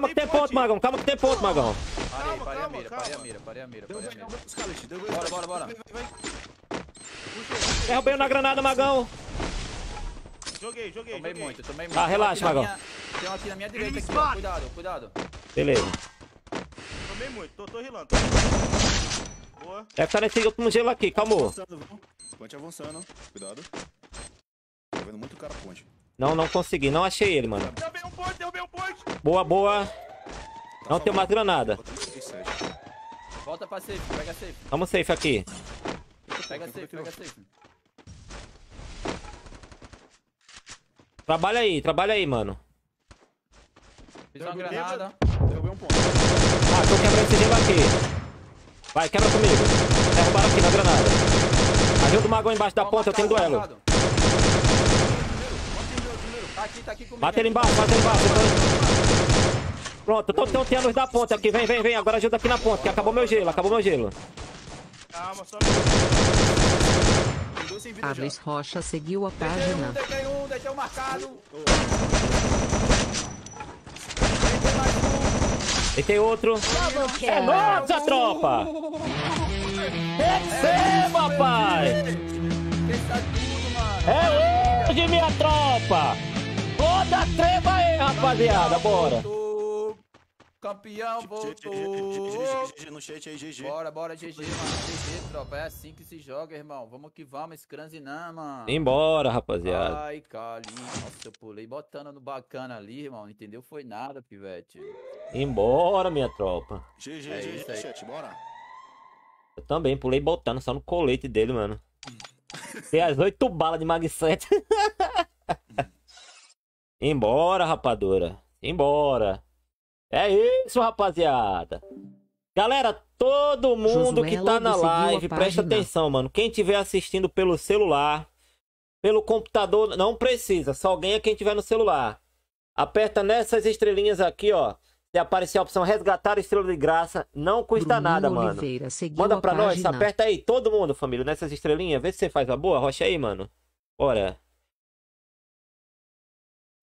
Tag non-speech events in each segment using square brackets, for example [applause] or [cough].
calma que tem ponto, Magão. Calma que tem ponto, Magão. Parei, Calma, parei a calma, mira, calma. parei a mira, parei a mira, parei a mira. Bora, bora, bora. Derrubei na granada, Magão. Joguei, joguei, Tomei muito, tomei muito. Tá, Tem um relaxa, Magão. Tem um aqui na minha direita aqui, ó. Cuidado, cuidado. Beleza. Tomei muito, tô, tô rilando. Boa. Deve estar nesse último gelo aqui, calmou. Viu? Ponte avançando. Cuidado. Tô vendo muito cara ponte. Não, não consegui. Não achei ele, mano. Um ponte, derrubei um ponte. Boa, boa. Tá Não tem mais granada. Bota 37. Volta pra safe, pega safe. Vamos safe aqui. Pega safe, pega safe. Trabalha aí, trabalha aí, mano. Fiz uma granada. Derrubei um ponto. Ah, tô quebrando esse gelo aqui. Vai, quebra comigo. Derrubaram aqui na granada. Ajuda o Magão embaixo da ponta, eu tenho duelo. Marcado. Tá aqui, tá aqui comigo. Mata ele embaixo, mata ele embaixo. tô- Pronto, eu tô tonteando os da ponta aqui. Vem, vem, vem. Agora ajuda aqui na ponta, que acabou meu gelo, acabou meu gelo. Calma, só Rocha seguiu a Deixei um, página. deixei um, deixei um marcado. Deixei um. E tem outro. É nossa, tropa! Receba, pai! Deixa tudo, mano. É hoje, minha tropa! Toda treva aí, rapaziada, bora! Campeão voltou. GG no chat aí, GG. Bora, bora, GG, mano. GG, tropa. É assim que se joga, irmão. Vamos que vamos, não, mano. Embora, rapaziada. Ai, Cali. Nossa, eu pulei botando no bacana ali, irmão. Não entendeu? Foi nada, pivete. Embora, minha tropa. GG, É GG chat, bora. Eu também pulei botando só no colete dele, mano. Tem as oito balas de Mag 7. Embora, rapadura. Embora. É isso, rapaziada. Galera, todo mundo que tá na live, presta atenção, mano. Quem tiver assistindo pelo celular, pelo computador, não precisa. Só ganha quem tiver no celular. Aperta nessas estrelinhas aqui, ó. Se aparecer a opção resgatar estrela de graça, não custa Bruninho nada, mano. Oliveira seguiu Manda pra nós, página. aperta aí, todo mundo, família, nessas estrelinhas. Vê se você faz uma boa, rocha aí, mano. Bora.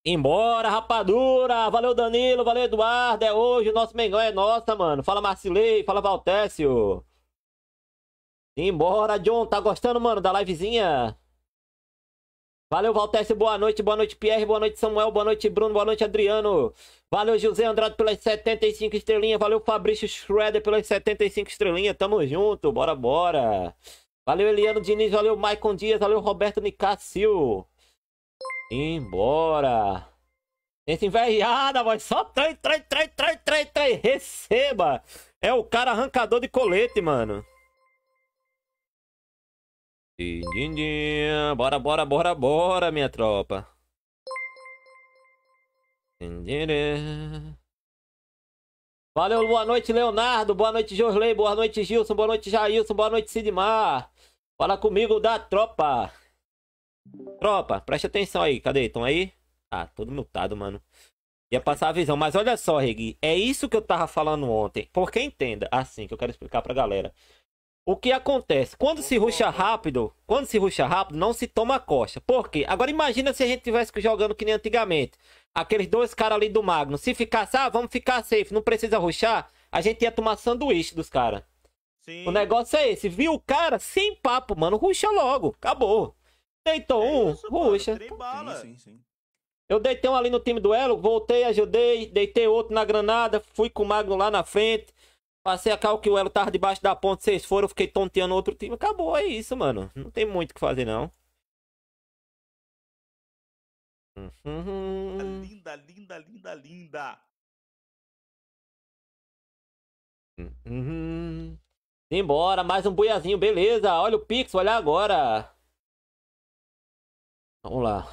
Embora, rapadura! Valeu, Danilo, valeu, Eduardo. É hoje, o nosso Mengão é nossa, mano. Fala, Marcilei, fala, Valtécio. Embora, John, tá gostando, mano, da livezinha? Valeu, Valtécio, boa noite, boa noite, Pierre, boa noite, Samuel, boa noite, Bruno, boa noite, Adriano. Valeu, José Andrade, pelas 75 estrelinhas. Valeu, Fabrício Schroeder, pelas 75 estrelinhas. Tamo junto, bora, bora. Valeu, Eliano Diniz, valeu, Maicon Dias, valeu, Roberto Nicásio. Embora. Esse invejada, voz. Só trem, trem, trem, trem, trem, trem. Receba. É o cara arrancador de colete, mano. Bora, bora, bora, bora, minha tropa. Valeu, boa noite, Leonardo. Boa noite, Jorley. Boa noite, Gilson. Boa noite, Jailson. Boa noite, Sidmar. Fala comigo da tropa. Tropa, preste atenção aí. Cadê? Estão aí? Ah, todo mutado, mano. Ia passar a visão. Mas olha só, Regui. É isso que eu tava falando ontem. Porque entenda, assim, que eu quero explicar pra galera. O que acontece? Quando se ruxa rápido, quando se ruxa rápido, não se toma costa. Por quê? Agora imagina se a gente tivesse jogando que nem antigamente. Aqueles dois caras ali do Magno. Se ficasse, ah, vamos ficar safe, não precisa ruxar, a gente ia tomar sanduíche dos caras. O negócio é esse. Viu o cara? Sem papo, mano. Ruxa logo. Acabou. Deitou um, É isso, mano, ruxa. Sim, sim, sim. Eu deitei um ali no time duelo, voltei, ajudei, deitei outro na granada, fui com o Magno lá na frente. Passei a cal que o Elo tava debaixo da ponte, vocês foram, eu fiquei tonteando outro time. Acabou, é isso, mano. Não tem muito o que fazer, não. Uhum. Linda, linda, linda, linda. Uhum. Embora, mais um buiazinho, beleza. Olha o Pix, olha agora. Vamos lá.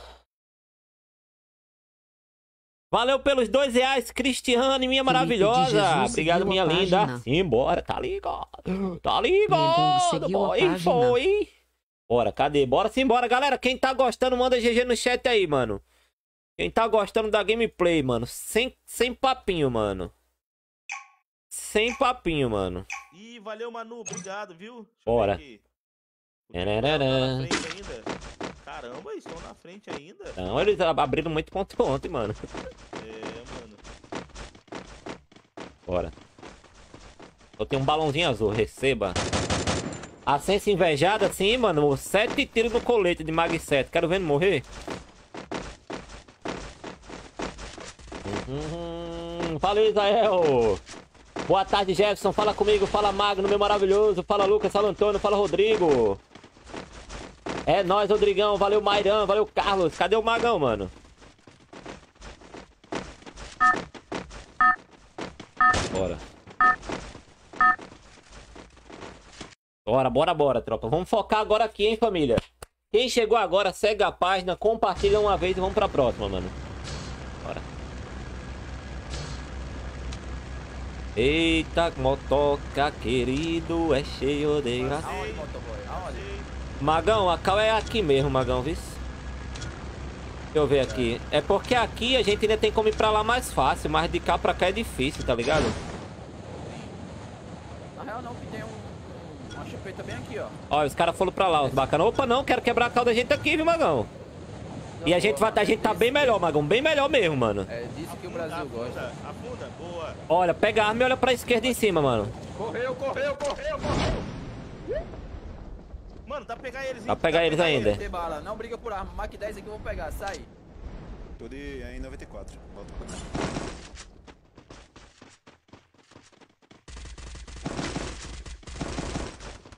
Valeu pelos dois reais, Cristiane, minha maravilhosa. Jesus Obrigado, minha linda. Embora, tá ligado. Tá ligado, boy. página. Foi. Bora, cadê? Bora simbora, galera. Quem tá gostando, manda GG no chat aí, mano. Quem tá gostando da gameplay, mano. Sem, sem papinho, mano. Sem papinho, mano. Ih, valeu, Manu. Obrigado, viu? Deixa eu ver Bora. aqui. Tá ainda. Caramba, estão na frente ainda? Não, eles ab- abriram muito ponto ontem, mano. É, mano. Bora. Eu tenho um balãozinho azul, receba. A sensa invejada, sim, mano. Sete tiros no colete de Mag 7. Quero ver ele morrer. Uhum. Valeu, Israel. Boa tarde, Jefferson. Fala comigo. Fala, Magno, meu maravilhoso. Fala, Lucas. Fala, Antônio. Fala, Rodrigo. É nóis, Rodrigão. Valeu, Mairan. Valeu, Carlos. Cadê o Magão, mano? Bora. Bora, bora, bora, tropa. Vamos focar agora aqui, hein, família? Quem chegou agora, segue a página, compartilha uma vez e vamos pra próxima, mano. Bora. Eita, motoca querido, é cheio de graça. Magão, a cal é aqui mesmo, Magão, viu? Deixa eu ver aqui. É porque aqui a gente ainda tem como ir pra lá mais fácil, mas de cá pra cá é difícil, tá ligado? Na real não, que tem um, um- uma chupeta bem aqui, ó. Ó, os caras foram pra lá, os bacanas. Opa, não, quero quebrar a cal da gente aqui, viu, Magão? E a gente vai, a gente tá bem melhor, Magão, bem melhor mesmo, mano. É disso que o Brasil gosta. Afunda, afunda, boa. Olha, pega a arma e olha pra esquerda em cima, mano. Correu, correu, correu, correu. Mano, dá pra pegar eles, hein? Dá pra pegar eles ainda. Bala, não briga por arma. Mac 10 aqui eu vou pegar, sai. Tô de aí 94. Volta pra cá.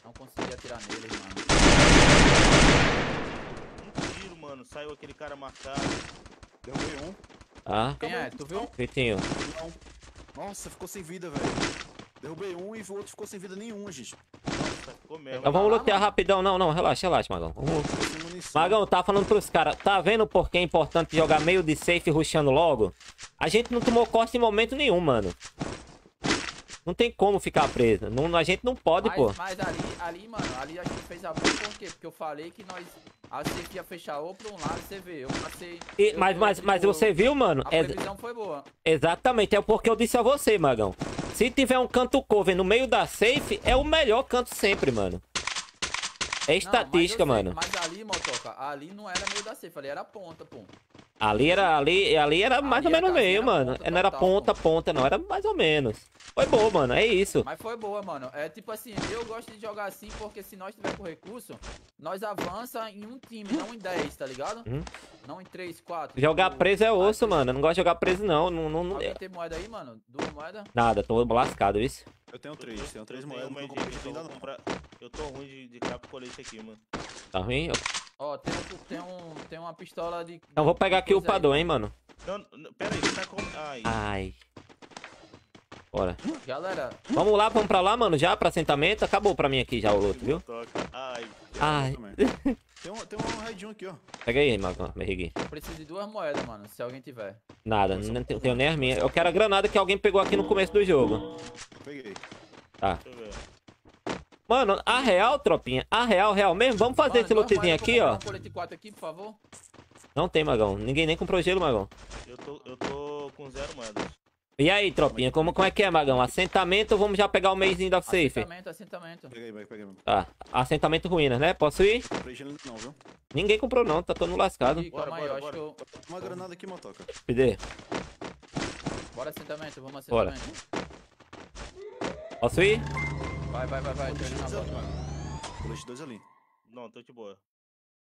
Não consegui atirar neles, mano. Um tiro, mano. Saiu aquele cara marcado. Derrubei um. Tá? Quem é? Tu viu? Vitinho. Não. Nossa, ficou sem vida, velho. Derrubei um e o outro ficou sem vida nenhuma, gente. Nossa, ficou merda. Então vamos lutear rapidão. Não, não, relaxa, relaxa, Magão. Vamos... Magão, tá falando pros caras. Tá vendo por que é importante jogar meio de safe rushando logo? A gente não tomou corte em momento nenhum, mano. Não tem como ficar preso. Não, a gente não pode, pô. Mas, mas ali, ali, mano, ali a gente fez a boa por quê? Porque eu falei que nós. A gente ia fechar ou pra um lado, você vê. Eu passei. E- eu- mas, eu- mas, mas eu- você viu, mano? A É- previsão foi boa. exatamente, é porque eu disse a você, Magão. Se tiver um canto cover no meio da safe, é o melhor canto sempre, mano. É Não, estatística, mas eu sei, mano. Mas ali, Motoca, ali não era meio da safe, ali era ponta, pô. Ali era, ali, ali era mais ou Ali a menos meio, mano. ponta Não era total, ponta, ponta, não. Era mais ou menos. Foi bom, mano. É isso. Mas foi boa, mano. É tipo assim, eu gosto de jogar assim porque se nós tiver com recurso, nós avança em um time, não em 10, tá ligado? Uhum. Não em 3, 4. Jogar preso é osso, Ah, mano. Eu não gosto de jogar preso, não. não, não, não- Alguém tem moeda aí, mano? Duas moedas? Nada, tô lascado, isso. Eu tenho três, tenho três Eu moedas, uma não comprei eu ainda não. Eu tô ruim de, de capa colete aqui, mano. Tá ruim? Ó, tem, um- tem, um, tem uma pistola de. Então vou pegar aqui o padrão, hein, mano. Não, não, pera aí, tá com... Ai, Ai. Bora. Galera, Vamos lá, vamos pra lá, mano, já, pra assentamento. Acabou pra mim aqui já o outro, viu? Ai, Ai. [laughs] Tem um, tem um raidinho aqui, ó. Pega aí, Magão, Merrigui. eu preciso de duas moedas, mano. Se alguém tiver. Nada, não tenho, tenho nem as minhas. Eu quero a granada que alguém pegou aqui no começo do jogo. Peguei. Tá. deixa eu ver. Mano, a real, tropinha. A real, real mesmo. Vamos fazer Mano, esse pra aqui, ó. comprar Um colete 4 aqui, por favor. Não tem, Magão. Ninguém nem comprou gelo, Magão. Eu tô, eu tô com zero moedas. E aí, tropinha, como, como é que é, Magão? Assentamento ou vamos já pegar o meizinho da safe? Assentamento, assentamento. Peguei, peguei, peguei. Tá. Assentamento ruínas, né? Posso ir? Comprei gelo ainda não, viu? Ninguém comprou não, tá todo lascado. Ih, Bora, bora, que eu. Uma granada aqui, motoca. Cadê? Bora assentamento, vamos Bora. assentamento. Posso ir? Vai, vai, vai, vai. Tô indo na Dois ali, volta. mano. Colete dois ali. Não, tô de boa.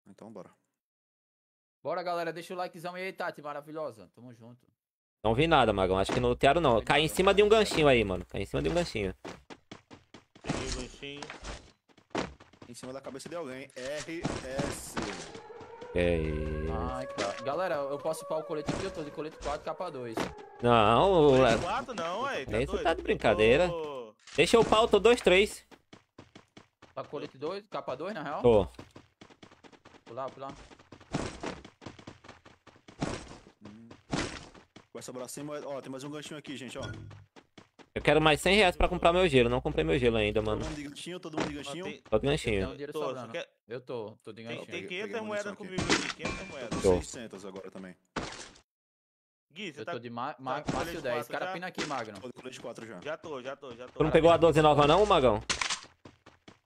Então bora. Bora, galera. Deixa o likezão e aí, Tati, maravilhosa. Tamo junto. Não vi nada, Magão. Acho que não lutearam não. Cai em cima de um ganchinho aí, mano. Cai em cima de um ganchinho. Peguei o ganchinho. Em cima da cabeça de alguém. RS. É isso. Ai, cara. Galera, eu posso upar o colete aqui, eu tô de colete 4, capa 2. Não, Colete o- quatro não, ué. Tá tá de brincadeira. Ô, deixa eu pau, tô 2-3. Tá colete 2, capa 2, na real? Tô. Pular, pular. Vai sobrar 100 moedas. Ó, tem mais um ganchinho aqui, gente, ó. Eu quero mais 100 reais pra comprar meu gelo. Não comprei meu gelo ainda, Todo mano. mundo de ganchinho, todo mundo de ganchinho. tem, de Tem ganchinho. dinheiro tô, Eu tô, tô de tem, ganchinho. tem peguei 500 munição moedas comigo aqui, 500 moedas. Tô. 600 agora também. Gui, você Eu tá... tô de ma ma com Márcio colete 10. quatro já? Carapina aqui, Magno. Tô de colete 4 já. Já tô, já tô, já tô. Tu não pegou a 12 nova não, Magão?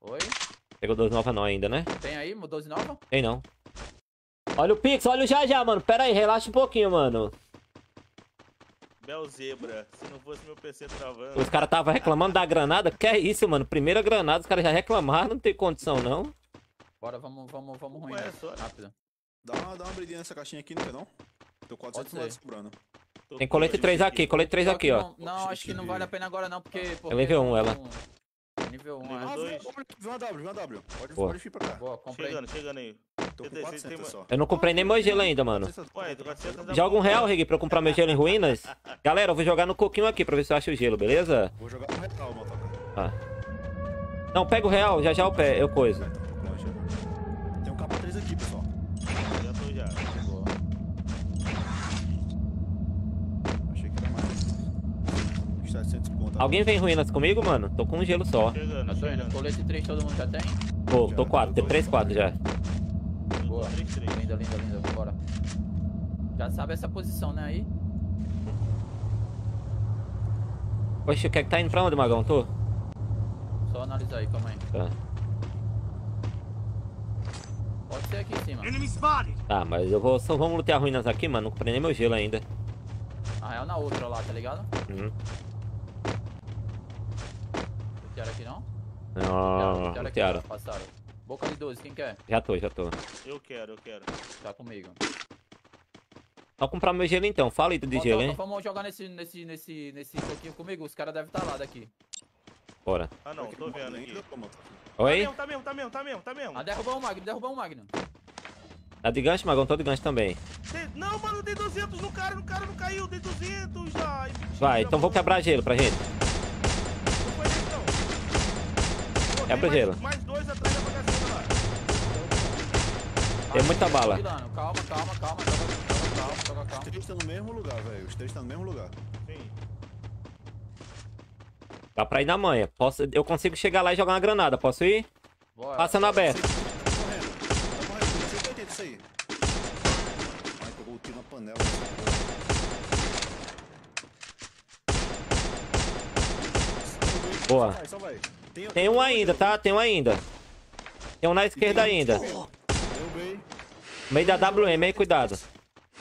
Oi? Pegou 12 nova não ainda, né? Tem aí, 12 nova? Tem não. Olha o Pix, olha o já já, mano. Pera aí, relaxa um pouquinho, mano. Belzebra, se não fosse meu PC travando. Os caras tava reclamando da granada. Que é isso, mano? Primeira granada, os caras já reclamaram, não tem condição, não. Bora, vamos, vamos, vamos ruim. Né? só- Rápido. Dá uma, dá uma brilhinha nessa caixinha aqui, não quer não? Tô 400 ser. moedas sobrando. Tem colete dois 3 aqui, colete 3 Só que aqui, ó. Não, não, acho que não vale a pena agora não, porque... porque nível um, não- ela. Nível 1, Nível é. Ah, dois. vem, vem uma W, vem uma W. Pode, Boa. pode vir pra cá. Boa, comprei. Chegando, chegando aí. Tô com Tem- tem- 400 tem- só. Eu não comprei nem meu gelo ainda, mano. 400 Ué, 400 dá Joga um real, Rig, pra eu comprar meu gelo em ruínas. [laughs] Galera, eu vou jogar no coquinho aqui pra ver se eu acho o gelo, beleza? Vou jogar no retal, motoca. Tá. Não, pega o real, já já eu, pe eu coiso. Tá um. Tem um capa 3 aqui, pessoal. 700 conto. Alguém vem em ruínas comigo, mano? Tô com um gelo só. Chegando, Eu tô indo. Colete 3 todo mundo já tem? Tô, tô 4, tem 3, 4 já. Boa. tô 3, 3. Linda, linda, linda. Bora. Já sabe essa posição, né, aí? Oxe, o que é que tá indo pra onde, Magão? Tô? Só analisar aí, calma aí. Tá. Pode ser aqui em cima. Tá, mas eu vou. Só vamos lutear ruínas aqui, mano. Não comprei nem meu gelo ainda. Na real, na outra lá, tá ligado? Uhum. Lutearam aqui não? Não, aqui, lutearam. ó, Passaram. Boca de 12, quem quer? Já tô, já tô. Eu quero, eu quero. Tá comigo. Só comprar meu gelo então. Fala aí do de gelo, hein? Vamos jogar nesse, nesse, nesse, nesse pouquinho comigo. Os caras devem estar lá daqui. Bora. Ah não, tô vendo aqui. Ainda, motoca. Tá Oi? mesmo, tá mesmo, tá mesmo, tá mesmo, tá mesmo. Ah, derrubou um Magno, derrubou um Magno. Tá de gancho, Magão? Tô de gancho também. Não, mano, tem 200 no cara, no cara não caiu, tem 200 já. Vai, então vou quebrar gelo pra gente. Tem o gelo. mais, mais dois atrás da bagaceira lá. Tem muita bala. Calma, calma, calma. Joga, joga calma, joga Os calma. três estão no mesmo lugar, velho. Os três estão no mesmo lugar. Sim. Dá pra ir na manha. Posso, eu consigo chegar lá e jogar uma granada. Posso ir? Bora. Passa no aberto. Tá correndo. Tá correndo. 180 isso aí. Ai, pegou o tiro na panela. Boa. Vai, só vai. Tem, um ainda, tá? Tem um ainda. Tem um na esquerda ainda. Meio da WM aí, cuidado.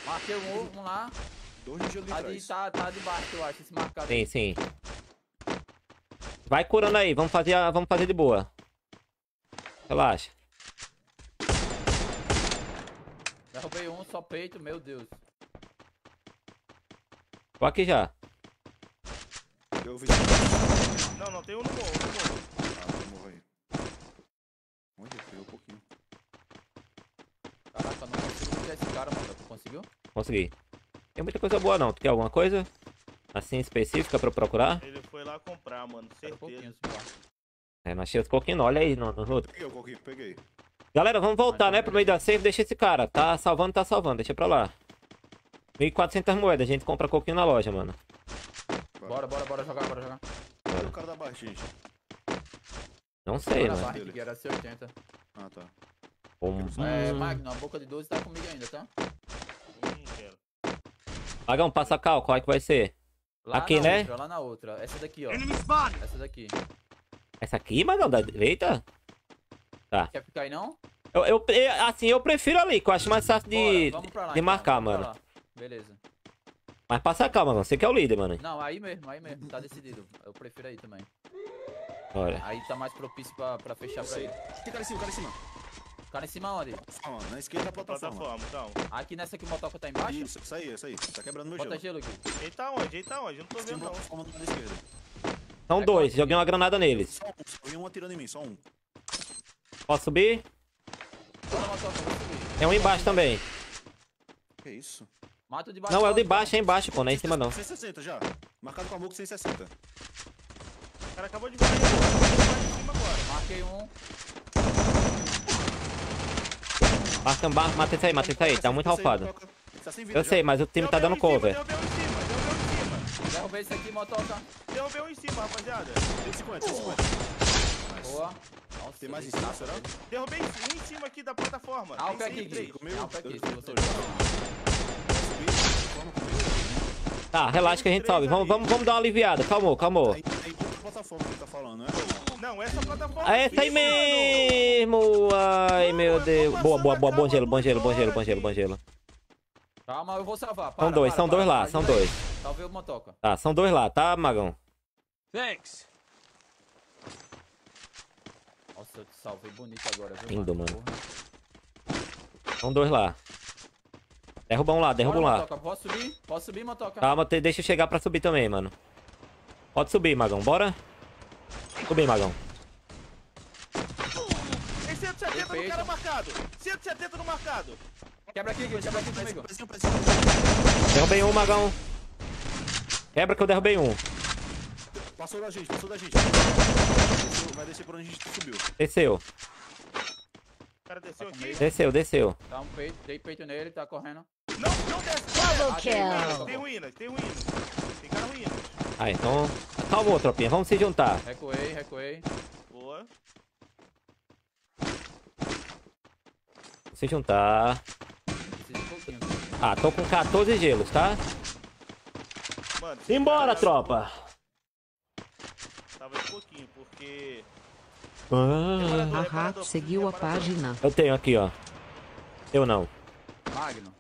Marquei um, um lá. De Tá, de, trás. tá, tá debaixo, eu acho, esse marcado. Sim, sim. Vai curando aí, vamos fazer, a- vamos fazer de boa. Relaxa. Derrubei um, só peito, meu Deus. Tô aqui já. Eu vi. Não, não, tem um no morro, no morro. Ah, vou morrer aí. Onde? Pegou um pouquinho. Caraca, não consigo pegar esse cara, mano. Tu conseguiu? Consegui. Tem muita coisa boa não. Tu quer alguma coisa? Assim específica pra eu procurar? Ele foi lá comprar, mano, um certeza. É, não achei os coquinhos não. Olha aí no, no outro. Peguei o coquinho, peguei. Galera, vamos voltar, né? Pro meio da safe. Deixa esse cara. Tá salvando, tá salvando. Deixa pra lá. 1.400 moedas. A gente compra coquinho na loja, mano. Bora, bora, bora jogar, bora jogar. Cadê o cara da barra, gente? Não sei, mano. Barrick, que era C80. Ah, tá. Hum. É, Magno, a boca de 12 tá comigo ainda, tá? Magão, passa cal. Qual é que vai ser? Lá Aqui, na né? Outra, lá na outra. Essa daqui, ó. Essa daqui. Essa aqui, Magão? Da direita? Quer ficar aí, não? Eu, eu, assim, eu prefiro ali, que eu acho mais fácil de, Bora, de então, marcar, mano. Beleza. Mas passa calma, mano. Você que é o líder, mano. Não, aí mesmo, aí mesmo. Tá decidido. Eu prefiro aí também. Bora. Aí tá mais propício pra, pra fechar pra ele. Tem cara em cima, cara em cima. Cara em cima onde? Plataforma, na esquerda da plataforma. Plataforma, calma. Aqui nessa que o motoca tá embaixo? Isso, isso aí, isso aí. Tá quebrando meu Bota gelo. gelo aqui. Ele tá onde? Ele tá onde? Eu não tô Tem vendo, não. plataforma do lado esquerdo. São É dois. Joguei uma granada neles. Só um, só vi um atirando em mim, só um. Posso motoca, subir. Tem um embaixo também. Que isso? Mata o de baixo. Não, é o de baixo, é embaixo, pô. Não é em cima, não. 160 já. Marcado com a boca 160. O cara acabou de cima agora. Marquei um. Marca, mar- mata esse aí, mata esse aí. Tá muito. Tá vida Eu sei, mas o time tá dando um cover. cima, Derrubei um em cima, derrubei um em cima. Derrubei esse aqui, motoca. Derrubei um em cima, rapaziada. 150, 150. Boa. Nossa, Tem mais em ele cima, tá- será? Derrubei um em cima aqui da plataforma. Alpe Tem aqui. Gui. Alpe aqui, Tá, relaxa que a gente sobe. Vamos, vamos, vamos dar uma aliviada. Calmou, calmou. Aí plataforma que ele tá falando, né? Não, essa plataforma. Ah, essa aí mesmo! Ai, meu Deus. Boa, boa, boa. Bom gelo, bom gelo, bom gelo, bom gelo, bom gelo. Calma, eu vou salvar. São Para, dois, para, são para, dois lá, são aí. dois. Salvei o motoca. Tá, são dois lá, tá, Magão? Thanks. Nossa, eu te salvei bonito agora, viu, Lindo, mano. Porra. São dois lá. Derruba um lá, derruba um Bora, lá. motoca. Posso subir? Posso subir, motoca? Calma, te- deixa eu chegar pra subir também, mano. Pode subir, Magão, bora? Subir, Magão. Tem 170 no Perfeito. cara marcado. 170 no marcado. Quebra aqui, Gui, quebra aqui comigo. Derrubei um, Magão. Quebra que eu derrubei um. Passou da gente, passou da gente. Desceu, Vai descer por onde a gente subiu. Desceu, O cara desceu Tá aqui. comigo? desceu, desceu. Dá um peito, dei peito nele, tá correndo. Não, não desce. Double Ah, tem ruínas, kill. tem ruínas, tem ruínas. Tem cara ruínas. Ah, então. Calma, tropinha, vamos se juntar. Recuei, recuei. Boa. Se juntar. Ah, tô com 14 gelos, tá? Mano, Embora, cara tropa! Tava de pouquinho, porque... Ah, Reparador, Haha, reparador, seguiu a página. eu tenho aqui, ó. Eu não. Magno.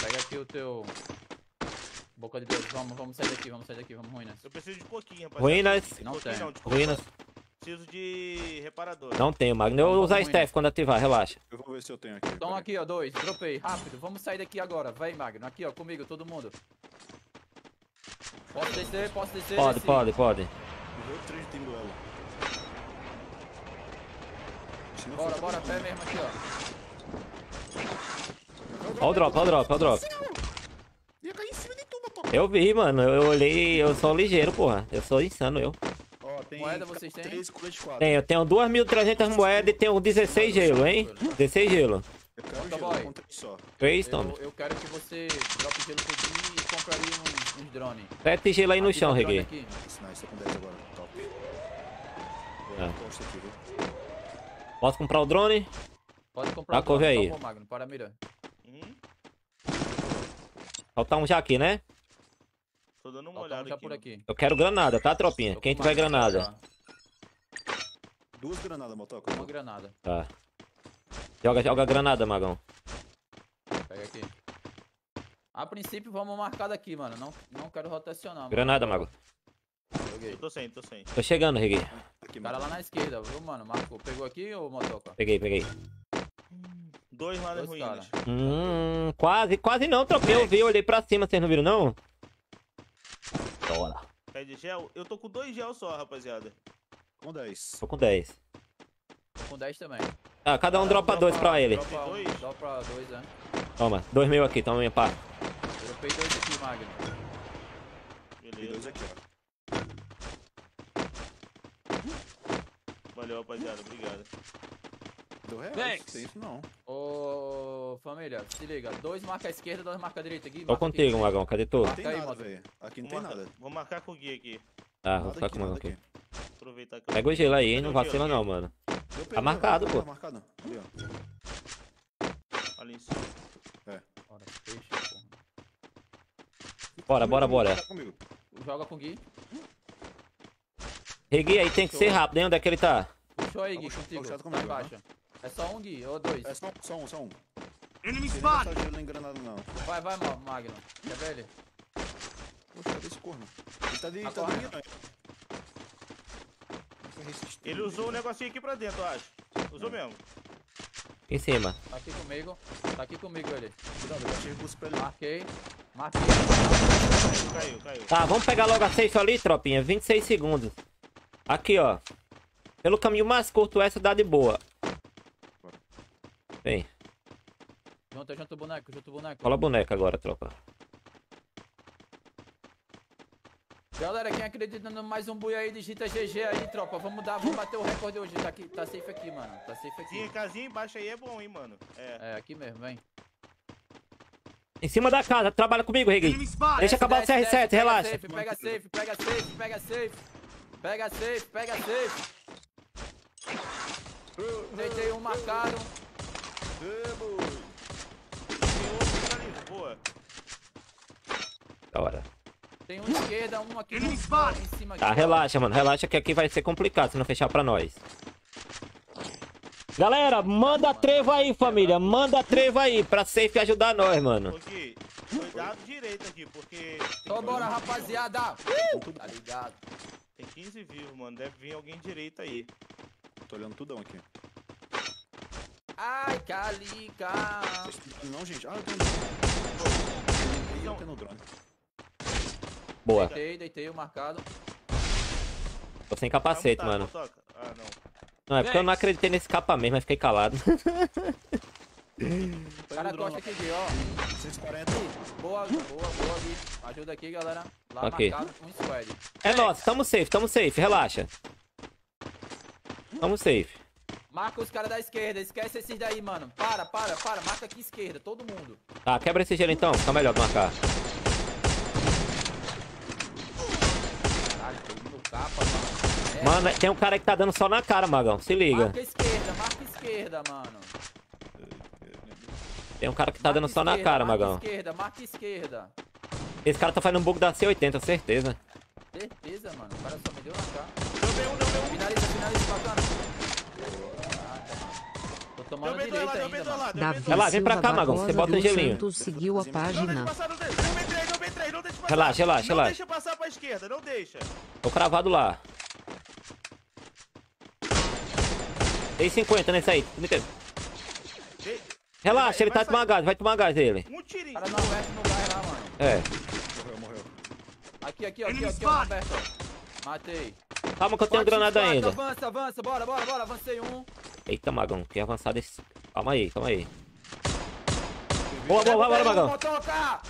Pega aqui o teu. Boca de Deus. Vamos, vamos sair daqui, vamos sair daqui, vamos ruínas. Eu preciso de pouquinho, rapaziada. Ruínas. Não pouquinho tem. Não. Ruínas. Preciso de reparador. Não tenho, Magno. Eu vou usar ruínas. Steph quando ativar, relaxa. Eu vou ver se eu tenho aqui. Então aqui, ó, dois. Dropei. Rápido, vamos sair daqui agora. Vem, Magno. Aqui, ó, comigo, todo mundo. Posso descer, posso descer. Pode, desci. pode, pode. Morreu três tem duelo. Bora, bora, pé mesmo aqui, ó. Ó o drop, ó o drop, ó o drop. Ia cair em cima de tu, papo. Eu vi, mano. Eu olhei, eu sou ligeiro, porra. Eu sou insano, eu. Ó, tem Moeda vocês têm? três colete de quatro. Tenho, eu tenho 2.300 moedas e tenho 16 gelo, hein? 16 gelo. Eu quero Tá gelo, bom. com só. 3, Eu, toma. eu quero que você drope gelo por mim e compraria uns, uns drones. 7 gelo aí no Aqui, chão, com 10 agora. Top. É. Aqui, viu? Posso comprar o drone? Pode comprar Tá, o drone, couve aí. Toma, Magno, para a Faltar um já aqui, né? Tô dando uma Falta um olhada já aqui. por aqui. Eu quero granada, tá, tropinha? Tô Quem tiver granada. Duas granadas, motoca. Uma granada. Tá. Joga, joga granada, Magão. Pega aqui. A princípio, vamos marcar daqui, mano. Não, não quero rotacionar. mano. Granada, Mago. Eu tô sem, tô sem. Tô chegando, Regui. Aqui, O cara lá na esquerda, viu, mano? Marcou. Pegou aqui ou motoca? Peguei, peguei. Dois lá nas Dois ruínas. cara. Hum, quase, quase não, tropinha. Eu vi, eu olhei pra cima, vocês não viram, não? Bora. Pé de gel? Eu tô com dois gel só, rapaziada. Com 10. Tô com 10. Tô com 10 também. Ah, cada um dropa dois pra ele. Dropa um, dois? dropa dois, né? Toma, dois mil aqui, toma minha parte. Dropei dois aqui, Magno. E dois Beleza. aqui, ó. Valeu, rapaziada. Obrigado. Deu reais. Thanks. Tem isso não. Ô, família, se liga. Dois marca a esquerda, dois marca a direita aqui. Tô marca aqui. contigo, Magão. Cadê tu? Não tem aí, nada, velho. Aqui não Vou tem marcar, nada. vou marcar com o Gui aqui. Tá, vou Nada ficar aqui, com o Magão nada aqui. aqui. Aproveitar que eu... Pega o gelo aí, hein? Cadê Não o gelo vacila aqui? não, mano. Deu pra marcado, tá pô. marcado. Ali, ó. Ali em cima. Bora, peixe, porra. Bora, bora, bora. Tá comigo. Joga com o Gui. Regui aí tem que ser rápido, hein? Onde é que ele tá? Puxou aí, Gui, Puxa, contigo. puxa, Tá comigo, embaixo. É só um Gui, ou dois. É só, só um, só um. Enemy Não vai gastar gelo nem granada, não. Vai, vai, Ma- Magno. Quer ver ele? Poxa, cadê esse corno? Ele tá de... Tá Tá de... Resistente, Ele usou o né? negocinho aqui pra dentro, eu acho. Usou mesmo. Em cima. Tá aqui comigo. Tá aqui comigo ele. Cuidado, eu achei recurso pra ele. Marquei. Marquei. Caiu, caiu. Tá, vamos pegar logo a safe ali, tropinha. 26 segundos. Aqui, ó. Pelo caminho mais curto, essa dá de boa. Vem, Junta, junta o boneco, junta o boneco. cola a boneca agora, tropa. Galera, quem acredita no mais um bui aí, digita GG aí, tropa. Vamos dar, vamos bater o recorde hoje. Tá, aqui, tá safe aqui, mano. Tá safe Casinha, aqui. casinha embaixo aí é bom, hein, mano. É. É, aqui mesmo, vem. Em cima da casa, trabalha comigo, Regui. Deixa Desce, acabar o desce, CR7, desce, pega relaxa. Safe, pega safe, pega safe, pega safe. Pega safe, pega safe. Deitei um marcado. Tem outro. Da hora. Tem um esquerda, um aqui em cima aqui. Tá, relaxa, mano. Relaxa que aqui vai ser complicado se não fechar pra nós. Galera, manda a treva aí, família. Manda a treva aí pra safe ajudar nós, mano. Cuidado direito aqui, porque Então bora, rapaziada. Uh! Tá ligado? tem 15 vivos, mano. Deve vir alguém direito aí. Tô olhando tudão aqui. Ai, calica. Não, gente? Ah, eu tenho drone. Eu tenho drone. Boa. Deitei, deitei o marcado. Tô sem capacete, mutar, mano. Motoca. Ah, não. Não, é porque eu não acreditei nesse capa mesmo, mas fiquei calado. O cara costa aqui, ó. 140. Boa, boa, boa, Gui. Ajuda aqui, galera. Lá Ok. marcado com um squad. É nosso, tamo safe, tamo safe, relaxa. Tamo safe. Marca os caras da esquerda, esquece esses daí, mano. Para, para, para. Marca aqui esquerda, todo mundo. Tá, quebra esse gelo então, fica melhor de marcar. Caralho, tô no capa, mano. É, Mano, tem um cara que tá dando só na cara, Magão. Se liga. Marca esquerda, marca esquerda, mano. Tem um cara que tá dando Marca só na cara, marca Magão. esquerda, marca esquerda. Esse cara tá fazendo um bug da C80, certeza. Certeza, mano. O cara só me deu na cara. Deu bem um, deu bem um. Finaliza, finaliza, bacana. Deu bem ainda, do mano. Davi Vai lá, vem pra cá, Magão, você bota um dos gelinho. Santos seguiu a página. passar. Relaxa, relaxa, Não relaxa. deixa passar pra esquerda, não deixa. Tô cravado lá. Tem 50 nesse aí. Relaxa, ele vai tá tomando gás, vai tomar gás ele. Um O tirinho. cara não lá, mano. É. Morreu, morreu. Aqui, aqui, ó, aqui, ó, aqui, ó. Matei. Calma que eu tenho Bate granada quatro, ainda. Avança, avança, bora, bora, bora. Avancei um. Eita, Magão, que avançado esse. Calma aí, calma aí. Boa, boa, bora, Magão. Motoca!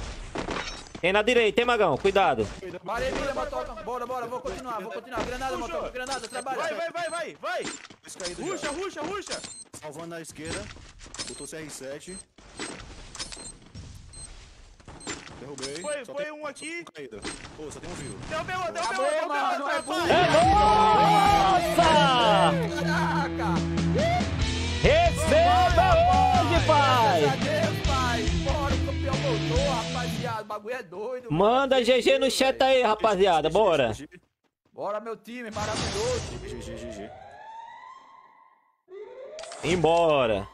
Tem na direita, hein, Magão? Cuidado. Parei, mira, motoca. Bora, bora, vou continuar, vou continuar. Granada, Puxa. motoca, granada, trabalha. Vai, vai, vai, vai, vai. Ruxa, ruxa, ruxa. Salvando na esquerda. Botou CR7. Derrubei. Foi, Só foi tem um aqui. caído. Pô, só tem um vivo. Deu bem outro, Acabou, outro, mano, outro. é burro. vai. Nossa! Caraca! Receba hoje, pai! Graças a Deus, pai! Bora, o campeão voltou, rapaziada. O bagulho é doido. Manda mano. GG no chat aí, rapaziada. Bora. Bora, meu time, maravilhoso. GG, GG. Embora.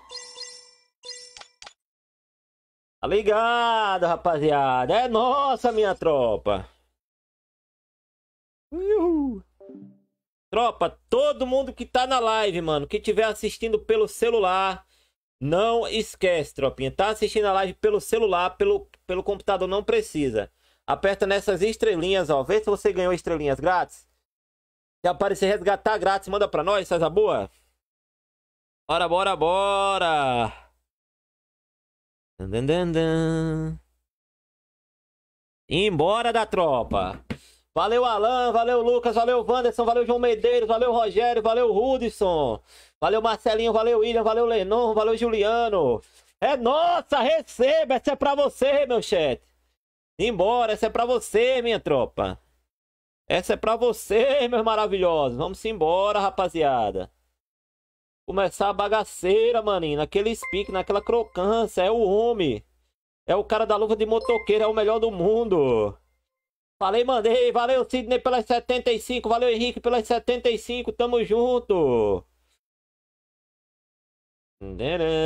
Tá ligado, rapaziada. É nossa, minha tropa. Uhul. Tropa, todo mundo que tá na live, mano, que tiver assistindo pelo celular, não esquece, tropinha. Tá assistindo a live pelo celular, pelo, pelo computador, não precisa. Aperta nessas estrelinhas, ó. Vê se você ganhou estrelinhas grátis. Se aparecer resgatar grátis, manda pra nós, faz a boa. Bora, bora, bora! Dun, dun. Embora da tropa! Valeu, Alan, valeu, Lucas, valeu, Wanderson, valeu, João Medeiros, valeu, Rogério, valeu, Rudson, valeu, Marcelinho, valeu, William, valeu, Lenon, valeu, Juliano. É nossa, receba, essa é pra você, meu chat. Embora, essa é pra você, minha tropa. Essa é pra você, meus maravilhosos. Vamos embora, rapaziada. Começar a bagaceira, maninho. Naquele speak, naquela crocância. É o homem. É o cara da luva de motoqueiro. É o melhor do mundo. Falei, mandei. Valeu, Sidney, pelas 75. Valeu, Henrique, pelas 75. Tamo junto.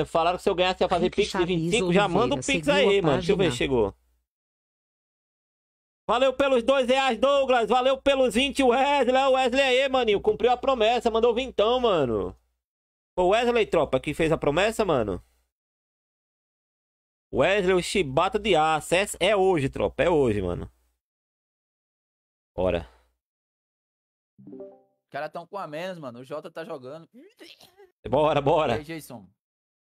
Falaram que se eu ganhasse ia fazer Rick pix de Chaves 25. Já manda um pix aí, mano. Deixa eu ver, chegou. Valeu pelos dois reais, Douglas. Valeu pelos 20, Wesley. O Wesley aí, maninho. Cumpriu a promessa. Mandou vintão, mano. Foi o Wesley, tropa, que fez a promessa, mano. Wesley, o chibata de aço. É, hoje, tropa. É hoje, mano. Bora. Os caras tão com a menos, mano. O Jota tá jogando. Bora, E bora. aí, Jason?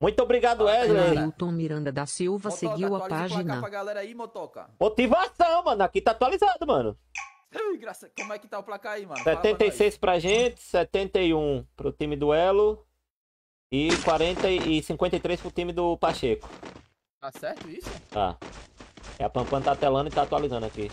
Muito obrigado, Fala, Wesley. Ailton Miranda da Silva Motoca, seguiu a página. pra galera aí, Motoca. Motivação, mano. Aqui tá atualizado, mano. Como é que tá o placar aí, mano? Fala pra. 76 gente, 71 pro time do Elo e 40 e 53 pro time do Pacheco. Tá certo isso? Tá. É a Pampan tá telando e tá atualizando aqui.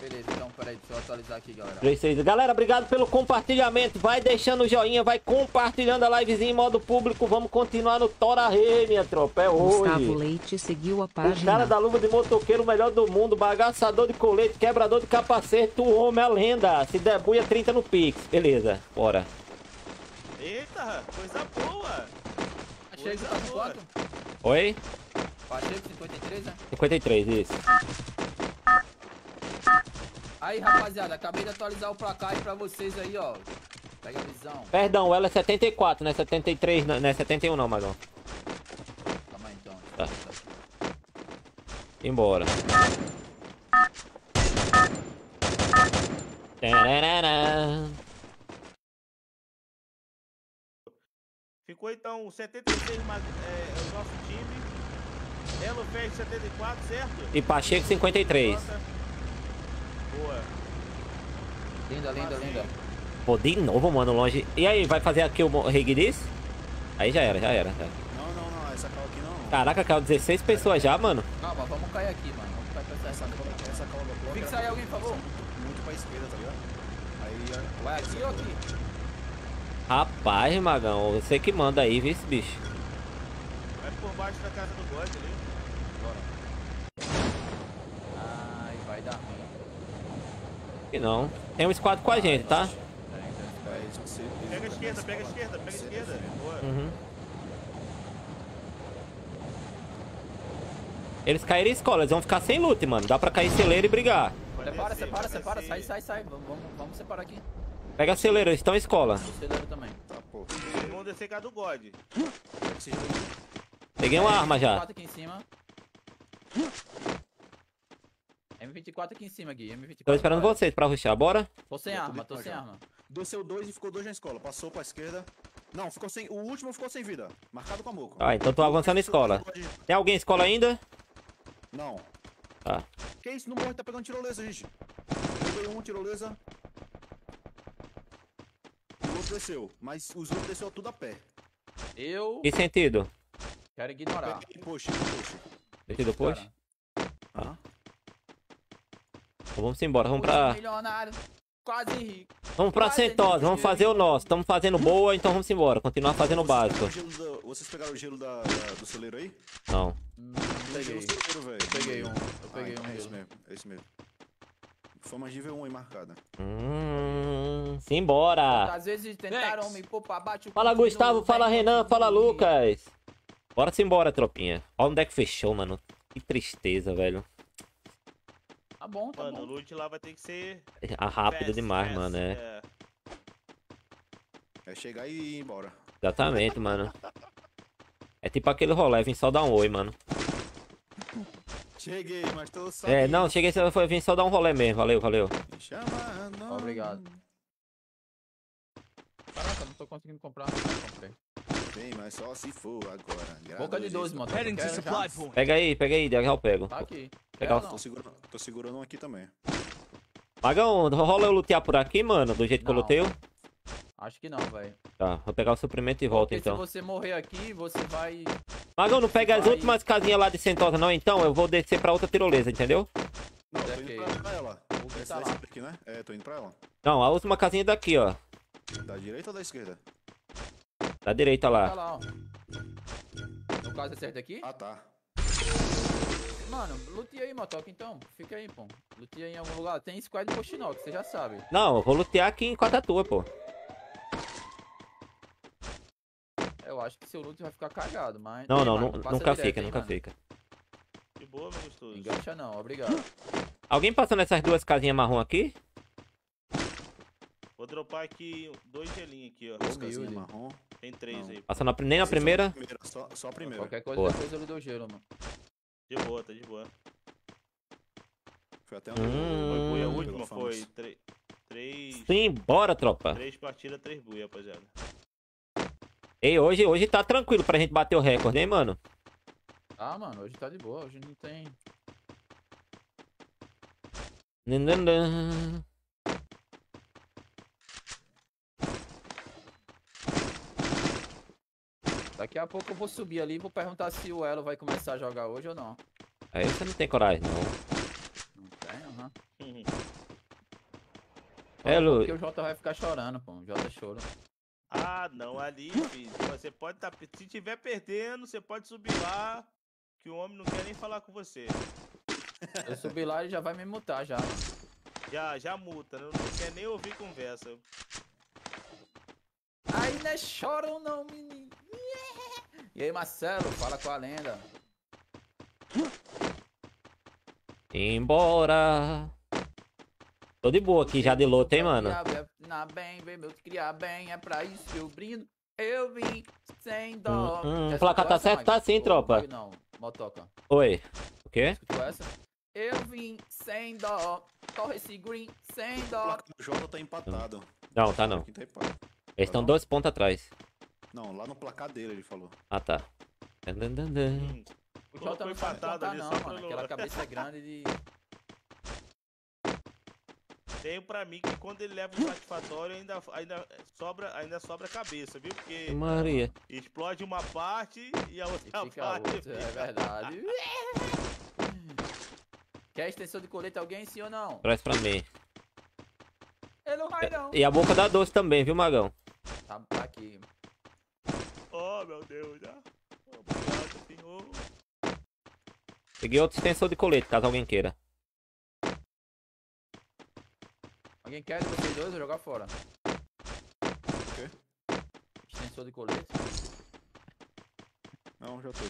Beleza, então peraí, deixa eu atualizar aqui, galera. 36. Galera, obrigado pelo compartilhamento. Vai deixando o joinha, vai compartilhando a livezinha em modo público. Vamos continuar no Tora Rei, minha tropa. É Gustavo hoje. Leite seguiu a O cara página. da luva de motoqueiro, o melhor do mundo, bagaçador de colete, quebrador de capacete, o homem, a lenda. Se debuia 30 no Pix. Beleza, bora. Eita, coisa boa. Pacheco tá com quanto? Oi? Pacheco 53, né? 53, isso. Aí, rapaziada, acabei de atualizar o placar aí pra vocês aí, ó. Pega a visão. Perdão, ela é 74, não é 73, não não é 71 não, Magão. Calma aí, então. Tá. Embora. Tararara. Ficou então 76 mais, é, o nosso time. Elo Fest 74, certo? E Pacheco 53. Nota. Boa. Linda, linda, linda. Pô, de novo, mano, longe. E aí, vai fazer aqui o Rig disse? Aí já era, já era. já. Não, não, não, essa cal aqui não. Caraca, caiu 16 pessoas já, mano. Calma, vamos cair aqui, mano. Vamos cair pra Essa essa. cal, essa cal da bloco. Fixa aí alguém, por favor. Muito pra esquerda, tá ligado? Aí a- Vai aqui ou aqui? Rapaz, Magão, você que manda aí, viu esse bicho? Vai por baixo da casa do God ali. Ai, vai dar ruim. Que não. Tem um squad com a gente, tá? Pega a esquerda, pega a esquerda, pega a esquerda. Boa. Uhum. Eles caíram em escola, eles vão ficar sem loot, mano. Dá pra cair celeiro e brigar. Separa, descer, separa, separa. Sai, sai, sai. Vamos, vamos separar aqui. Pega celeiro, eles estão em escola. O celeiro também. Tá, pô. Eles vão descer cá do God. Peguei uma arma já. M24 aqui em cima. M24 aqui em cima, Gui. M24. Tô esperando vocês pra ruxar, bora? Tô sem Eu arma, tô sem já. arma. Desceu dois e ficou dois na escola. Passou pra esquerda. Não, ficou sem. O último ficou sem vida. Marcado com a moco. Ah, então tô avançando na escola. Tem alguém em escola ainda? Não. Tá. Que isso? Não morre, tá pegando tirolesa, gente. Peguei um, tirolesa. Desceu. Mas os outros desceu tudo a pé. Eu Que sentido? quero ignorar. Peguei, Poxa, poxa. Sentido push? Aham. Então vamos embora, vamos pra. milionário, quase rico. Vamos pra Quase Centosa, vamos fazer o nosso. Estamos fazendo boa, então vamos embora. Continuar fazendo o básico. Vocês pegaram o gelo da- Vocês pegaram o gelo da, da- do celeiro aí? Não. Peguei. gelo celeiro, velho. Eu peguei um. Eu peguei Ah, um É esse mesmo, é esse mesmo. Fama de V1 aí marcada. Hum. Simbora! Às vezes tentaram me poupar, bate o Fala Gustavo, fala Renan, fala. Lucas. Bora se embora, tropinha. Olha onde é que fechou, mano. Que tristeza, velho. Tá bom, tá Mano, o bom. loot lá vai ter que ser. Ah, rápido fast, demais, fast, mano. É. É chegar e ir embora. Exatamente, mano. É tipo aquele rolê, vim só dar um oi, mano. Cheguei, mas tô só. É, não, cheguei, só- foi vim só dar um rolê mesmo. Valeu, valeu. Chamando. Obrigado. Caraca, não tô conseguindo comprar. Não. Bem, mas só se for agora. Boca de 12, mano. Heading to Quero já. supply point. Pega aí, pega aí, já eu pego. Tá aqui. O- Tô segurando, tô segurando um aqui também. Magão, rola eu lutear por aqui, mano, do jeito que eu Não. Acho que não, velho. Tá, vou pegar o suprimento e volto Porque então. se você morrer aqui, você vai. Magão, não pega as Vai. últimas casinhas lá de Sentosa, não, então eu vou descer pra outra tirolesa, entendeu? Não, tô indo pra, ela. Que Essa tá aqui, né? É, tô indo pra ela. Não, a última casinha daqui, ó. Da direita ou da esquerda? Da direita Tá lá. lá, ó. No caso é certo aqui? Ah, tá. Mano, lute aí, Motoca, então. Fica aí, pô. Lute aí em algum lugar. Tem squad de Pochinox, você já sabe. Não, eu vou lutear aqui em Quatatua, pô. Eu acho que seu loot vai ficar cagado, mas. Não, não, mano, nunca direto fica, aí, nunca mano. fica. De boa, meu gostoso. Engancha não, obrigado. Alguém passou nessas duas casinhas marrom aqui? Vou dropar aqui dois gelinhos aqui, ó. Duas casinhas marrom. Tem três Não. aí. Passou na, nem na primeira? Só, só a primeira. Qualquer coisa Boa. depois eu lhe dou gelo, mano. De boa, tá de boa. Foi até Hum. Foi a última foi tre- três. Sim, bora, tropa. Três partidas, três buia, rapaziada. Ei, hoje, hoje tá tranquilo pra gente bater o recorde, hein, mano? Ah, mano, hoje tá de boa, hoje não tem. Nananã. Daqui a pouco eu vou subir ali e vou perguntar se o Elo vai começar a jogar hoje ou não. Aí você não tem coragem, não. Não tem, aham. É, Lu. Porque o Jota vai ficar chorando, pô. O Jota chora. Ah, não, ali, filho. Você pode tá. Se tiver perdendo, você pode subir lá. Que o homem não quer nem falar com você. Eu subir lá e já vai me mutar já. Já, já multa, né? não quer nem ouvir conversa. Aí aí não é chorão não, menino. E aí, Marcelo, fala com a lenda. Embora. Tô de boa aqui já de luta, hein, mano. Na bem, vem meu criar bem, é pra isso que eu brindo. Eu vim sem dó. Hum, hum, placa tá certo, tá sim, tropa. Não, motoca. Oi. O quê? Escutou essa? Eu vim sem dó. Corre esse green sem O dó. do Jota tá empatado. Não, tá não. Tá. Eles estão dois pontos atrás. Não, lá no placar dele ele falou. Ah, tá. Dan, dan, dan, dan. Hum, O Jota não sabe ali não, só mano. pelo- Aquela cabeça é grande de... Tenho pra mim que quando ele leva o satisfatório ainda, ainda, sobra, ainda sobra cabeça, viu? Porque Maria. explode uma parte e a E outra fica a parte. outra, é verdade. [laughs] Quer extensão de colete alguém, sim ou não? Traz pra mim. Ele não vai não. E a boca da doce também, viu, Magão? Tá, tá aqui. Oh, meu Deus, já. Obrigado, senhor. Peguei outro extensor de colete, caso alguém queira. Alguém quer de vocês dois? Vou jogar fora. O quê? Extensor de colete. Não, já tô,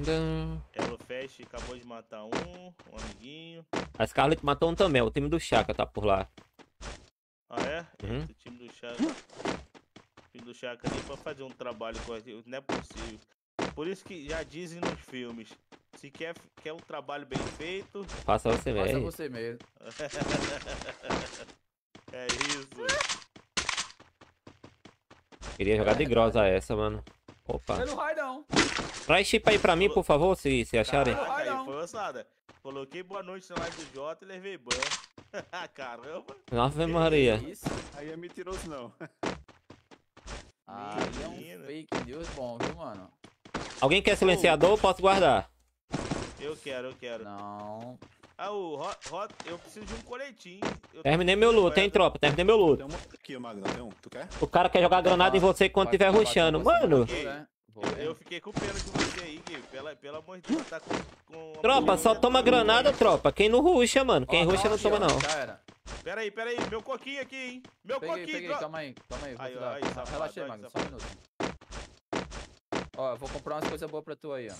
dan. Elo Fest acabou de matar um, um amiguinho. A Scarlet matou um também, o time do Chaka tá por lá. Ah, é? Uhum. O time do Chaka. O time do Chaka ali pra fazer um trabalho com a gente. Não é possível. Por isso que já dizem nos filmes. Se quer, quer um trabalho bem feito, Faça você Faça mesmo. você mesmo. [laughs] é isso. Queria jogar de grosa essa, mano. Opa. Ele não vai não. Traz chip aí pra mim, por favor, se, se acharem. Caraca, aí não. foi ossada. Coloquei boa noite na live do Jota e levei ban. [laughs] Caramba. Ave Maria. Isso. Aí é mentiroso não. [laughs] Aí é um fake news bom, viu, mano? Alguém quer silenciador? Posso guardar. Eu quero, eu quero. Não. Ah, o Hot, Hot, eu preciso de um coletinho. Eu Terminei meu luto, hein, tropa? Terminei meu luto. Tem um aqui, Magno. Tem um. Tu quer? O cara quer jogar granada em você quando Pode tiver acabar rushando. Mano, Vou, né? Eu, né? eu fiquei com pena de você aí, Gui. Pela, pelo amor de Deus, tá com. com tropa, só toma granada, tropa. Quem não rusha, mano. Quem Ó, rusha não aqui, toma, ó, não. Já era. Pera aí, pera aí. Meu coquinho aqui, hein? Meu Peguei, coquinho, peguei, calma aí, calma aí, vou Aí, ó, aí, Relaxa safado, aí, aí, Magno, só um minuto. Ó, eu vou comprar umas coisas boas pra tu aí, ó.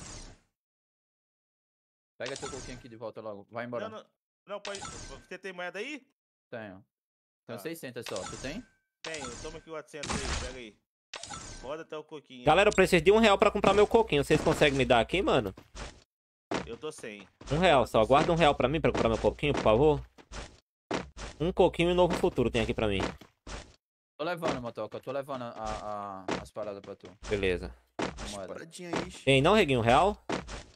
Pega teu coquinho aqui de volta logo, vai embora. Não, não, não, pode. Você tem moeda aí? Tenho. Tenho Tá. 600 só, tu tem? Tenho. Toma aqui o 400 aí, pega aí. Roda até o coquinho. Galera, eu preciso de um real pra comprar meu coquinho. Vocês conseguem me dar aqui, mano? Eu tô sem. Um real só. Guarda um real pra mim pra comprar meu coquinho, por favor. Um coquinho e um novo futuro tem aqui pra mim. Tô levando, Motoca, tô levando a, a- as paradas pra tu. Beleza. Paradinha aí. Tem não, Reguinho? Um real?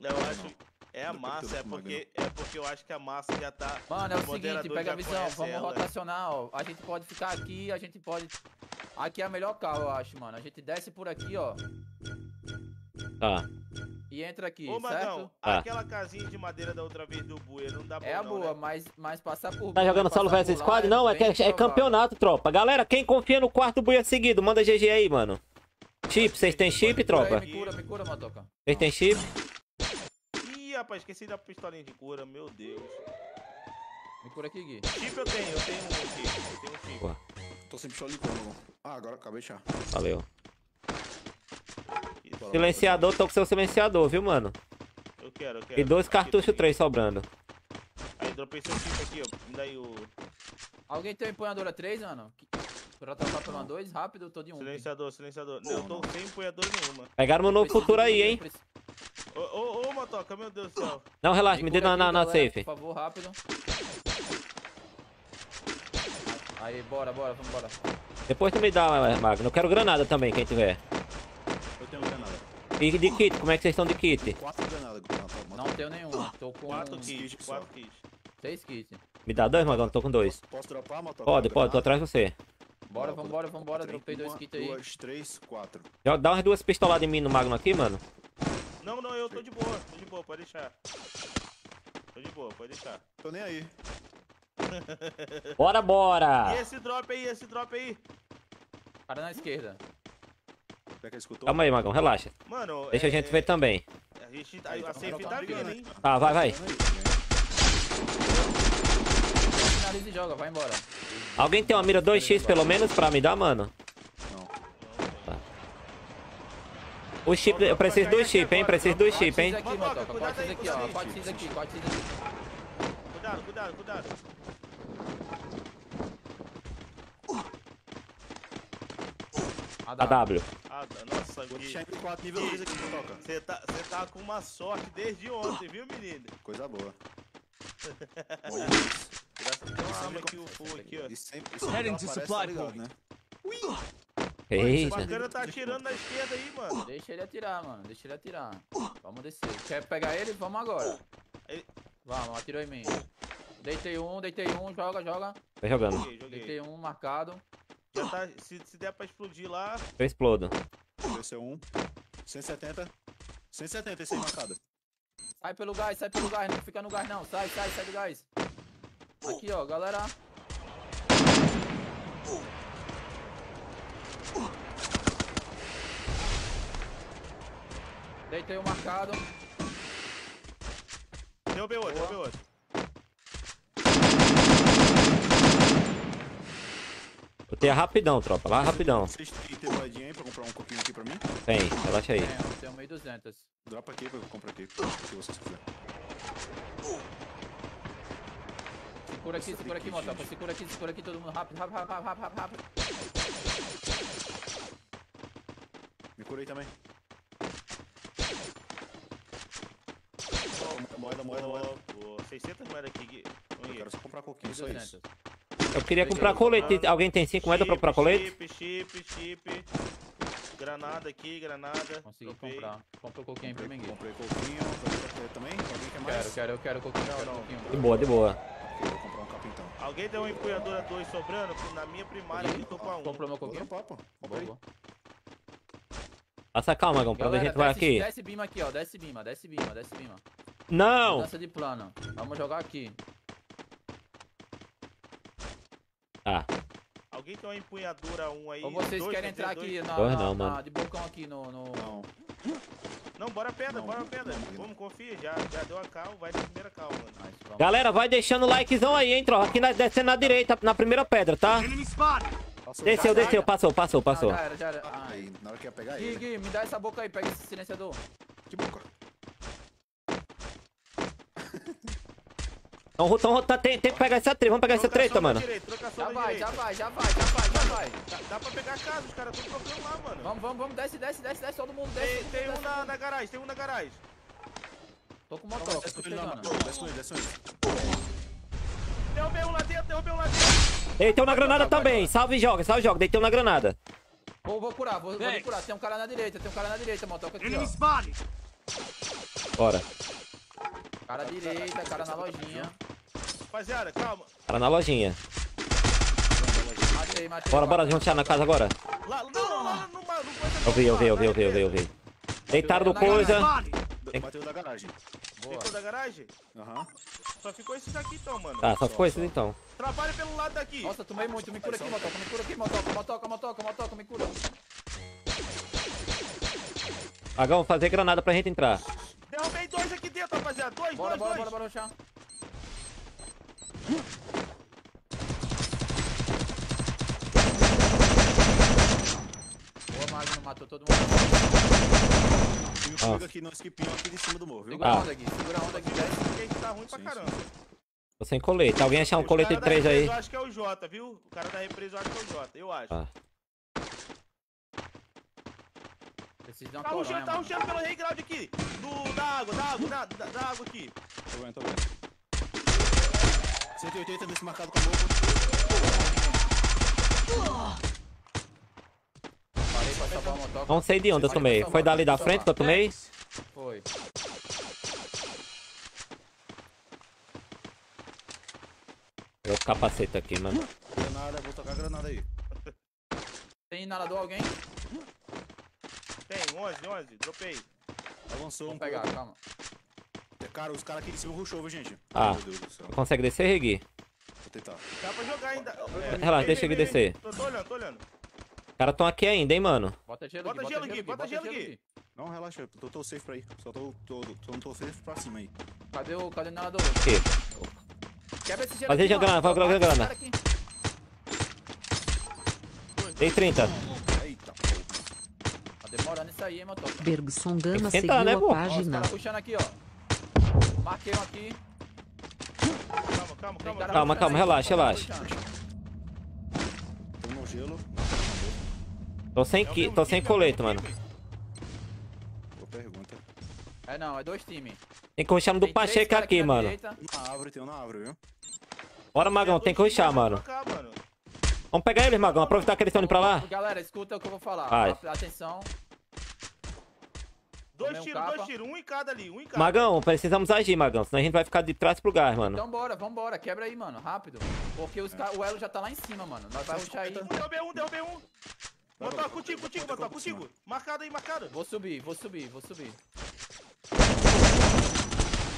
Eu acho. É a Não, massa, é porque, é porque eu acho que a massa já tá. Mano, é o seguinte, moderador pega a visão, vamos ela. rotacionar, ó. A gente pode ficar aqui, a gente pode. Aqui é a melhor carro, eu acho, mano. A gente desce por aqui, ó. Tá. E entra aqui, Ô, Magão, certo? Tá. aquela casinha de madeira da outra vez do Buia não dá É a não, boa, né? mas, mas passar por. Tá jogando solo lá squad? Não, é, bem é, é provável. campeonato, tropa. Galera, quem confia no quarto buia seguido, manda GG aí, mano. Chip, vocês têm chip, tropa? Me cura, me cura, Motoca. Vocês têm chip? Rapaz, esqueci da pistolinha de cura, meu Deus. Me cura aqui, Gui. Chip eu tenho, eu tenho um aqui. Eu tenho um chip. Boa. Tô sem pistola de como. Ah, agora acabei de achar. Valeu. Silenciador, tô com seu silenciador, viu, mano? Eu quero, eu quero. E dois cartuchos, três sobrando. Aí, dropei seu chip aqui, ó. Me dá aí o Alguém tem empunhadora 3, mano? Pra trocar pra uma 2, rápido, eu tô de um. silenciador, silenciador. Não, eu tô sem empunhador nenhuma. Pegaram meu novo futuro aí, hein? Ô, ô, ô, Motoca, meu Deus do céu. Não, relaxa, me dê na, na, na safe. Por favor, rápido. Aí, bora, bora, vambora. Depois tu me dá, eh, Magno. Eu quero granada também, quem tiver. Eu tenho granada. E de kit, como é que vocês estão de kit? Quatro granadas. Ah, Não tenho nenhum. Tô com Quatro kits quatro kits. 6 kits. Me dá dois, Magão? Tô com dois. Posso dropar, motor? Pode, pode, tô atrás de você. Bora, vambora, vambora. Dropei dois kits aí. Duas, três, quatro. Dá umas duas pistoladas em mim no Magno aqui, mano. Não, não, eu tô de boa, tô de boa, pode deixar. Tô de boa, pode deixar. Tô nem aí. [laughs] Bora, bora! E esse drop aí, esse drop aí? Cara na esquerda. Será que ele escutou? Calma aí, Magão, relaxa. Mano, Deixa a é- gente ver também. A gente, a, Então, a safe tá vindo, hein? Tá, vai, vai. Na finaliza e joga, vai embora. Alguém tem uma mira 2x pelo menos pra me dar, mano? O chip, eu preciso do chip, hein? Preciso do chip, hein? 4x aqui, Motoca, Motoca, cuidado 4x aí, aqui, ó. cuidado aí. 4x aqui, 4x aqui. Cuidado, cuidado, cuidado. A A W. Ah, nossa, Gui. deixar M4 nível 2 aqui, toca. Você tá, você tá com uma sorte desde ontem, viu, menino? Coisa boa. [laughs] Graças a Deus, aqui, o full aqui, ó. Heading to supply tá point. né? O Eita. bacana tá atirando na esquerda aí, mano. Deixa ele atirar, mano. Deixa ele atirar. Vamos descer. Quer pegar ele? Vamos agora. Ele- Vamos, atirou em mim. Deitei um, deitei um, joga, joga. Tô jogando. Joguei, joguei. Deitei um marcado. Já tá, se, se der pra explodir lá, Eu explodo. Esse é um. 170. 170 esse aí marcado. Sai pelo gás, sai pelo gás. Não fica no gás, não. Sai, sai, sai do gás. Aqui, ó, galera. Deitei um marcado. derrubei outro, derrubei outro. Eu tenho rapidão, tropa. Vai rapidão. Vocês têm moedinha aí pra comprar um coquinho aqui pra mim? Tem, relaxa aí. Tenho, tenho 1200. Dropa aqui pra eu comprar aqui. Se vocês quiserem. Segura aqui, segura aqui, motoca. Segura aqui, segura aqui, todo mundo. Rápido, rápido, rápido, rápido, rápido, rápido. Me curei também. Moeda, moeda, moeda. Pô, 600 moedas aqui, Eu quero só comprar coquinho, só isso. 1200. Eu queria comprar colete. Alguém tem 5 moedas pra comprar colete? Chip, chip, chip. Granada aqui, granada. Consegui Dropei. comprar. Compra o coquinho pra mim, Gui. Comprei coquinho. Você também? Alguém quer mais? Quero, quero, eu quero coquinho, quero coquinho. De boa, de boa. Vou comprar um capitão. Alguém tem uma empunhadora 2 sobrando? Na minha primária aqui tô com a 1. Comprou meu Vou coquinho? dropar, pô. Boa, Comprei. boa. Passa calma, Gão. Pra onde a gente vai aqui? Desce bima aqui, ó. Desce bima, desce bima, desce bima. Não! Mudança de plano. Vamos jogar aqui. Tá. Alguém tem uma empunhadora 1 aí? Ou vocês Dois, querem quer entrar aqui na, Dois não, na- mano. de bocão aqui no... no... Não. Não, bora pedra, Não, bora pedra. não, não. Vamos, confia, já, já deu a cal, vai na primeira cal, mano. Galera, vai deixando o likezão aí, hein, tropa. Aqui na, descendo na direita, na primeira pedra, tá? Passou. Desceu, desceu. Passou, passou, passou. já era, já era. Ah, Aí, na hora que ia pegar Gui, ele. Gui, me dá essa boca aí, pega esse silenciador. Que boca. Então, então tá, tem, tem que pegar essa treta. Vamos pegar essa Trocação treta, na mano. Trocação Já vai, já vai, já vai, já vai, já vai. Dá, dá pra pegar a casa, os caras estão trocando lá, mano. Vamos, vamos, vamos, desce, desce, desce, desce, todo mundo desce. Tem, tem um desce. na, na garagem, tem um na garagem. Tô com Desce ele chegando. Matheus. Desce com ele, desce com ele. Derrubei um lá dentro, derrubei um lá dentro. Deitou na granada também. Salve joga, salve joga. Deitou na granada. Vou, vou curar, vou, vou curar. Tem um cara na direita, tem um cara na direita, motoca aqui, ó. Bora. Cara à direita, cara na lojinha. Rapaziada, calma. Cara na lojinha. Matei, matei. Bora, bora cara. juntar na casa agora. Lá, não, não, lá no coisa Eu vi, eu vi, eu vi, eu vi, eu vi, eu vi. Deitaram do coisa. Bateu da garagem. Boa. Ficou da garagem? Aham. Só ficou esses aqui então, mano. Tá, só ficou esses então. Trabalha pelo lado daqui. Nossa, tomei muito. Me cura aqui, motoca. Me cura aqui, motoca. Motoca, motoca, motoca, me cura. Agora vamos fazer granada pra gente entrar. Derrubei dois aqui dentro, rapaziada. Dois, Bora, dois, bora, dois. bora, bora, rushar. Boa, Magno, matou todo mundo. Um Ah. comigo aqui no skipinho aqui de cima do morro, viu? Segura Ah. a onda aqui, segura a onda aqui. desce. Porque a gente tá ruim pra Sim, caramba. Tô sem colete. Alguém achar um O colete de 3 aí. Eu acho que é o Jota, viu? O cara da represa eu acho que é o Jota, eu acho. Ah. Preciso de uma Tá ruxando, tá ruxando pelo Rei Ground aqui. Do, da água, da água, da, da, da água aqui. Tô vendo, tô vendo. 180 desse marcado com a boca. Parei pra salvar o motoca. Não sei de onde eu tomei. Foi dali da frente que eu tomei? Foi. Eu capacete aqui, mano. Granada, vou tocar granada aí. Tem inalador alguém? Tem, 11, 11, dropei. Avançou Vou um pegar, pouco. calma. Cara, os caras aqui de cima rushou, viu, gente? Ah. Meu Deus do céu. Consegue descer, Regui? Vou tentar. Dá pra jogar ainda. Relaxa, vem, deixa vem. descer. Tô, tô olhando, tô olhando. Os caras tão aqui ainda, hein, mano. Bota gelo Bota aqui, gelo aqui, bota gelo aqui. Não, relaxa, eu tô, tô safe pra ir. Só tô, tô, tô, não tô safe pra cima aí. Cadê o, cadê o inalador? Aqui. Quebra esse gelo Fazer aqui, já grana, mano. vai Bate grana. esse cara aqui. Tem 30. Demorando isso aí, hein, motor. Bergson tentar, seguiu né, a pô? Ó, página. caras puxando aqui, ó. Marquei um aqui. Calma, calma, calma. Calma, calma, relaxa, relaxa. Tô no gelo. Tô sem, É tô sem time, é colete, mano. Boa pergunta. É não, é dois times. Tem que ruxar no do Pacheco aqui, na mano. direita. Na árvore, tem um na árvore, viu? Bora, Magão, tem que ruxar, mano. Cá, mano. Vamos pegar eles, Magão. Aproveitar que eles estão indo pra lá. Galera, escuta o que eu vou falar. Vai. Atenção. Dois um tiros, capa. dois tiros, um em cada ali, um em cada. Magão, precisamos agir, Magão. Senão a gente vai ficar de trás pro gás, mano. Então bora, vambora. Quebra aí, mano. Rápido. Porque os ca- o elo já tá lá em cima, mano. Nós vai ruxar aí. Um, derrubei um, derrubei um. Motor, contigo, contigo, motor, contigo. Marcado aí, marcado. Vou subir, vou subir, vou subir.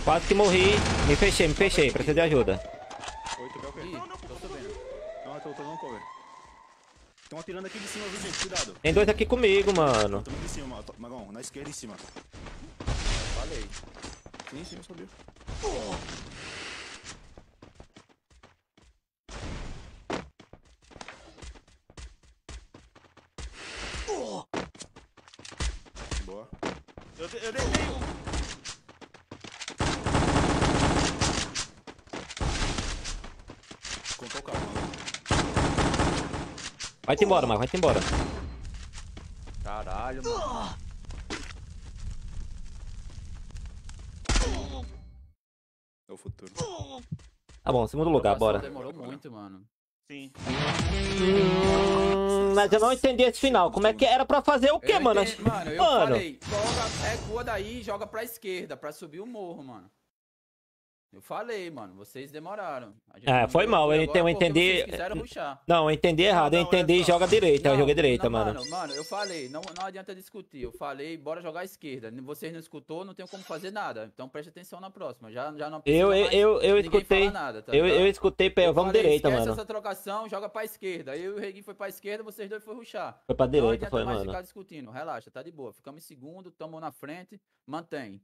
Quase que morri. Me fechei, me fechei. Preciso de ajuda. Oi, tu quer o quê? Ih, Não, não, tô subindo. Não, eu tô, tô dando cover. Estão atirando aqui de cima, viu, gente? Cuidado. Tem dois aqui comigo, mano. Estamos de cima, Magão. Na esquerda em cima. Falei. Sim, sim, subiu. Boa. Eu, eu deixei um. Contou o carro, mano. Vai-te embora, Magão. Vai-te embora. Caralho, mano. É o futuro. Tá bom, segundo lugar, bora. Demorou muito, mano. Sim. Hum, mas eu não entendi esse final. Como é que era pra fazer o quê, Eu mano? entendi- Mano, eu Mano. falei, joga, recua daí e joga pra esquerda, pra subir o morro, mano. Eu falei, mano, vocês demoraram. É, não foi mal, eu agora entendi- eu entendi- vocês quiseram rushar. Não, eu entendi errado. Eu Não, entendi olha e joga direita. Eu Não, joguei direita, não, mano. Mano, mano, eu falei, não, não adianta discutir. Eu falei, bora jogar à esquerda. Vocês não escutou, não tem como fazer nada. Então preste atenção na próxima. Já, já não Eu, eu, mais eu, eu escutei. nada, tá Eu, eu escutei, pé, vamos falei, direita, mano. essa trocação, joga pra esquerda. Eu e o Regui foi pra esquerda, vocês dois foram ruxar. Foi pra Não direita, adianta foi, mais mano. ficar discutindo. Relaxa, tá de boa. Ficamos em segundo, tamo na frente, mantém.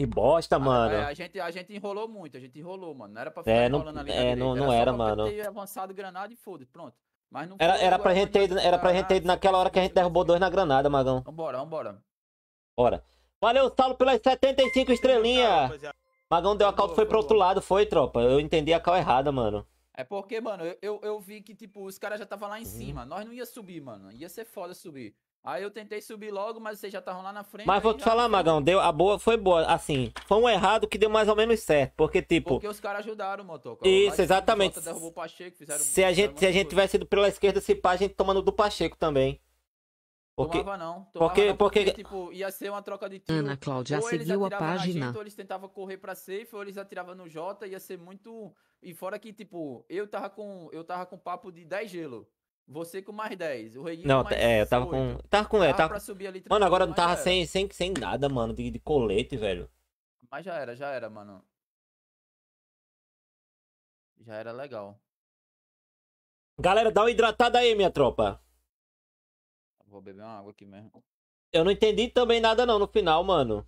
Que bosta, mano. A, a gente, a gente enrolou muito, a gente enrolou, mano. Não era pra ficar É, não- enrolando ali na é, não- não era, só pra mano. ter avançado granada e foda-se, pronto. Mas não Era, foi, era pra gente ter ido, era pra gente ter ido naquela hora que a gente derrubou dois na granada, Magão. Vambora, vambora. Bora. Valeu, Saulo, pelas 75 Tá, estrelinhas. Magão deu a cal Foi pro outro lado, foi, tropa. Eu entendi a cal errada, mano. É porque, mano, eu, eu, eu vi que, tipo, os caras já estavam lá em Uhum. cima. Nós não ia subir, mano. Ia ser foda subir. Aí eu tentei subir logo, mas vocês já estavam lá na frente. Mas vou te falar, foi- Magão, deu, a boa foi boa. Assim, foi um errado que deu mais ou menos certo. Porque, tipo, Porque os caras ajudaram o motor. Isso, exatamente. Derrubou o Pacheco, fizeram se a gente, se a gente tivesse ido pela esquerda, se pá, a gente tomando do Pacheco também. Porque. Tomava não. Tomava porque- não porque- tipo, ia ser uma troca de tiro. Ana Cláudia ou eles seguiu a página. gente, ou eles tentavam correr pra safe, ou eles atiravam no Jota, ia ser muito... E fora que, tipo, eu tava com, eu tava com papo de 10 gelo. Você com mais 10. O Rei Não, com mais é, eu tava 8. com. Tava com. É, tava... pra subir ali Mano, agora não tava sem, sem, sem nada, mano, de, de colete, velho. Mas já era, já era, mano. Já era legal. Galera, dá uma hidratada aí, minha tropa. Vou beber uma água aqui mesmo. Eu não entendi também nada não no final, mano.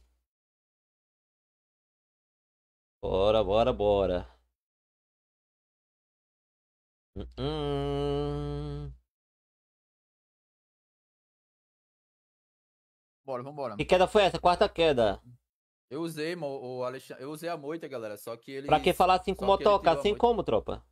Bora, bora, bora. Hum, hum. Bora, vambora. Que queda foi essa? Quarta queda. Eu usei, o Alexandre, eu usei a moita, galera, só que ele... Pra que falar assim com motoca? Assim como, tropa?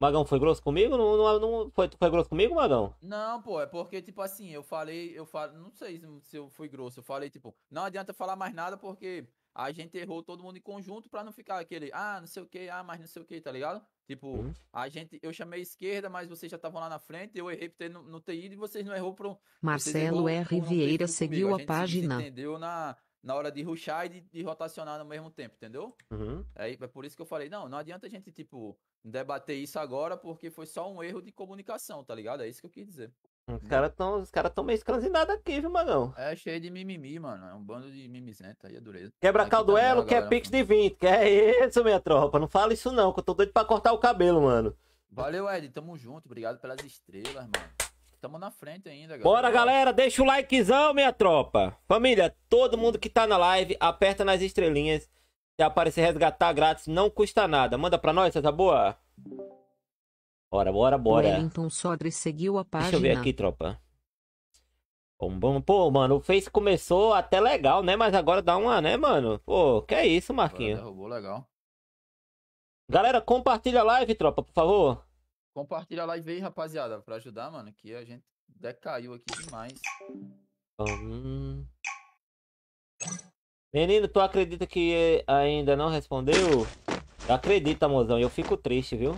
Magão, foi grosso comigo? Não, não, não foi, foi grosso comigo, Magão? Não, pô, é porque, tipo assim, eu falei, eu falo, não sei se- se eu fui grosso, eu falei, tipo, não adianta falar mais nada porque a gente errou todo mundo em conjunto pra não ficar aquele, ah, não sei o que, ah, mas não sei o que, tá ligado? Tipo, Uhum. a gente, eu chamei esquerda, mas vocês já estavam lá na frente, eu errei por ter, não, não ter ido e vocês não errou pro, Marcelo errou R. Vieira seguiu a se página. entendeu na, na hora de rushar e de, de rotacionar no mesmo tempo, entendeu? Uhum. É, é por isso que eu falei, não, não adianta a gente, tipo, debater isso agora porque foi só um erro de comunicação, tá ligado? É isso que eu quis dizer. Os caras tão, os cara tão meio escranzinados aqui, viu, Magão? É cheio de mimimi, mano. É um bando de mimizenta aí, é dureza. Quebra Aqui cal também, duelo, ó, quer galera. pix de 20. Que é isso, minha tropa? Não fala isso não, que eu tô doido pra cortar o cabelo, mano. Valeu, Ed. Tamo junto. Obrigado pelas estrelas, mano. Tamo na frente ainda, galera. Bora, galera, deixa o likezão, minha tropa. Família, todo mundo que tá na live, aperta nas estrelinhas. Se aparecer resgatar grátis, não custa nada. Manda pra nós, essa boa. Bora, bora, bora. Wellington Sodre seguiu a página. Deixa eu ver aqui, tropa. Bom, bom. Pô, mano, o Face começou até legal, né? Mas agora dá uma, né, mano? Pô, que é isso, Agora Marquinhos? derrubou legal. Galera, compartilha a live, tropa, por favor. Compartilha a live aí, rapaziada, pra ajudar, mano, que a gente decaiu aqui demais. Hum. Menino, tu acredita que ainda não respondeu? Eu acredito, mozão. Eu fico triste, viu?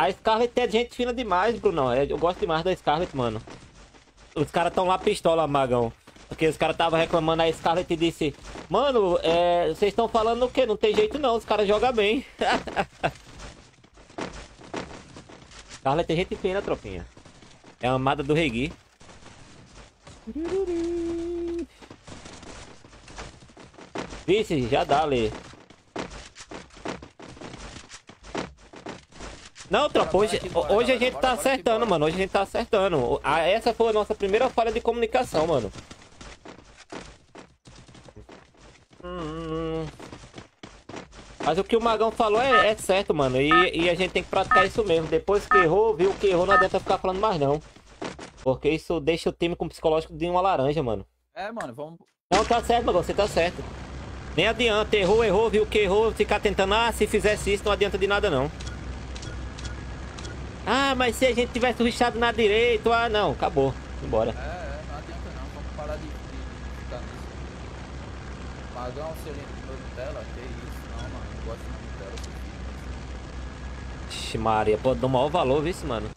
A Scarlett é gente fina demais, Brunão. É, Eu gosto demais da Scarlett, mano. Os caras tão lá pistola, magão. Porque os caras tava reclamando, a Scarlett disse: Mano, é, vocês estão falando o quê? Não tem jeito não, os caras jogam bem. [laughs] Scarlett é gente fina, tropinha. É a amada do Regui. Vice, já dá, Lê. Não, tropa, hoje, hoje a gente tá acertando, mano. Hoje a gente tá acertando. Essa foi a nossa primeira falha de comunicação, mano. Hum. Mas o que o Magão falou é, é certo, mano. E, e a gente tem que praticar isso mesmo. Depois que errou, viu que errou, não adianta ficar falando mais não. Porque isso deixa o time com o psicológico de uma laranja, mano. É, mano, vamos. Não, tá certo, Magão, você tá certo. Nem adianta, errou, errou, viu que errou, ficar tentando, ah, se fizesse isso, não adianta de nada não. Ah, mas se a gente tivesse ruxado na direita, ah, não, acabou. Embora. É, é, não adianta não, vamos parar de, de, de ficar nisso. Magão, se ele entrou Nutella, que isso, não, mano, não gosto de sou Ixi, Maria, pô, dou maior valor, viu isso, mano.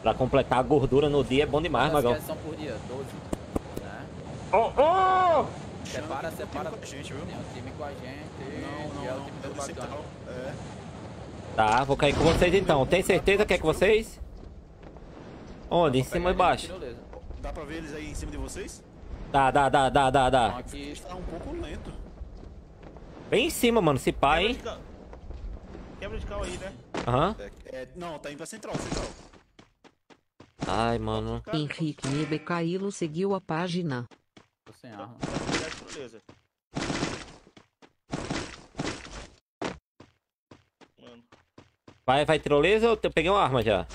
Pra completar a gordura no dia é bom demais, Quantas Magão. quedas são por dia? 12, né? Oh, oh! Separa, Tem um separa. time com a gente, viu? Tem um time com a gente, Não, e é não, o não. time É do. Central. É. Tá, vou cair com vocês então. Tem certeza que é com vocês? Onde? Em cima pegar e ele baixo? na tirolesa. Dá pra ver eles aí em cima de vocês? Dá, dá, dá, dá, dá, dá. aqui, Está um pouco lento. Bem em cima, mano. Se pá, Quebra hein? de Quebra de cal aí, né? Aham. É, é, não, tá indo pra central, central. Ai, mano. Henrique Nebecailo seguiu a página. tô sem arma. Beleza. Mano. Vai, vai tirolesa ou eu peguei uma arma já?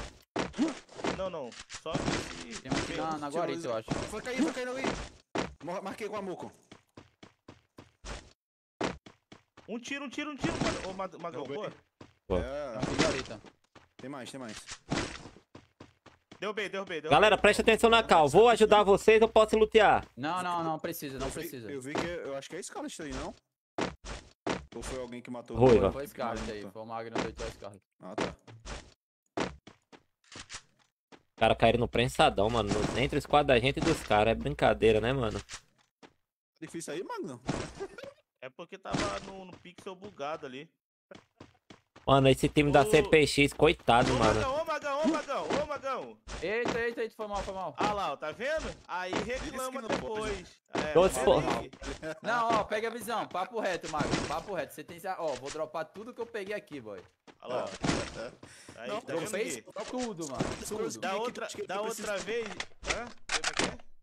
Não, não. Só que. Tem um aqui na, na guarita, eu acho. Vai cair, vai cair ali. Mar- Marquei com a Muco. Um tiro, um tiro, um tiro. Ô, Mag- Magão, Derrubei. pô. Pô. É, Tem aqui guarita. tem mais, tem mais. Derrubei, derrubei, derrubei. Galera, presta atenção na cal. Vou ajudar vocês, eu posso lutear. Não, não, não precisa, não eu vi- precisa. eu vi que, eu acho que é Scarlet aí, não? Ou foi alguém que matou? Ruiva. Foi Scarlet aí, foi o Magno do Toy Scarlet. Ah, tá. Os caras caíram no prensadão, mano. no- Entre os quadros da gente e dos caras. É brincadeira, né, mano? Difícil aí, Magno? É porque tava no, no pixel bugado ali. Mano, esse time da. CPX, coitado, Ô, mano. Ô, Magão, ô, Magão, ô, Magão. Eita, eita, eita, foi mal, foi mal. Ah lá, ó, tá vendo? Aí reclama depois. É, Todos for-? Não, ó, pega a visão, papo reto, Magno, papo reto. Você tem, ó, vou dropar tudo que eu peguei aqui, boy. Olha lá. Aí, Não, tá vendo tudo, mano, tudo. Da outra, da outra vez. Hã?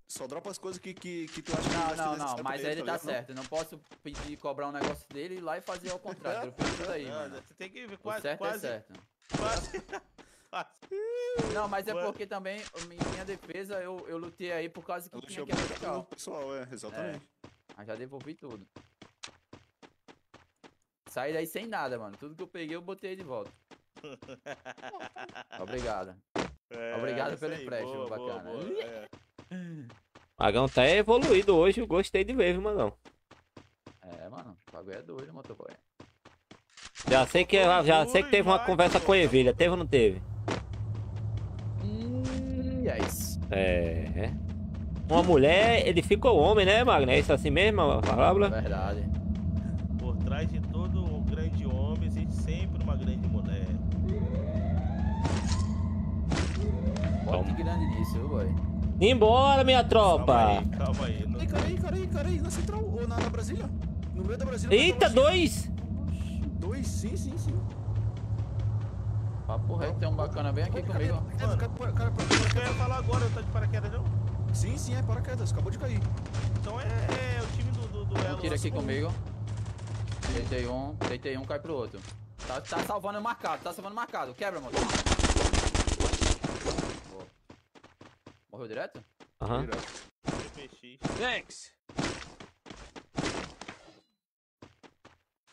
É que é? Só dropa as coisas que, que, que tu acha que Não, ser não, não, necessário mas pra ele tá ligado? certo. Eu não posso pedir cobrar um negócio dele e ir lá e fazer ao contrário. [laughs] Eu fiz tudo aí, Não, mano. Você tem que ver O quase. certo quase, é certo. [laughs] quase. Não, mas é Ué. porque também, em minha defesa, eu, eu lutei aí por causa que Eu tinha que é o pessoal, é, exatamente. Mas já devolvi tudo. Saí daí sem nada, mano. Tudo que eu peguei, eu botei de volta. [laughs] Obrigado. É, Obrigado isso pelo aí, empréstimo, boa, boa, bacana. boa, é. Magão tá evoluído hoje, eu gostei de ver, viu, Magão? É, mano. O bagulho é doido, motoboy. Já sei que, já sei que teve uma conversa com a Evilha, teve ou não teve? Hum, yes. É. Uma mulher edificou o homem, né, Magno? É isso assim mesmo, a palavra? Verdade. Por trás de todo um grande homem existe sempre uma grande mulher. Bote grande nisso, viu, boy? Embora, minha Calma tropa! aí, calma aí. Não... Ei, cara aí, cara aí, cara aí, na central ou na, na Brasília? No meio da Brasília. Eita, dois! Dois, sim, sim, sim. Papo reto, tem um bacana bem aqui comigo. Cara, cara, cara, Eu ia falar agora, eu tô de paraquedas não? Sim, sim, é paraquedas. Acabou de cair. Então é, é o time do, do, do Um Elo. tiro aqui comigo. Deitei um, deitei um, cai pro outro. Tá, tá salvando marcado, tá salvando marcado. Quebra, motor. Boa. Morreu direto? Aham. Direto. PPX.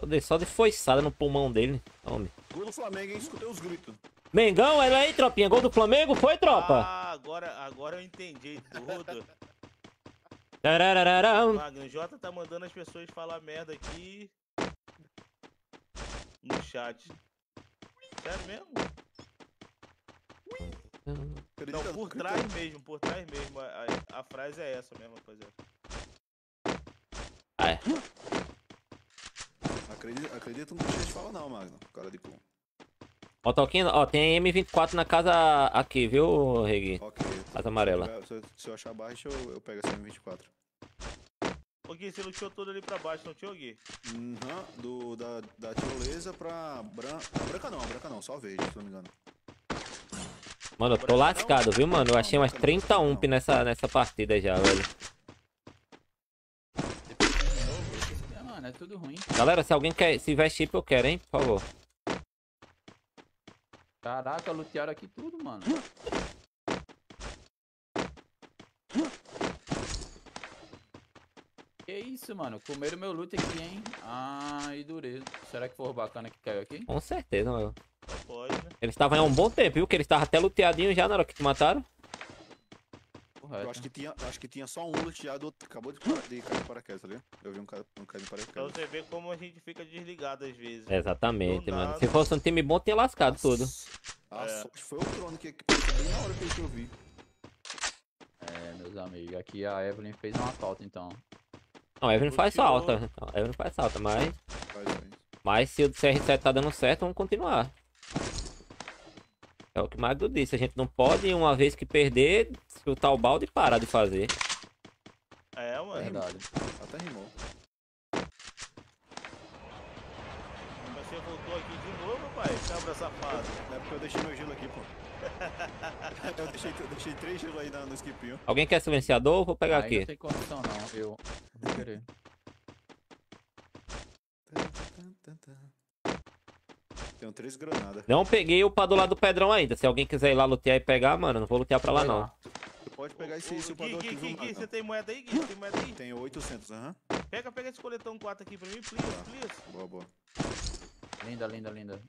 Eu dei só de foiçada no pulmão dele. Tome. Gol do Flamengo, hein? Escutei os gritos. Mengão, olha aí, tropinha. Gol do Flamengo, foi, tropa? Ah, agora, agora eu entendi tudo. Tararararam. Magno, Jota tá mandando as pessoas falar merda aqui no chat. Sério mesmo? Acredita, Não, por acredita. trás mesmo, por trás mesmo. A, a- a frase é essa mesmo, rapaziada. Ah, é. Acredita, acredita no que a gente fala não, Magno. Cara de cu. Ó, Toquinho, ó, tem M24 na casa aqui, viu, Regui? Ok. Casa amarela. Se eu, se eu achar baixo, eu, eu pego essa M24. Ô Gui, você lutou todo ali pra baixo, não tinha, Gui? Uhum, do, da, da tirolesa pra branca. Ah, branca não, branca não, só verde, se não me engano. Mano, eu tô lascado, viu, mano? Eu achei umas 30 ump nessa, nessa partida já, velho. É, Mano, é tudo ruim. Galera, se alguém quer, se tiver chip, eu quero, hein? Por favor. Caraca, lutearam aqui tudo, mano. Que isso, mano? Comeram meu loot aqui, hein? Ai, dureza. Será que foi o bacana que caiu aqui? Com certeza, mano. Pode, né? Eles estavam há um bom tempo, viu? Que eles estavam até luteadinhos já na hora que te mataram. Correto. Eu acho que tinha, acho que tinha só um luteado, outro acabou de, de cair de paraquedas, ligado? Eu vi um cara, um cara Pra paraquedas. você ver como a gente fica desligado às vezes. Exatamente, Do mano. nada. Se fosse um time bom, tinha lascado tudo. A É. sorte foi o trono que, bem na hora que eu vi. É, meus amigos. Aqui a Evelyn fez uma falta, então. Não, a Evelyn faz falta. A Evelyn faz falta, mas. Mas se o CR7 tá dando certo, vamos continuar. É o que o Magno disse, a gente não pode, uma vez que perder, chutar o balde e parar de fazer. É, mano. Verdade. Até rimou. Você voltou aqui de novo, pai? Cabra safado. É porque eu deixei meu gelo aqui, pô. [laughs] eu deixei, eu deixei três gelos aí na- no skipinho. Alguém quer silenciador? Vou pegar Aí aqui. não tem condição, não. Eu vou querer. Tenho três granadas. Não peguei o pá do lado do Pedrão ainda. Se alguém quiser ir lá lutear e pegar, mano, não vou lutear pra lá não. Você pode pegar esse Gui, aqui, Gui, Gui, você tem moeda aí, Gui? Tem moeda aí? Tenho 800, aham. Pega, pega esse coletão 4 aqui pra mim, please, please. Boa, boa. Linda, linda, linda.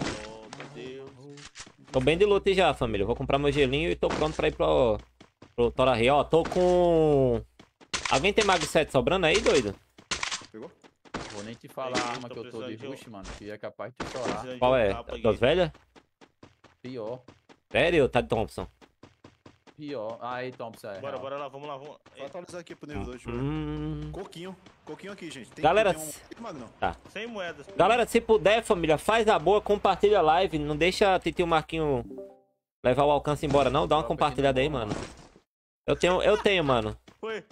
Oh, meu Deus. Tô bem de loot já, família. Vou comprar meu gelinho e tô pronto pra ir pro, pro Tora Rio. Ó, tô com... Alguém tem Mag 7 sobrando aí, doido? Pegou? Vou nem te falar Aí, a arma que eu tô de de rush, mano. Que é capaz de de Qual é? Das velhas? Pior. Sério? Tá de Thompson. Pior. Aí, Thompson, é. Bora, real. bora lá, vamos lá, vamos. Vou atualizar aqui pro nível 2, deixa eu ver. Hum... Coquinho. Coquinho aqui, gente. Tem, Galera, tem um... Magno. Sem moedas. Galera, se puder, família, faz a boa, compartilha a live. Não deixa a Titio Marquinho levar o alcance embora, não. Dá uma compartilhada aí, mano. Eu tenho, eu tenho, mano. Foi.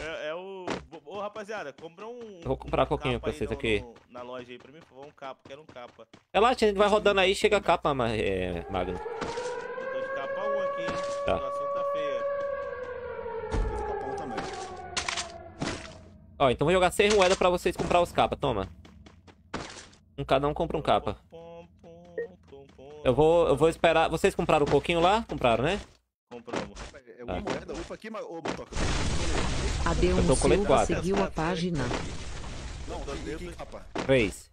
É, é o. Ô, rapaziada, compra um. Eu vou comprar um coquinho capa pra vocês no- aqui. no- na loja aí pra mim, por favor, um capa, quero um capa. Relaxa, a gente vai rodando aí, chega a capa, mas, é, Magno. Eu tô de capa 1 aqui, hein? Tá. A situação tá feia. Eu tenho capão também. Ó, então vou jogar seis moedas pra vocês comprar os capas, toma. Um cada um compra um capa. Eu vou, eu vou esperar. Vocês compraram o coquinho lá? Compraram, né? Compramos. É uma Ah. moeda, upa aqui, mas... Ô, Motoca. Adeum Eu tô com Silva quatro. seguiu a página. Não, tem aqui, capa. Três.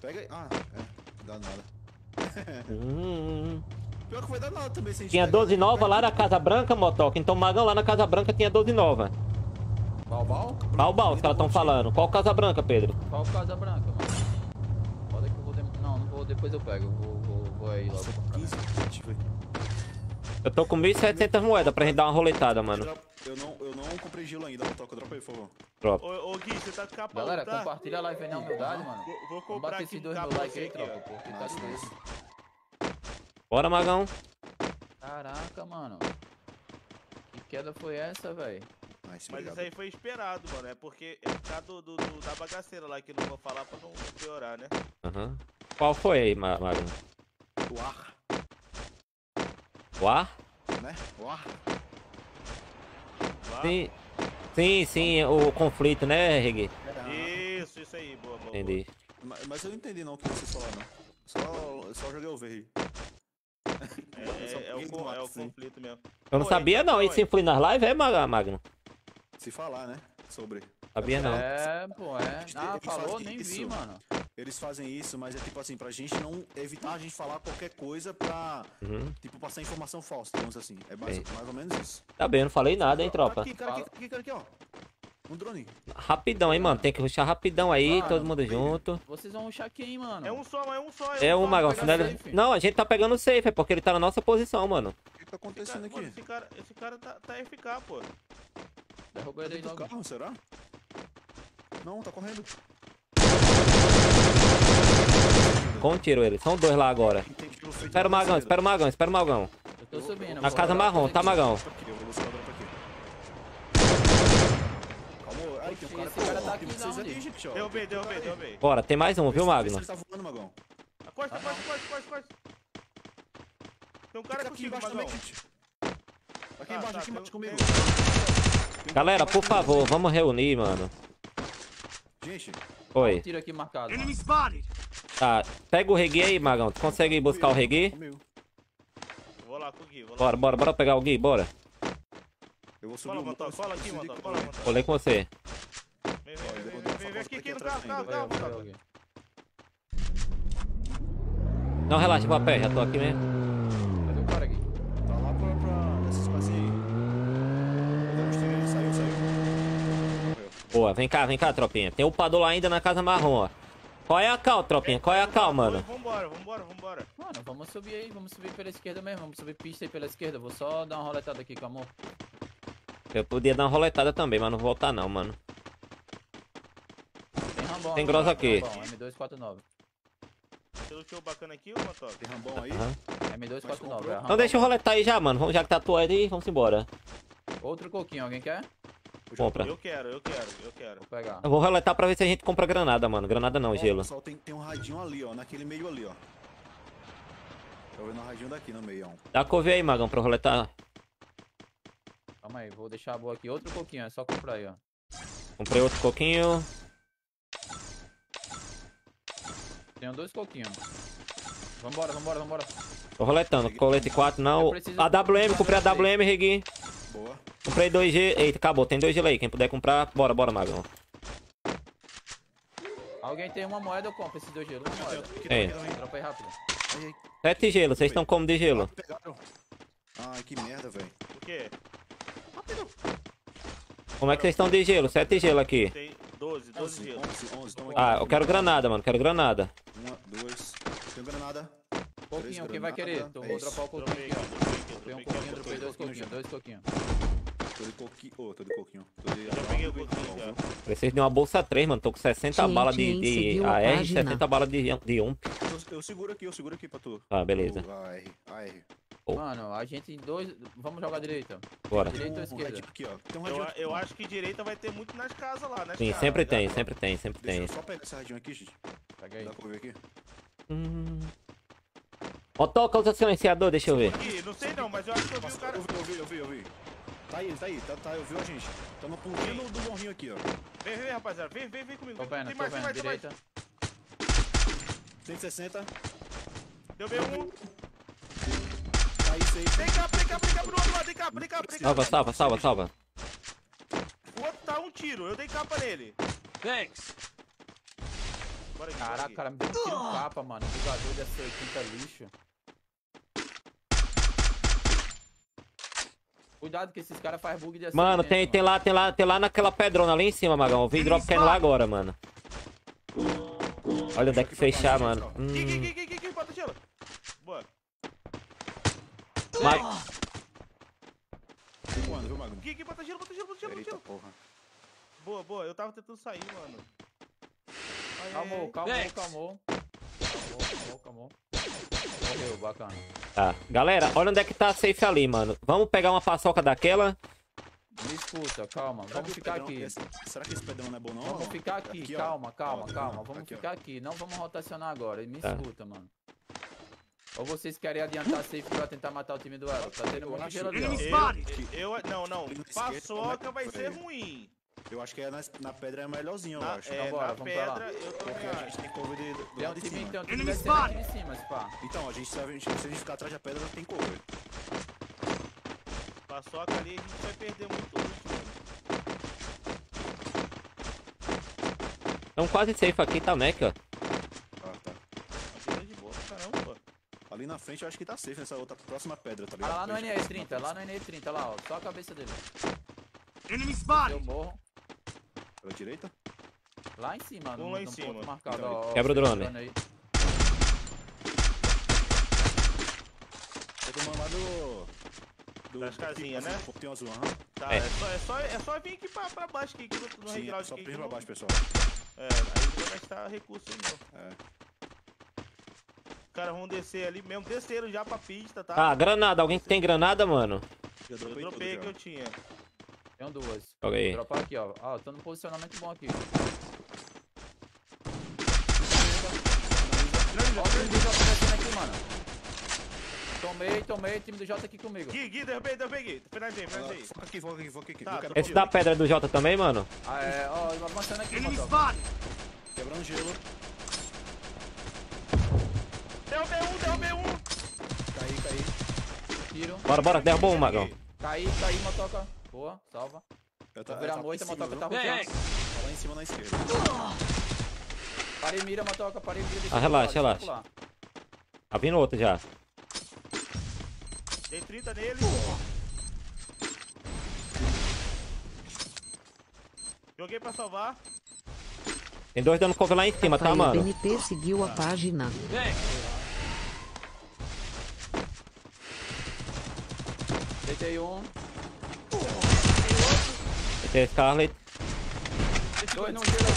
Pega aí. Ah, é. Dá nada. [laughs] Hum. Pior que vai dar nada também, se a gente Tinha pegar- 12 nova lá na Casa Branca, Motoca. Então o Magão lá na Casa Branca tinha 12 nova. Balbal? Balbal, os caras estão falando. Qual Casa Branca, Pedro? Qual Casa Branca, mano? Pode que eu vou. dem- Não, não vou. Depois eu pego. Eu Vou, vou, vou aí logo. comprar. 15, 20, velho. Eu tô com 1.700 moedas pra gente dar uma roletada, mano. Eu não, eu não comprei gelo ainda, Motoca. Dropa aí, por favor. Drop. Ô, ô Gui, você tá com capa Galera, 1, tá? compartilha a live aí na humildade, mano. Vou, vou Vamos comprar bater aqui esses dois mil likes aí, tropa, porque tá difícil. nice. Bora, Magão. Caraca, mano. Que queda foi essa, velho? Nice, Mas obrigado. isso aí foi esperado, mano. É porque é por causa do, do- do- da bagaceira lá que eu não vou falar pra não piorar, né? Aham. Qual foi aí, Ma- Magno? O ar, O ar? né? O ar. Lá. Sim. Sim, sim, o conflito, né, Regui? É, Isso, isso aí, boa, boa. Entendi. mas, mas eu não entendi não o que vocês falaram. não. Só, eu só joguei o ver aí. É, [laughs] é, o, é o conflito mesmo. Eu não Pô, sabia então, não, isso influi nas lives, é, Mag- Magno? Se falar, né? Sobre. Sabia não. É, pô, é. Ah, falou, nem vi, isso. mano. Eles fazem isso, mas é tipo assim, pra gente não evitar a gente falar qualquer coisa pra, Uhum. tipo, passar informação falsa, digamos assim. É mais, mais ou menos isso. Tá bem, eu não falei nada, hein, tropa. Aqui, cara, aqui, aqui, cara, aqui, ó. Um drone. Rapidão, hein, mano. Tem que ruxar rapidão aí, Mano, todo mundo junto. Vocês vão ruxar quem, mano? É um só, é um só. É um um, Magão. safe. Não, a gente tá pegando o safe, é porque ele tá na nossa posição, mano. O que, tá Esse cara, acontecendo mano, aqui? esse cara, esse cara tá, tá FK, pô. Derruba ele aí logo. carro, será? Não, tá correndo. Com tiro ele. São dois lá agora. Espera o Magão, espera o Magão, espera o Magão. Eu tô subindo. Na casa marrom, tá. Magão? Calma, aí tem um cara, Esse cara tá tem aqui não, gente, ó. Derrubei, derrubei, derrubei. Bora, tem mais um, viu, Magno? ele tá voando, Magão. Costa, Ah, costa, costa, costa, costa. Tem um cara Fica aqui contigo, embaixo Magão. Aqui Tá, embaixo, tá, aqui embaixo comigo. Galera, por favor, vamos reunir, mano. Gente, Um Oi. tiro aqui marcado. Tá, pega o Regui aí, Magão. Tu consegue buscar o comigo. Vou lá com o Gui, vou lá. Bora, bora, bora pegar o Gui, bora. Eu vou subir Fala, o Motor, motor, fala aqui, Motor, fala, Motor. Colei com você. Vem, vem, vem, vem, vem, vem aqui, aqui aqui no carro, carro, carro, Motor. Não, relaxa, pé, já tô aqui mesmo. Cadê o cara aqui? Tá lá pra, pra esse espaço aí. Deu uns tiros, ele saiu, saiu. Morreu. Boa, vem cá, vem cá, tropinha. Tem o Pador lá ainda na casa marrom, ó. Qual é a cal, tropinha? Qual é a cal, mano? Vambora, vambora, vambora. Mano, vamos subir aí, vamos subir pela esquerda mesmo, vamos subir pista aí pela esquerda. Vou só dar uma roletada aqui com amor. Eu podia dar uma roletada também, mas não vou voltar não, mano. Tem Rambão. Tem aqui, grossa aqui. Rambão, M249. Você lutou bacana aqui, ô Motor? Tem rambão aí. Aham. M249, é Então deixa eu roletar aí já, mano. Vamos, já que tá tu aí, vamos embora. Outro coquinho, alguém quer? Compra. Eu quero, eu quero, eu quero. Vou pegar. Eu vou roletar pra ver se a gente compra granada, mano. Granada não, gelo. Pessoal, tem, tem um radinho ali, ó. Naquele meio ali, ó. Tô vendo um radinho daqui no meio, ó. Dá couve aí, Magão, pra eu roletar. Calma aí, vou deixar a boa aqui. Outro coquinho, é só comprar aí, ó. Comprei outro coquinho. Tenho dois coquinhos. Vambora, vambora, vambora. Tô roletando. Colete 4 não. Eu preciso A WM, comprar comprei a. WM, Regui. Boa. Comprei 2G. Eita, acabou. Tem 2G aí. Quem puder comprar, bora, bora, Magão. Alguém tem uma moeda, eu compro esses dois gelos. Uma moeda. Aqui, É. aqui, aqui, Dropa aí rápido. 7 gelo. Vocês estão como de gelo? Pegaram. Ai, que merda, velho. O quê? Como é que vocês estão de gelo? 7 gelo aqui. Tem 12, 12 11, dias. 11, 11. Tamo Ah, aqui. eu quero granada, mano. Quero granada. Uma, duas. Tenho granada. Coquinho, Três quem vai querer? Então vou dropar o coquinho Dropei aqui, aqui, aqui, um aqui. dropei dois já. dois coquinhos. Tô de coquinho. Ô, tô de coquinho. Tô de. Já peguei o coquinho já. Preciso de uma bolsa 3, mano. Tô com 60 Gente, balas de, de AR e página. 70 balas de, de um. Eu, eu seguro aqui, eu seguro aqui pra tu. Ah, beleza. O AR, AR. Mano, a gente em dois. Vamos jogar direita. Bora. Direita ou esquerda? radinho aqui, ó. Tem um Eu, radinho eu acho que direita vai ter muito nas casas lá, nas Sim, casas. sempre tem, sempre tem, sempre Deixa tem. eu só pegar esse radinho aqui, gente. Pega aí. Dá pra ver aqui? Hum. Ó, toca o silenciador, deixa eu ver. Aqui, não sei não, mas eu acho que eu vi o cara. Eu vi, eu vi, eu vi, eu vi. Tá aí, tá aí, tá, tá, eu vi a gente. Tá no pontinho do, do morrinho aqui, ó. Vem, vem, rapaziada. Vem, vem, vem comigo. Tô vendo, tem tô mais, tem vendo. mais, tem mais. Direita. 160. Deu bem um. Tá. Vem cá, vem cá, vem cá pro outro lado. Vem cá, vem cá, vem cá. Salva, salva, salva, salva. O outro tá um tiro. Eu dei capa nele. Thanks. Bora Caraca, aqui. o cara me deu um tiro capa, mano. Jogador dessa 80 lixo. Cuidado que esses caras fazem bug de Mano, tem, tem lá, tem lá, tem lá naquela pedrona ali em cima, Magão. Eu vi drop caindo lá agora, mano. Olha onde é que fechar, mano. Hum, aqui, aqui, aqui, aqui, bota gelo. Boa. Mag- Quando, viu, Magno? Aqui, aqui, bota gelo, bota gelo, bota gelo, bota Eita gelo. porra. Boa, boa. Eu tava tentando sair, mano. Ai, ai, Calmou, ai. calmou, calmou. Calmou, calmou, calmou. Morreu, bacana. Tá. Galera, olha onde é que tá a safe ali, mano. Vamos pegar uma paçoca daquela. Me escuta, calma. Será Vamos ficar aqui. esse- será que esse pedrão não é bom, não? Vamos ficar aqui, Aqui, calma, calma, calma. Vamos aqui, ó. ficar aqui. Não vamos rotacionar agora. Me Tá. escuta, mano. Ou vocês querem adiantar safe pra tentar matar o time do Elo? Tá tendo Eu muito gelo ali, Eu, eu, não, não. Paçoca vai como é que ser ruim. Eu acho que é na, na pedra é melhorzinho, eu Na, acho. é, Então bora, na vamos pra lá. pedra, eu Porque também a gente tem cover de, do Tem um lado de cima. tem um time de cima, se pá. Então, a gente sabe, se a gente ficar atrás da pedra, tem cover. Paçoca ali, a gente vai perder muito. Estão quase safe aqui, tá, Mac, ó. Ah, tá. Aqui tá de boa, pra caramba, pô. Ali na frente eu acho que tá safe nessa outra próxima pedra, tá Ah, ligado? lá no Pra gente passar NE30, na lá no NE30, lá, ó. Só a cabeça dele. Enemy spotted! Eu morro. Pela direita? Lá em cima, Um no, lá em cima. ponto marcado, Então, ó. ó, Quebra o drone. aí. Eu tô mandando lá do... do Das casinhas, né? Pontinho azul, aham. Tá, É. é, só, é, só, é só vir aqui pra, pra baixo aqui, que no, no Sim, só aqui. pra baixo, pessoal. É, aí não vai gastar recurso aí não. É. Os caras vão descer ali mesmo, desceram já pra pista, tá? Ah, granada. Alguém que tem granada, mano? Eu dropei dropei tudo que já. eu tinha. Tenho duas. Joga aí. Vou dropar aqui, ó. Ó, tô num posicionamento bom aqui. Ó o time do J descendo aqui, mano. Tomei, tomei, time do J aqui comigo. Gui, Gui, derrubei, derrubei, Gui. Finalizei, finalizei. Foca aqui, foca aqui, foca aqui. Tá, Eu aqui. Esse da pedra do Jota também, mano? Ah, é, ó, avançando aqui, spotted! Quebrando gelo. Tiro. Bora, bora. Derrubou um, Magão. Caí, caí, motoca. Boa, salva. Eu tá, virar tá moita, a cima, motoca tá roteando. Tá lá em cima na esquerda. Parei mira, motoca, parei mira. Ah, relaxa, relaxa. Tá vindo outro já. Dei 30 nele. Joguei pra salvar. Tem dois dando cover lá em cima, tá, mano? BNT seguiu a página. Deitei um. Tem Scarlet. Dois aqui no gelo.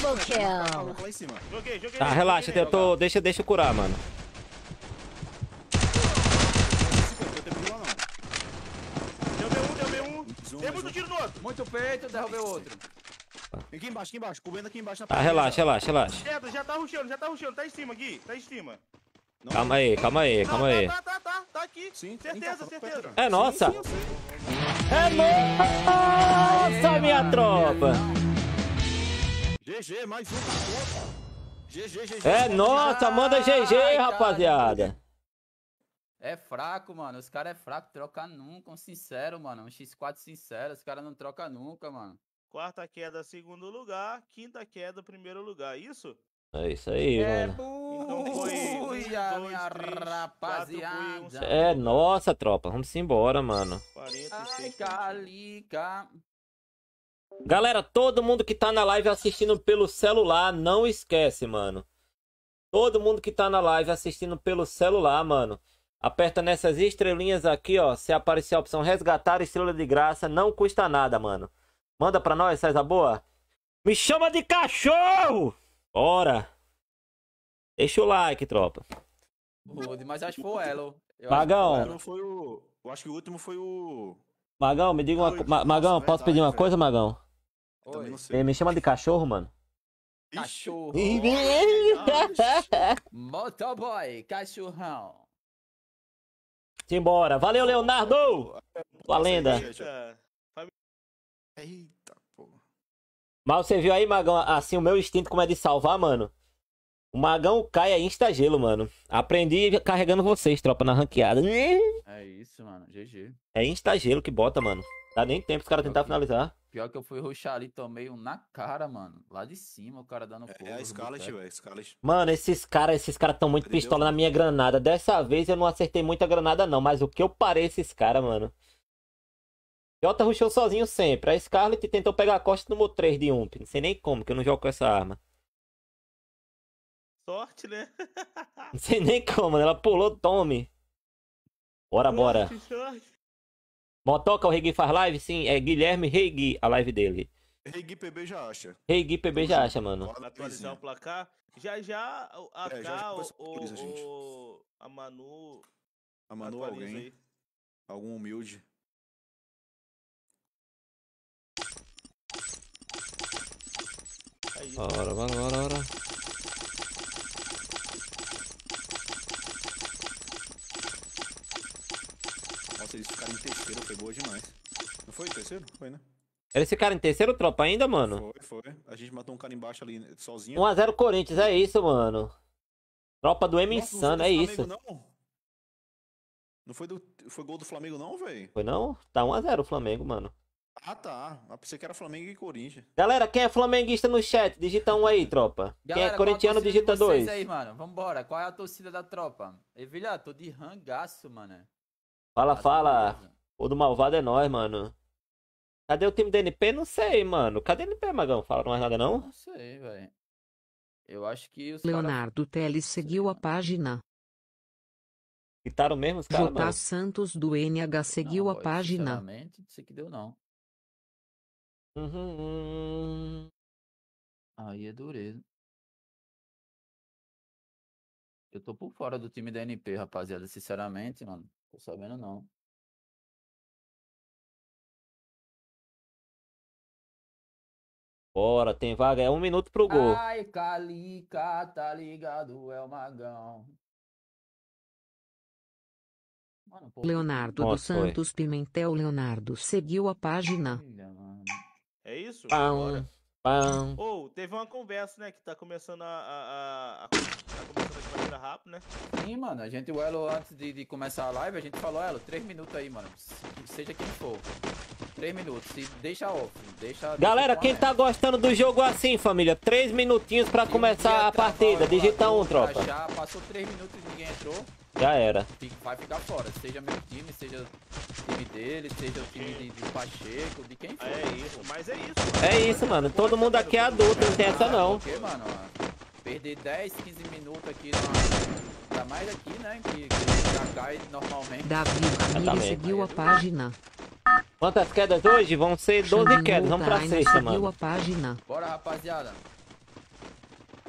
Double kill. Tá, relaxa. Eu tô... Deixa, deixa eu curar, mano. Não. um, um. Dei muito tiro no outro. Muito peito, derrubei o outro. Aqui embaixo, aqui embaixo. Cobrindo aqui embaixo na Tá, pedra, relaxa, já. relaxa, relaxa. Queda, já tá rushando, já tá rushando. Tá em cima, Gui. Tá em cima. Não, Calma aí, calma aí, calma tá, aí. Tá, tá, tá. Tá aqui. Sim, Certeza, então, certeza. pedra. É nossa. Sim, sim. É nossa, minha tropa. GG, mais um conta. GG, GG. É nossa, manda GG, Ai, rapaziada. É fraco, mano. Os caras é fraco, troca nunca. Um sincero, mano. Um X4 sincero. Os caras não trocam nunca, mano. Quarta queda, segundo lugar. Quinta queda, primeiro lugar. Isso? É isso aí, É mano. Então foi um, dois, minha três, quatro, rapaziada. foi um, É nossa, tropa. Vamos embora, mano. 46 Ai, pontinhos. calica. Galera, todo mundo que tá na live assistindo pelo celular, não esquece, mano. Todo mundo que tá na live assistindo pelo celular, mano. Aperta nessas estrelinhas aqui, ó. Se aparecer a opção resgatar estrela de graça, não custa nada, mano. Manda pra nós, César Boa. Me chama de cachorro! Bora! Deixa o like, tropa. Rude, mas acho que foi o Elo. Eu acho que Magão. foi O o último Elo. foi o. Eu acho que o último foi o. Magão, me diga uma Oi, coisa. Magão, nossa, posso pedir uma coisa, Magão? Oi. não sei. Me me chama de cachorro, mano. Cachorro. Ah, Motoboy, cachorrão. Simbora. Valeu, Leonardo! Tua lenda. Eita. Mas você viu aí, Magão, assim, o meu instinto como é de salvar, mano? O Magão cai aí insta-gelo, mano. Aprendi carregando vocês, tropa, na ranqueada. É isso, mano. GG. É insta-gelo que bota, mano. Dá nem tempo os caras tentar finalizar. Pior que eu fui ruxar ali, tomei um na cara, mano. Lá de cima, o cara dando fogo. É a no Scarlet, velho. Scarlet. Mano, esses caras, esses caras tão muito Perdeu, pistola na minha granada. Dessa vez eu não acertei muita granada, não. Mas o que eu parei esses caras, mano. Jota rushou sozinho sempre. A Scarlet tentou pegar a costa e tomou 3 de 1. Não sei nem como, que eu não jogo com essa arma. Sorte, né? [laughs] Não sei nem como, ela pulou, tome. Bora, bora. Motoca, o Regui faz live? Sim, é Guilherme Regui, a live dele. Regui PB já acha. Regui PB já acha, mano. Atualizar o placar. Já já a É, já K, começa o, a o- Manu A Manu alguém. aí. Algum humilde. Bora, bora, bora, bora. Nossa, eles ficaram em terceiro, foi boa demais. Não foi terceiro? Foi, né? Eles ficaram em terceiro tropa ainda, mano? Foi, foi. A gente matou um cara embaixo ali sozinho. 1x0 Corinthians, é isso, mano. Tropa do M Nossa, Insano, é isso. Não, não foi, do... foi gol do Flamengo, não, velho? Foi não? Tá 1x0 o Flamengo, mano. Ah, tá. Eu pensei que era Flamengo e Corinthians. Galera, quem é flamenguista no chat, digita um aí, tropa. Quem Galera, é qual a corintiano, digita dois. aí, mano. Vambora. Qual é a torcida da tropa? Evilha, tô de rangaço, mano. Fala, Tá fala. beleza. O do malvado é nós, mano. Cadê o time da NP? Não sei, mano. Cadê a NP, Magão? Fala mais nada, não? Não sei, velho. Eu acho que os Leonardo Teles seguiu a página. Quitaram mesmo os caras, J. Santos do NH seguiu Não, a página. Sinceramente, não sei que deu, não. Uhum. Aí é dureza. Eu tô por fora do time da NP, rapaziada. Sinceramente, mano. Tô sabendo não. Bora, tem vaga. É um minuto pro gol. Ai, Calica, tá ligado? É o Magão. Mano, pô, Leonardo Nossa, dos foi. Santos Pimentel Leonardo seguiu a página. filha, mano. É isso? Pão, pão. Ou, teve uma conversa, né? Que tá começando a. a, a, a- tá começando aqui maneira rápido, né? Sim, mano. A gente, o Elo, antes de, de começar a live, a gente falou, Elo, três minutos aí, mano. Se- Seja quem for. Três minutos. Se deixa off. Deixa. Galera, deixa quem tá gostando do jogo assim, família? Três minutinhos pra começar a partida. Digita um, tropa. Já passou três minutos e ninguém entrou. Já era. vai ficar fora. Seja meu time, seja o time dele, seja o time de, de Pacheco, de quem for. É isso, mas é isso. mano. É isso, mano. Todo mundo aqui é adulto, não tem essa não. Porque, mano, perder 10, 15 minutos aqui, numa... ainda mais aqui, né? Que, que já cai normalmente. Davi Camille seguiu a página. Quantas quedas hoje? Vão ser 12 Xandinho quedas. Vamos pra sexta, seguiu mano. a página. Bora, rapaziada.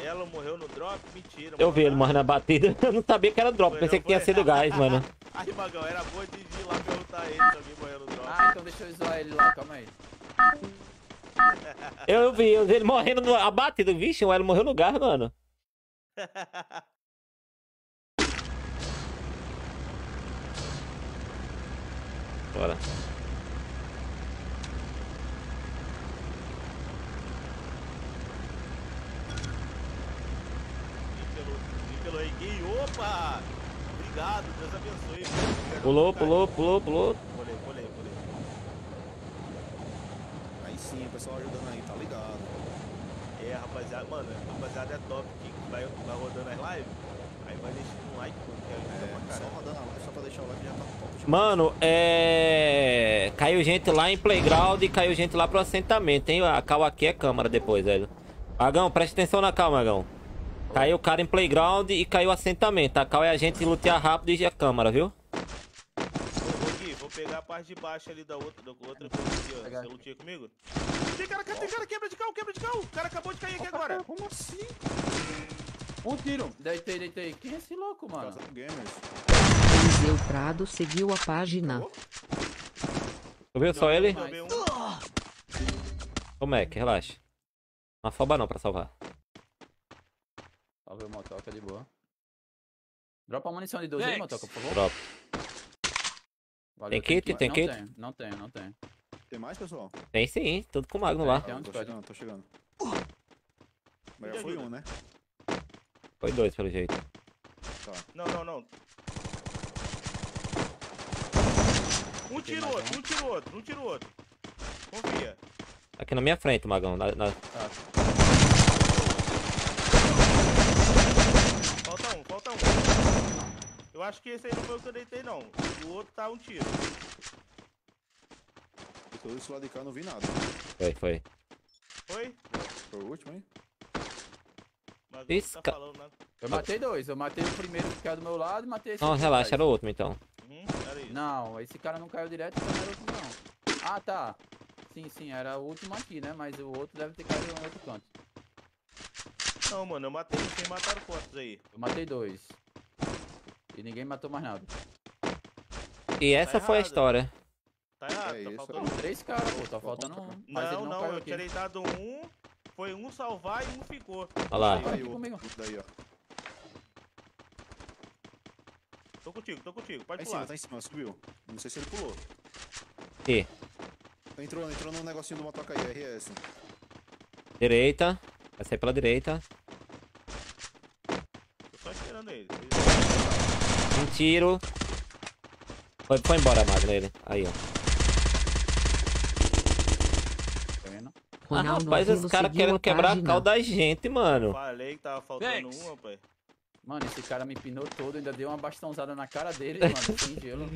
Ela morreu no drop? Mentira. Eu mano. vi ele morrendo na batida. [laughs] Eu não sabia que era drop. Pensei que tinha sido gás, mano. [laughs] Aí, Magão, era boa de ir lá perguntar ele se alguém morreu no drop. Ah, então deixa eu zoar ele lá, calma aí. Eu, eu vi eu vi ele morrendo no, abatido. Vixe, o Elo morreu no gás, mano. [laughs] Bora. Vim pelo, vim pelo aí. Opa! Obrigado, Deus abençoe. Pulou, pulou, pulou, pulou. Pulei, pulei, pulei. Aí sim, o pessoal ajudando aí, tá ligado. É, rapaziada, mano, rapaziada é top que vai, vai rodando as lives. Aí vai deixando um like, porque ajuda É, pra só rodando a live, só pra deixar o like já tá top. Mano, é. Caiu gente lá em Playground e caiu gente lá pro assentamento, hein? A cal aqui é câmara depois, velho. Magão, presta atenção na cal, Magão. Caiu o cara em Playground e caiu o assentamento. A cal é a gente lutear rápido e a câmara, viu? Ô, ô, Gui, vou pegar a parte de baixo ali da outra, da outra coisa aqui, ó. Você lutinha comigo? Tem cara, tem cara, quebra de carro, quebra de carro. O cara acabou de cair aqui agora. Como assim? Um tiro. Deitei, deitei. Quem é esse louco, mano? Eliseu Prado seguiu a página. Tu viu só ele? Ô, Mac, relaxa. Não afoba não pra salvar. Salve o motoca de boa. Dropa a munição de 12 aí, motoca, por favor. Drop. Valeu, Tem kit? Tem não kit? Não tenho, não tenho. Tem mais, pessoal? Tem sim, tudo com o Magno lá. Tem um tô chegando, tô chegando. Mas já foi um, né? Foi dois, pelo jeito. Não, não, não. Um tiro mais outro, um tiro outro, um tiro outro. Confia. Aqui na minha frente, Magão. na- na- Tá. Falta um, falta um. Eu acho que esse aí não foi o que eu deitei, não. O outro tá um tiro. E todo esse lado de cá eu não vi nada. Foi, foi. Foi? Foi o último, hein? Mas Esse tá ca- falando, né? Eu matei dois. Eu matei o primeiro que caiu do meu lado e matei esse Não, relaxa, era o último então. Uhum, era isso. Não, esse cara não caiu direto, então não era o último não. Ah, tá. Sim, sim, era o último aqui, né? Mas o outro deve ter caído no outro canto. Não, mano, eu matei. Vocês mataram quantos aí? Eu matei dois. E ninguém matou mais nada. E essa foi a história. Tá errado, É tá faltando três caras, pô. Tá faltando um. Mas ele Não, não, não, caiu eu aqui. tirei dado um. Foi um salvar e um ficou. Olha lá. Aí, comigo. daí, ó. Tô contigo, tô contigo. Pode Tá em pular. cima, tá em cima, subiu. Não sei se ele pulou. Aqui. Entrou, entrou no negocinho do motoca aí, RS. Direita. Vai sair pela direita. Tô só esperando ele. Um tiro. Foi, foi embora, Magno, ele. Aí, ó. Ah, rapaz, os caras querendo a quebrar a cal da gente, mano. Falei que tava faltando Thanks. um, rapaz. Mano, esse cara me pinou todo, ainda deu uma bastãozada na cara dele, [laughs] mano, sem gelo.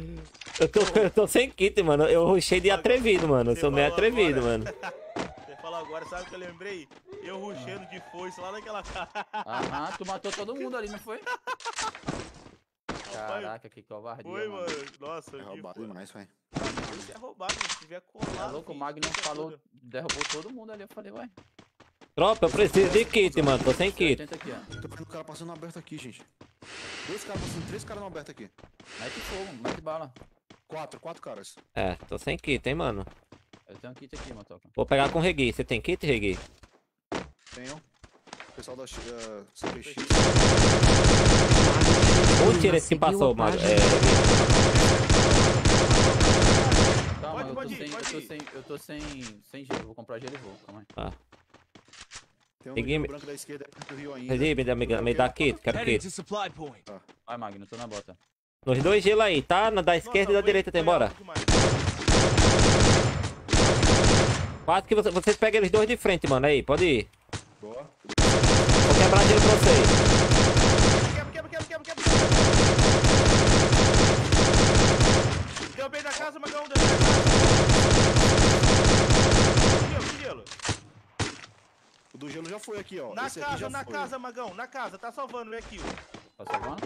Eu tô, eu tô sem kit, mano. Eu rushei de atrevido, mano. Eu sou meio atrevido, agora. mano. [laughs] Você falou agora, sabe o que eu lembrei? Eu ruxando de foice lá naquela cara. Ah, tu matou todo mundo ali, não foi? [laughs] Caraca, que covardia, Foi, mano. mano. Nossa, É roubado foice. demais, velho. Isso é roubado, se tiver colado. Tá louco, o é falou, tudo. derrubou todo mundo ali. Eu falei, ué. Tropa, eu preciso de kit, mano. Tô sem kit. 80 aqui, ó. Tô vendo o cara passando aberto aqui, gente. Dois caras passando, três caras no aberto aqui. Mete fogo, mete bala. Quatro, quatro caras. É, tô sem kit, hein, mano. Eu tenho um kit aqui, Motoca. Vou pegar com o Regui. Você tem kit, Regui? Tenham. Pessoal da uh, CPX. Tiro esse que passou, página. É. Calma, Pode- eu tô pode sem, eu tô sem, eu tô sem, sem gelo. Vou comprar gelo e vou, calma aí. Tem um Peguei- Rio branco da esquerda perto do Rio ainda. Me dá, me, dá- me dá kit. Quero kit. point. Vai, Magno, tô na bota. Nos dois gelos aí, tá? Na da esquerda e da direita, tem bora. Quase que você- vocês pegam eles dois de frente, mano. Aí, pode ir. Boa. Gelo pra vocês. Quebra, quebra, quebra, quebra, casa, Magão, na casa. Gelo, que gelo. O do gelo já foi aqui, ó. Na Esse aqui casa, já na foi. casa, Magão, na casa, tá salvando, vem aqui, ó. Tá salvando?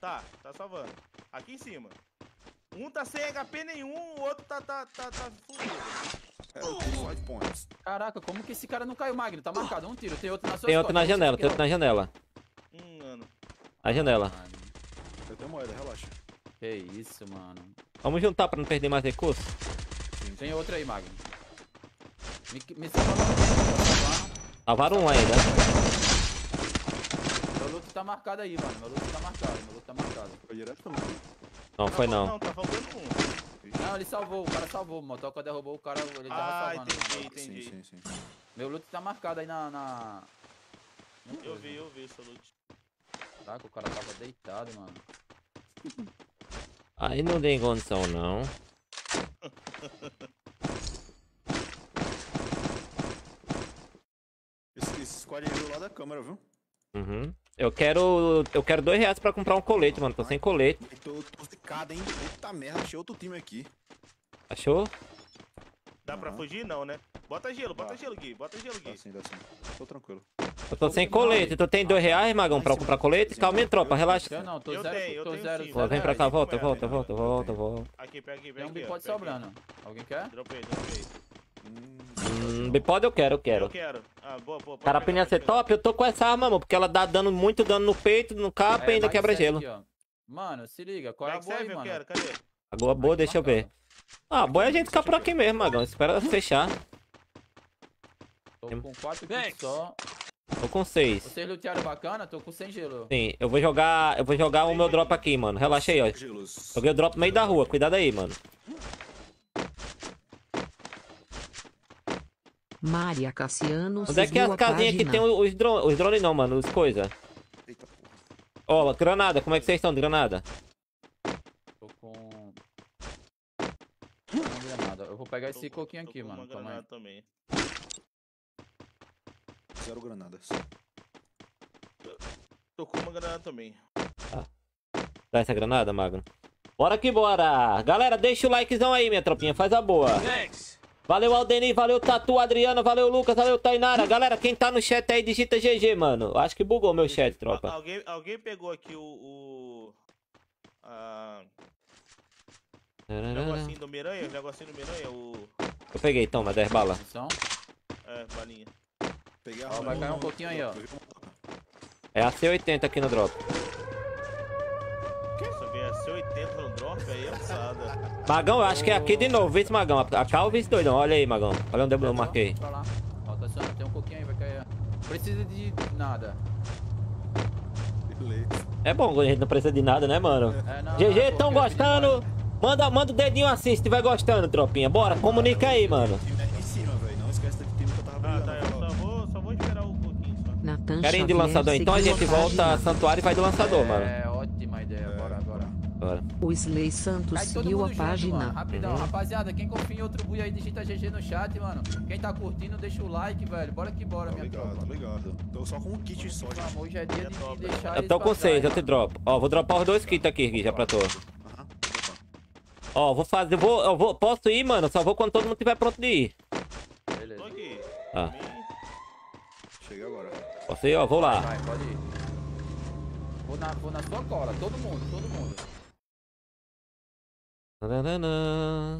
Tá, tá salvando. Aqui em cima. Um tá sem HP nenhum, o outro tá, tá, tá, tá fudido. É, five points. Caraca, como que esse cara não caiu, Magno? Tá marcado, um tiro. Tem outro na sua Tem outro na janela, tem outro na janela. Hum, mano. Na janela. Eu tenho moeda, relaxa. Que isso, mano. Vamos juntar pra não perder mais recursos. Tem outro aí, Magno. Me, me. Salvaram um ainda. Meu luto tá marcado aí, mano. Meu luto tá marcado, meu luto tá marcado. Foi direto também. Não, foi não. Não, tá faltando um. Não, ele salvou, o cara salvou. O motoca derrubou o cara, ele tava Ah, salvando. entendi. mano. Entendi. Sim, sim, sim. Meu luto tá marcado aí na. na... Eu coisa. vi, eu vi, Salute. Caraca, o cara tava deitado, mano. [laughs] Aí não tem condição, não. Esse, esse squad veio lá da câmera, viu? Uhum. Eu quero. Eu quero dois reais pra comprar um colete, mano. Tô sem colete. Tô, zicado, hein? Puta merda, achei outro time aqui. Achou? Dá pra fugir? Não, né? Bota gelo, bota Dá. gelo, Gui. Bota gelo, Dá Gui. sim, dá sim. Tô tranquilo. Eu tô sem colete. Tu tem dois reais, Magão, pra comprar colete? Calma aí, tropa, relaxa. Eu não, tô Eu zero, tenho, tô zero. vem pra cá, volta, volta, volta, volta, volta. Aqui, pega aqui, pega Tem um aqui. bipode aqui. sobrando. Alguém quer? Dropei, dropei. Hum, Hum, bipode eu quero, eu Eu quero. quero. Ah, boa, boa. Carapinha ser top, eu tô com essa arma, mano, porque ela dá dando muito dano no peito, no capa e É, ainda mais quebra gelo. aqui. Mano, se liga, qual é a boa aí, mano? quero, cadê? Agora boa, Aqui deixa eu ver. Ah, boa é a gente ficar por aqui mesmo, Magão. Espera fechar. Tô com 4 Thanks. kits só. Tô com seis. Vocês lutearam bacana? Tô com 100 gelo. Sim, eu vou jogar. Eu vou jogar o meu drop aqui, mano. Relaxa aí, ó. Joguei o drop no meio da rua, cuidado aí, mano. Maria Cassiano Onde é que é as a casinhas que tem os drones? Os drones não, mano, os coisa. Eita porra. Ó, granada, como é que vocês estão de granada? Tô com. Uma granada. Eu vou pegar esse Tô- coquinho tô aqui, com mano. uma granada também. Zero granadas. Tô com uma granada também. Dá essa granada, Magno. Bora que bora! Galera, deixa o likezão aí, minha tropinha, faz a boa. Thanks. Valeu, Aldenir, valeu, Tatu, Adriano, valeu, Lucas, valeu, Tainara. Galera, quem tá no chat aí, digita GG, mano. Acho que bugou meu chat, tropa. Alguém, alguém pegou aqui o. o a, o negocinho do Miranha? O negocinho do Miranha? O. Eu peguei, toma, 10 balas. É, balinha. Peguei a Ó, vai cair um pouquinho aí, ó. É a C80 aqui no drop. Só veio a C80 no drop, aí é. Magão, eu acho que é aqui de novo, vê esse Magão. A calva esse doidão, olha aí, Magão. Olha onde eu marquei. Pra lá. Ó, tá só, tem um pouquinho aí, vai cair. Precisa de nada. Beleza. É bom quando a gente não precisa de nada, né, mano? É, não, GG, não, tão porque gostando? Manda, manda o dedinho assim se estiver gostando, tropinha. Bora, comunica aí, mano. Time é em cima, velho. Não esquece daquele time que eu tava Ah, brigando. eu ó. só vou, só vou esperar pouquinho só. Natan Querem de lançador? Então a gente volta a. Santuário e vai do lançador, mano. Bora. O Slay Santos Cai seguiu a junto, mano. página. Rapidão, Uhum. rapaziada, quem confia em outro bui aí, digita GG no chat, mano. Quem tá curtindo, deixa o like, velho. Bora que bora, minha Obrigado, tropa. obrigado. Tô só com um kit só, gente. amor, hoje é dia de, top. deixar Eu tô com seis, eu trás, te mano. dropo. Ó, vou dropar os dois kits aqui, Gui, já pra tu. Ó, vou fazer, eu vou, eu vou, posso ir, mano, só vou quando todo mundo tiver pronto de ir. Beleza. Tô aqui. Ah. Cheguei agora. Posso ir, ó, vou lá. Vai, pode ir. Vou na, vou na sua cola, todo mundo, todo mundo.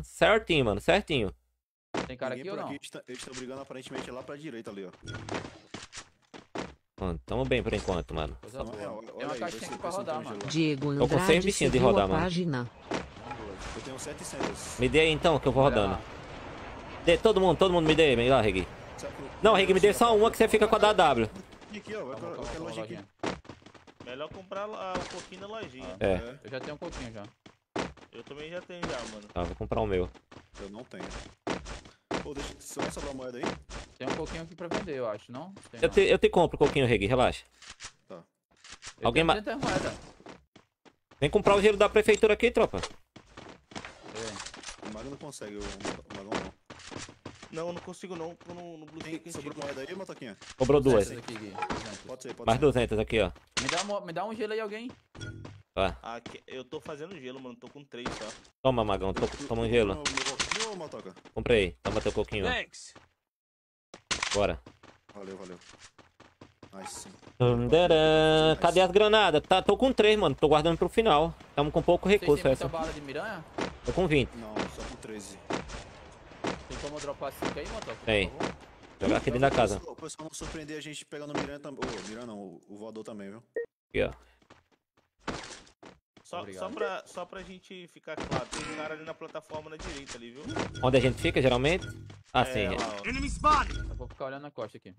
Certinho, mano, certinho. Tem cara Ninguém aqui ou por não? Eles tá- Eles estão brigando aparentemente lá pra direita ali, ó. Mano, tamo bem por enquanto, mano. Coisa Não, boa. é, olha- Tem uma aí, caixinha aqui pra rodar, mano. Diego Tô com seis Andrade bichinhos de rodar, a mano. página. Eu tenho 700. Me dê aí então, que eu vou rodando. lá. Dê, todo mundo, todo mundo me dê, me dá, Regui. Será que eu- Não, Regui, me dê só uma que você fica com a da W. Aqui, ó. Eu quero, lojinha aqui. Melhor comprar lá um pouquinho na lojinha. É, É, Eu já tenho um pouquinho já. Eu também já tenho já, mano. tá, vou comprar o meu. eu não tenho. Pô, deixa. Você vai sobrar moeda aí? Tem um pouquinho aqui pra vender, eu acho, não? Tem Eu não. te, eu te compro um pouquinho, Regui, relaxa. Eu alguém tenho ma- 200 moeda. Vem comprar o gelo da prefeitura aqui, tropa. É. O Mago não consegue, o o Mago não. Não, eu não consigo não, não, não bloqueei Tem, quem sobrou moeda aí, Motoquinha? Cobrou duas. Aqui, Gui, 200. Pode ser, pode Mais ser. 200 aqui, ó. Me dá, me dá um gelo aí, alguém. Tá. Aqui, eu tô fazendo gelo, mano. Tô com três só. Toma, Magão, to- toma um gelo. Comprei. Toma teu coquinho, ó. Thanks. Bora. Valeu, valeu. Nice. Cadê as granadas? Tá, tô com três, mano. Tô guardando pro final. Tamo com pouco Vocês recurso muita essa. bala de miranha? Tô com 20. Não, só com 13. Tem como dropar 5 aí, motoca? Tem. Jogar aqui dentro da casa. O pessoal não surpreender a gente pegando o Miranha também. Ô, Miranha não, o- o voador também, viu? Aqui, ó. Só, Obrigado. só, pra, só pra gente ficar claro, tem um cara ali na plataforma na direita ali, viu? Onde a gente fica, geralmente? Ah, sim. é, ó. Enemy spotted. Eu vou ficar olhando na costa aqui.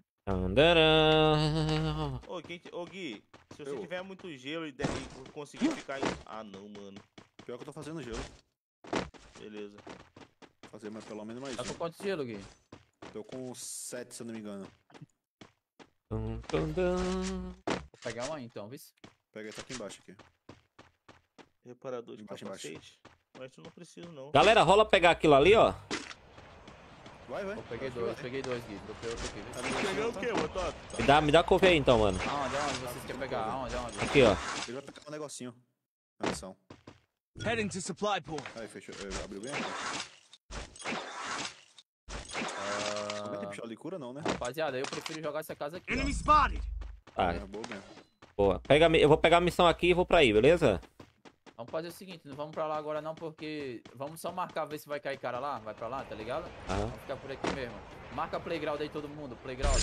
Ô, quem te- ô, Gui, se você Eu. tiver muito gelo e, der- conseguir ficar em. Ah, não, mano. Pior que eu tô fazendo gelo. Beleza. Vou fazer mais, pelo menos mais Tá com quantos gelo, Gui? Tô com 7, se eu não me engano. Tum. Vou pegar um aí então, viu? Pega tá aqui embaixo aqui. Reparador de Embaixo, embaixo. capacete. Mas eu não preciso, não. Galera, rola pegar aquilo ali, ó. Vai, vai. Eu peguei dois, vai. peguei dois, Gui. Dropei outro aqui, Tá me o quê? Me dá, me dá couve aí então, mano. Aonde, aonde vocês querem pegar? Aonde, aonde? Aqui, ó. Ele vai pegar um negocinho. Missão. Heading to supply point. Aí, fechou. É, abriu bem? Ah, de cura, não, né? rapaziada, eu prefiro jogar essa casa aqui, Enemy spotted. Tá, É, boa mesmo. boa. Pega, a eu vou pegar a missão aqui e vou pra aí, beleza? Vamos fazer o seguinte, não vamos pra lá agora não, porque... Vamos só marcar, ver se vai cair cara lá. Vai pra lá, tá ligado? Aham. Vamos ficar por aqui mesmo. Marca playground aí todo mundo, playground.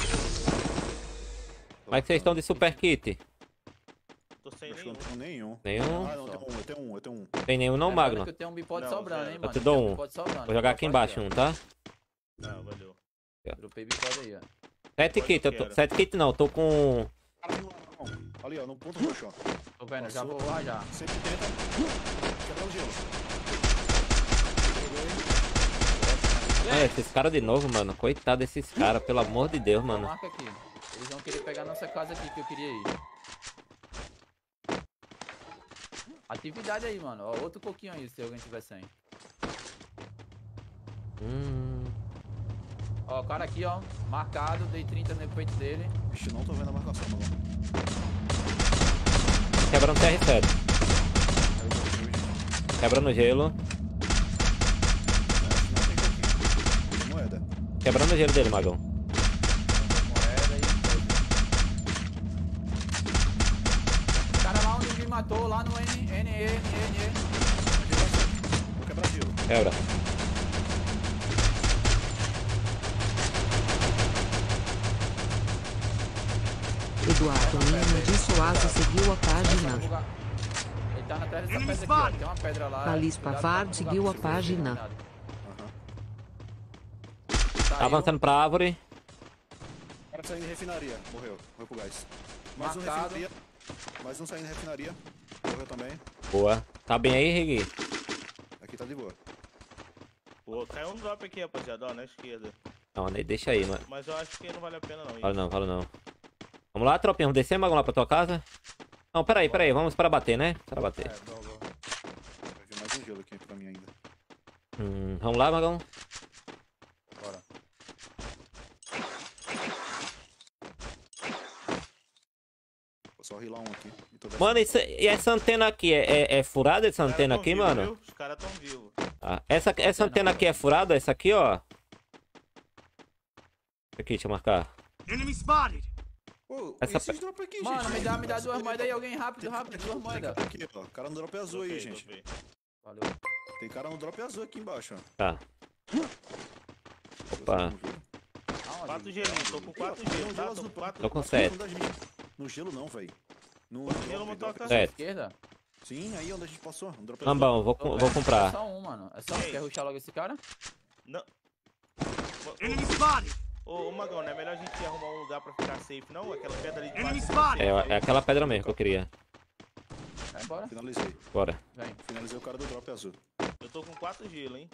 Como é que vocês estão de super kit? Tô sem Acho que eu nenhum. não tenho nenhum. Nenhum? Ah, não, eu tenho um, eu tenho um, eu tenho um. Tem nenhum não, Lembrando Magno? que eu tenho um bipode Não, sobrando, zero. hein, Eu mano. te dou um. bipode sobrando, Vou jogar aqui embaixo um, tá? Ah, valeu. Dropei bipode aí, ó. Sete kits, eu tô... Sete kits não, eu tô com... Ali, ó, no ponto roxo, ó. Tô vendo, já vou lá já. 180. Quebrar o gelo. É, esses caras de novo, mano. Coitado desses caras, pelo amor de Deus, mano. Marca aqui. Eles vão querer pegar nossa casa aqui que eu queria ir. Atividade aí, mano. Ó, outro coquinho aí, se alguém tiver sem. Hum... Ó, o cara aqui, ó. Marcado, dei 30 no peito dele. Vixe, não tô vendo a marcação, mano. Quebrando CR7. Quebrando gelo. Não tem coquinho. Tem moeda. Quebrando o gelo dele, Magão. Moeda e. O cara lá onde me matou, lá no N, N, E, N, N, Vou quebrar gelo. Quebra. Enemy pedra aqui, ó. spotted. Tem uma pedra lá. Alice Pavard seguiu a página. Tá avançando pra árvore. O cara saiu em refinaria. Morreu. Morreu pro gás. Mais um Marcado. refinaria. Mais um saindo da refinaria. Morreu também. Boa. Tá bem aí, Regui? Aqui tá de boa. Pô, caiu um drop aqui, rapaziada, ó, na esquerda. Não, nem deixa aí, mano. Mas eu acho que não vale a pena não. hein? Vale não, vale não. Vamos lá, tropinha. Vamos descer, Magão, lá pra tua casa? Não, peraí, peraí. Vamos para bater, né? Para bater. É, bom, bom. Vai vir mais um gelo aqui pra mim ainda. Hum, vamos lá, Magão. Bora. Vou só rilar um aqui. e. Mano, isso- e essa antena aqui é, é, é furada, essa antena aqui, vivos, mano? viu? Os caras tão vivos. Ah, essa, essa antena aqui é furada? Essa aqui, ó. Aqui, deixa eu marcar. Enemy spotted. Pô, Essa esses drop aqui, Mano, gente. me dá, me dá duas moedas aí, alguém rápido, rápido, duas moedas. aqui, ó. Cara no drop azul aí, gente. dropei. Valeu. Tem cara no drop azul aqui embaixo, ó. Tá. Opa. Aonde? Quatro gelinhos, tô com quatro Tem um gelos, gelo tá? azul, Tô quatro. Tô com Não, sete. não dá de mim. No gelo não, velho. No Gelo, cara. azul. Certo. Esquerda? Sim, aí onde a gente passou. Um drop azul. Lambão, vou, vou É comprar. só um, mano. É só um. Quer ruxar logo esse cara? Não. Enemy spotted. Ô, ô, Magão, não é melhor a gente arrumar um lugar pra ficar safe, não? Aquela pedra ali de baixo. É, é aquela pedra mesmo que eu queria. Vai embora. Finalizei. Bora. Vem. Finalizei o cara do drop azul. Eu tô com quatro gelos, hein?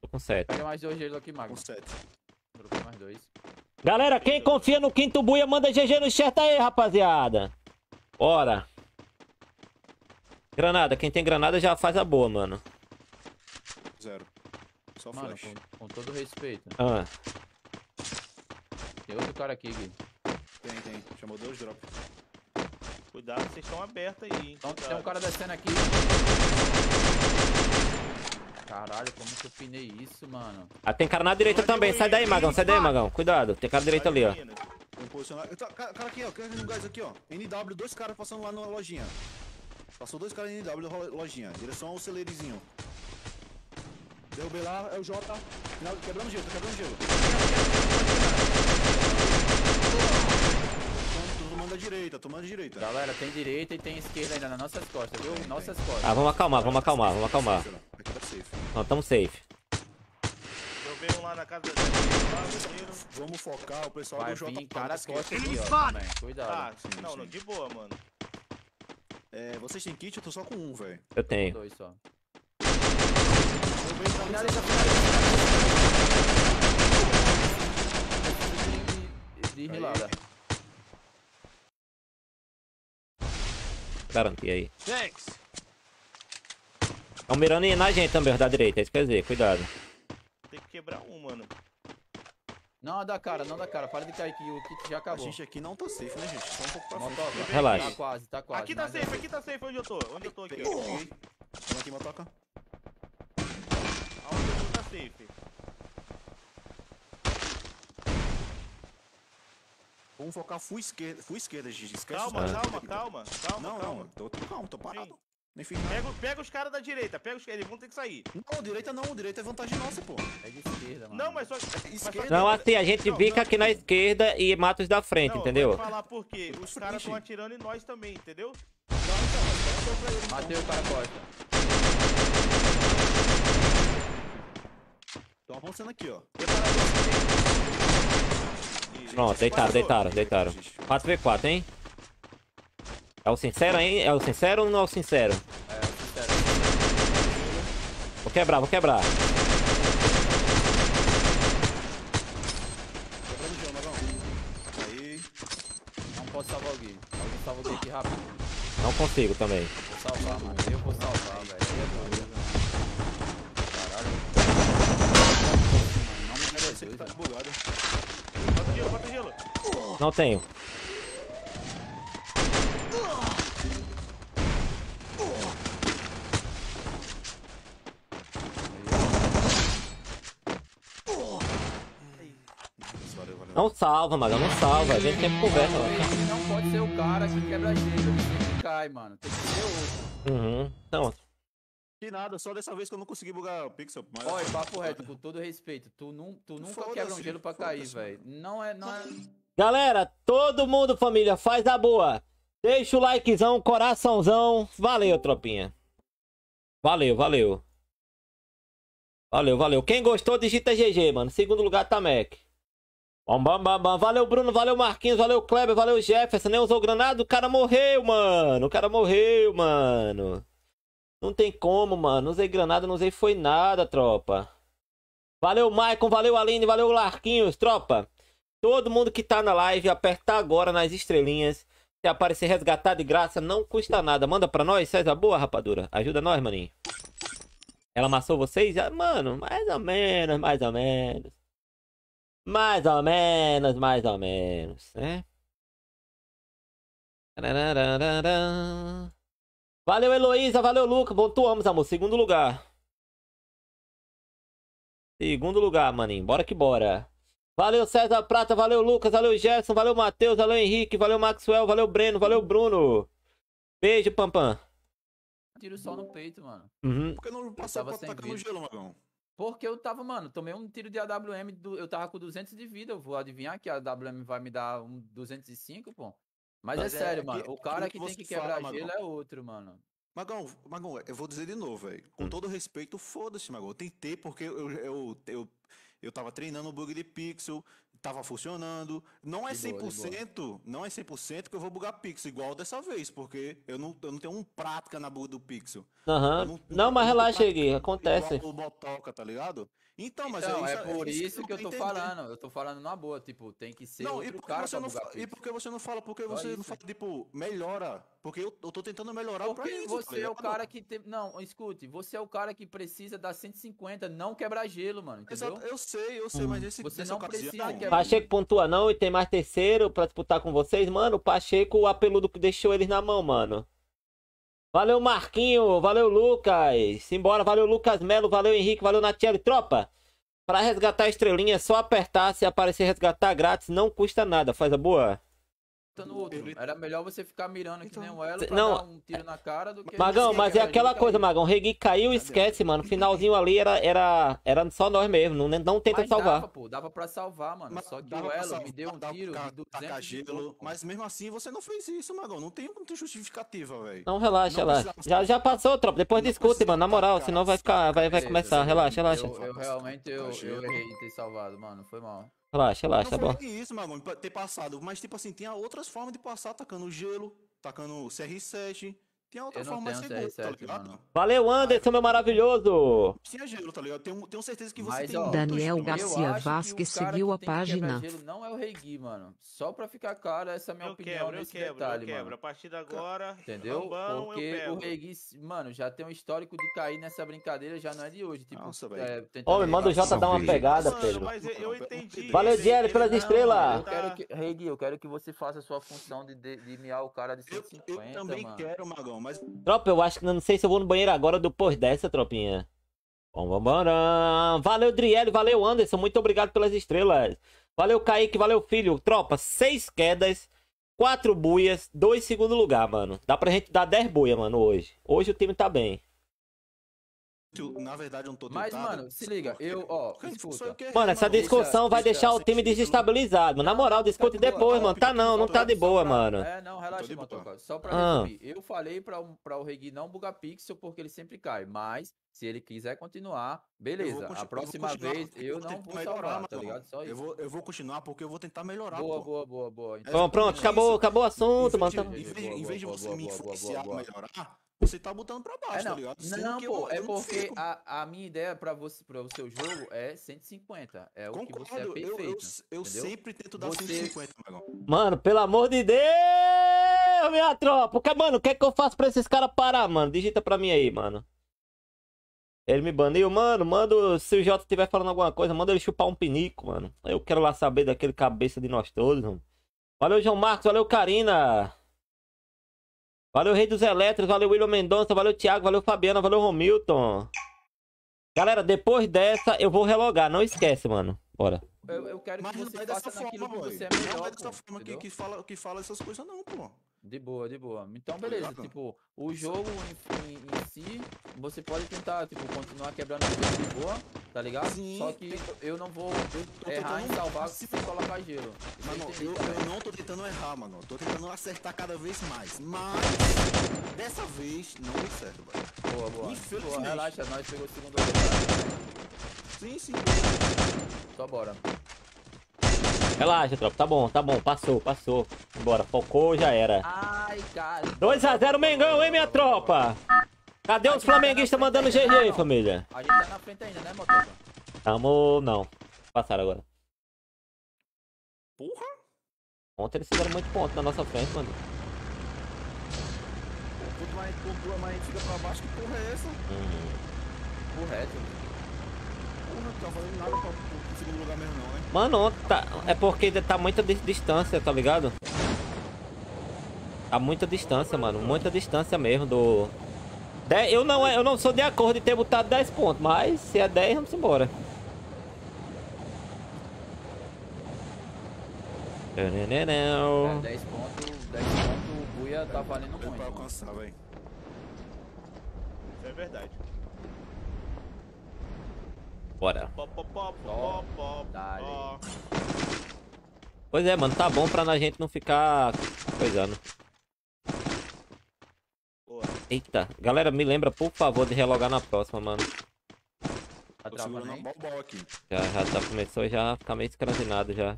Tô com sete. Pega mais dois gelos aqui, Mago. Com sete. Dropei mais dois. Galera, quem confia no Quinto Buia, manda GG no chat aí, rapaziada. Bora. Granada, quem tem granada já faz a boa, mano. Zero. Só Mano, flash. com, com todo respeito. Ah, Tem outro cara aqui, Gui. Tem, tem. Chamou dois drop. Cuidado, vocês estão abertos aí, hein? Então, tem um cara descendo aqui. Caralho, como que eu pinei isso, mano? ah, tem cara na direita também. Sai daí, Magão. Sai daí, Magão. Cuidado. Tem cara direito ali, ó. Vamos posicionar. Cara, cara aqui, ó. Cara no gás aqui, ó. NW, dois caras passando lá na lojinha. Passou dois caras NW, lojinha. Direção ao celeirezinho. Derrubei lá, é o J. Final, quebrando gelo, tô quebrando gelo. Tomando- Tomando a direita, tomando a direita. Galera, tem direita e tem esquerda ainda nas nossas costas, viu? Tem, Nossas tem. costas. Ah, vamos acalmar, vamos acalmar, vamos acalmar. Aqui tá safe. Não, tamo safe. Derrubei um lá na casa da lá, primeiro. Vamos focar o pessoal Vai do J. vir cara esquerda. costas aqui, ó. Também. Cuidado. Ah, sim, não, sim. não, de boa, mano. É, vocês têm kit? Eu tô só com um, velho. Eu tenho. Dois só. Derrubei o cara Finaliza, finaliza. De, de rilada. Garanti aí. Estão mirando na gente também, da direita. É isso que quer dizer, cuidado. Tem que quebrar um, mano. Não dá cara, não dá cara. Para de cair que o kit já A acabou. gente aqui não tá safe, né, gente? Só um pouco pra frente. Motoca. Relaxa. Tá quase, tá quase. aqui tá é- safe, aqui tá safe onde eu tô. Onde eu tô aqui. Toma aqui, motoca. Aonde eu tô tá safe. Vamos focar full esquerda, full esquerda, gente. Esquece Calma, calma, calma, calma, Não, calma. não, tô, tô calmo, tô parado. Nada. Pega, pega os caras da direita, pega os eles vão ter que sair. Não, direita não, direita é vantagem nossa, pô. É de esquerda, mano. Não, mas só. Esquerda. Não, assim, a gente Não, fica não. aqui na esquerda e mata os da frente, Não, eu entendeu? Vou te falar por quê. Os caras estão atirando em nós também, entendeu? Matei o cara costa. Então avançando aqui, ó. Isso. Pronto, deitaram, deitaram, deitaram. 4v4, hein? É o sincero, hein? É o sincero ou não é o sincero? É, sincero. Vou quebrar, vou quebrar. O. Aí. Não posso salvar o Gui. Alguém salva o Gui aqui rápido. Não consigo também. Vou salvar, mano. Eu vou salvar, velho. Não tenho. Não salva, Magal, não salva. A gente sempre conversa. Mano. Ele não pode ser o cara que quebra gelo. Ele sempre cai, mano. Tem que ser outro. Uhum. Então, Que nada, só dessa vez que eu não consegui bugar o pixel. Mas... Olha, papo reto, com todo respeito. Tu, nu, tu nunca quebra um gelo pra cair, velho. Não é, não é... galera, todo mundo, família, faz a boa. Deixa o likezão, coraçãozão. Valeu, tropinha. Valeu, valeu. Valeu, valeu. Quem gostou, digita GG, mano. Segundo lugar tá Mac. Bam, bam, bam, bam. Valeu, Bruno. Valeu, Marquinhos. Valeu, Kleber. Valeu, Jefferson. Nem usou granada. O cara morreu, mano. O cara morreu, mano. Não tem como, mano. Não usei granada, não usei foi nada, tropa. Valeu, Maicon. Valeu, Aline. Valeu, Larquinhos, tropa. Todo mundo que tá na live, apertar agora nas estrelinhas. Se aparecer resgatar de graça, não custa nada. Manda pra nós, César. Boa, rapadura. Ajuda nós, maninho. Ela amassou vocês? Ah, Mano, mais ou menos, mais ou menos. Mais ou menos, mais ou menos, né? Valeu, Heloísa. Valeu, Luca. Pontuamos, amor. Segundo lugar. Segundo lugar, maninho. Bora que bora. Valeu, César Prata. Valeu, Lucas. Valeu, Gerson. Valeu, Matheus. Valeu, Henrique. Valeu, Maxwell. Valeu, Breno. Valeu, Bruno. Beijo, Pampam. Tiro só no peito, mano. Uhum. Por que não passou tava pra sem tacar no gelo, Magão? Porque eu tava, mano, tomei um tiro de AWM, do- eu tava com 200 de vida, eu vou adivinhar que a AWM vai me dar um 205, pô. Mas, Mas é é sério, que- mano, o cara que que tem que quebrar fala, gelo Magão. é outro, mano. Magão, Magão, eu vou dizer de novo, velho. Com Hum. todo respeito, foda-se, Magão. Eu tentei porque eu, eu, eu, eu tava treinando o bug de pixel, tava funcionando. Não é De boa, de boa. 100%, não é 100% que eu vou bugar pixel, igual dessa vez, porque eu não, eu não tenho um prática na bug do pixel. Aham. Eu Não, mas eu relaxa, Gui. Acontece. Igual o Botoca, tá ligado? Então, mas então, é, é, isso, por isso isso que eu tô entender. falando, eu tô falando na boa, tipo, tem que ser Não, e outro por, que cara você pra não fa- e por que você não fala? Porque Só você não isso. fala, tipo, melhora. Porque eu, eu tô tentando melhorar pra Porque isso. tá você é o cara que tem. Não, escute, você é o cara que precisa dar 150, não quebrar gelo, mano, entendeu? Exato, eu sei, eu sei, Hum. mas esse Você não ocasião, precisa quebrar- Pacheco pontua não e tem mais terceiro pra disputar com vocês. Mano, o Pacheco, o apeludo que deixou eles na mão, mano. Valeu, Marquinho. Valeu, Lucas. Simbora. Valeu, Lucas Melo. Valeu, Henrique. Valeu, Natiele. Tropa, pra resgatar a estrelinha é só apertar. Se aparecer resgatar grátis, não custa nada. Faz a boa. Tá no outro. Era melhor você ficar mirando que Então, nem o Elo cê- pra não, dar um tiro na cara do que. Magão, mas é aquela e coisa, cair. Magão. Regui caiu, esquece, mano. Finalzinho ali era, era, era só nós mesmo. Não, não tenta Mas salvar. Dava, pô, dava pra salvar, mano. Mas Só que dava o Elo salvar, me deu um tiro pra de 200 tacar e gelo, mas mesmo assim você não fez isso, Magão. Não tem, não tem justificativa, velho. Não, relaxa, Não relaxa. Já, já passou, tropa. Depois Não discute, mano. Na moral, senão vai ficar, vai, vai começar. beleza. Relaxa, relaxa. Eu, eu realmente eu, eu errei em ter salvado, mano. Foi mal. Relaxa, relaxa, tá bom. isso, Magão, pra ter passado. Mas, tipo assim, tinha outras formas de passar, atacando gelo, tacando CR7. Tinha outra Eu não forma mais tenho segura, tá CR7, ligado? mano. Valeu, Anderson, meu maravilhoso. Tinha gelo, tá ligado? Tenho, tenho certeza que você Mas, tem ó, Daniel. Garcia eu Vasquez seguiu que a tem página. gelo não é o Regui, mano. Só pra ficar claro, essa é a minha Eu opinião quebro, eu nesse quebro, detalhe, eu quebro. mano. A partir de agora, Entendeu? Rambão, Porque eu o pego. Regui, mano, já tem um histórico de cair nessa brincadeira, já não é de hoje. Tipo, Nossa, velho. é, Ô, me manda o Jota dar uma pegada, Pedro. mas eu, eu entendi. Valeu, ele pelas estrelas. Eu tá- que, Regui, eu quero que você faça a sua função de, miar o cara de Eu, 150, eu também mano. quero, Magão, mas Tropa, eu acho que não sei se eu vou no banheiro agora depois dessa, tropinha. Bom, bom. Valeu, Driele, valeu, Anderson. Muito obrigado pelas estrelas. Valeu, Kaique, valeu, filho. Tropa, seis quedas, quatro buias, dois segundo lugar, mano. Dá pra gente dar 10 buias, mano, hoje. Hoje o time tá bem. Na verdade eu não tô Mas, tentado. mano, se liga, eu, ó, escuta. eu quero, Mano, essa discussão vai deixa- deixar o time desestabilizado. Na moral, discute Tá depois, tá, mano. Tá não, não tá de boa, mano. É, não, relaxa. Só pra Ah. resumir. Eu falei pra, o- pra o Regui não bugar pixel porque ele sempre cai. Mas, se ele quiser continuar, Eu beleza. A eu próxima continuar vez eu vou não vou melhorar, salvar, tá ligado? Só Eu isso. vou, eu vou continuar porque eu vou tentar melhorar, Boa, pô. boa, boa, boa. Então, Bom, pronto, isso. acabou, acabou o assunto, mano. Tá- em vez- de você me influenciar a melhorar, você tá botando pra baixo, É, tá não, ligado? Sendo não que pô, eu, é eu porque fico. a, a minha ideia pra você, para o seu jogo é 150. É o que você é Concordo, eu, eu, perfeito. eu entendeu? sempre tento dar Você- 150, Magão. Mano, pelo amor de Deus, minha tropa. Que, mano, o que é que eu faço pra esses caras parar, mano? Digita pra mim aí, mano. Ele me baniu, mano. Manda. Se o Jota estiver falando alguma coisa, manda ele chupar um pinico, mano. Eu quero lá saber daquele cabeça de nós todos, mano. Valeu, João Marcos. Valeu, Karina. Valeu, Rei dos Elétricos. Valeu, William Mendonça. Valeu, Thiago. Valeu, Fabiana. Valeu, Romilton. Galera, depois dessa, eu vou relogar. Não esquece, mano. Bora. Eu, eu quero Mas que não você faça dessa naquilo forma, que você é Não melhor. é dessa pô, forma que, que, fala, que fala essas coisas, não, pô. De boa, de boa. Então, beleza. Tipo, o jogo em, em- em si, você pode tentar, tipo, continuar quebrando jogo de boa, tá ligado? Sim, Só que eu não vou Eu tô errar em tentando salvar se- sem colocar gelo. Mano, eu, eu não tô tentando errar, mano. Tô tentando acertar cada vez mais. Mas, dessa vez, não deu certo, velho. Boa, boa. Boa, relaxa, nós pegou o segundo lugar. Sim, sim. Só bora. Relaxa, tropa. Tá bom, tá bom. Passou, passou. Bora, focou, já era. Ai, cara. 2x0 Mengão, hein, minha tropa? Cadê os flamenguistas mandando GG, família? A gente tá na frente ainda, né, Motoca? Tamo. Não. Passaram agora. Porra! Ontem eles fizeram muito ponto na nossa frente, mano. Quanto mais pontua, mais a gente fica pra baixo. Que porra é essa? Correto. Porra, não tá fazendo nada pra, segundo lugar mesmo não, hein? Mano, tá... é porque tá muita dis- distância, tá ligado? Tá muita distância, mano. Muita distância mesmo do. Dez- Eu não, eu não sou de acordo em ter botado 10 pontos, mas se é 10, vamos embora. É, 10 pontos, 10 pontos, o Buia tá valendo pra muito. mano. alcançar, velho. Isso é verdade. Bora. Pó. Pois é, mano, tá bom pra a gente não ficar coisando. Boa. Eita, galera, me lembra, por favor, de relogar na próxima, mano. Tá Tô segurando a aqui. Já, já tá, começou já a ficar meio escrasinado já.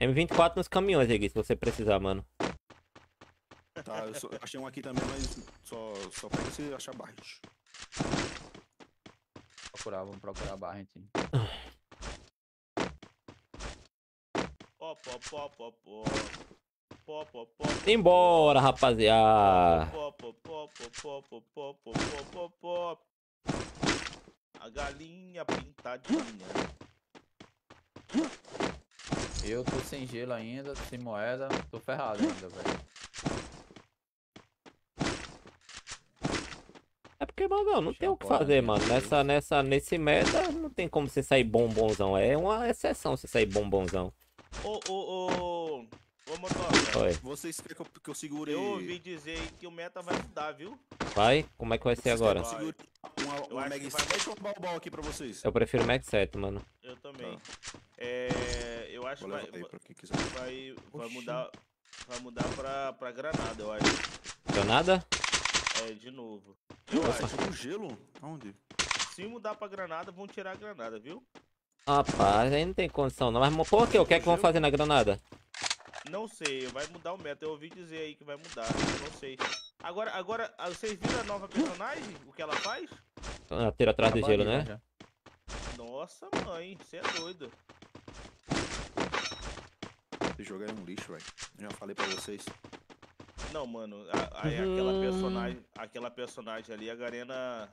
M24 nos caminhões, Egui, se você precisar, mano. Tá, eu só- eu achei um aqui também, mas só, só pega se achar baixo. Procurar, vamos procurar a barra, gente. Pó, pó, pó, pó, pó. Pó, pó, pó. Embora, rapaziada. Pó, pó, pó, pó, pó, pó, pó, pó, pó, pó, pó. A galinha pintadinha. Eu tô sem gelo ainda, sem moeda, tô ferrado ainda, velho. É porque, mano, não tem o que fazer, mano. Nessa, nessa, nesse meta, não tem como você sair bombonzão. É uma exceção você sair bombonzão. Ô, ô, ô. Ô, Motoca. Oi. Vocês querem que eu, que eu segure... Eu ouvi dizer que o meta vai mudar, viu? Vai? Como é que vai ser agora? segure uma, Eu uma acho Mag que vai- 7 ou um balbal aqui pra vocês? Eu prefiro Max 7, mano. Eu também. É. Eu acho que vai, quiser. vai, vai Oxi. mudar. Vai mudar pra, pra Granada, eu acho. Granada? É, de novo. Eu Nossa, acho. com gelo? Aonde? Se mudar pra Granada, vão tirar a Granada, viu? Rapaz, aí não tem condição não. Mas por quê? O que é que vão fazer na Granada? Não sei, vai mudar o meta. Eu ouvi dizer aí que vai mudar. eu Não sei. Agora, agora, ah, vocês viram a nova personagem? O que ela faz? Ah, Tira atrás do gelo, né? Já. Nossa, mãe, você é doido. Esse jogo é um lixo, velho. Já falei pra vocês. Não, mano, a- aí aquela Uhum. personagem, aquela personagem ali, a Garena.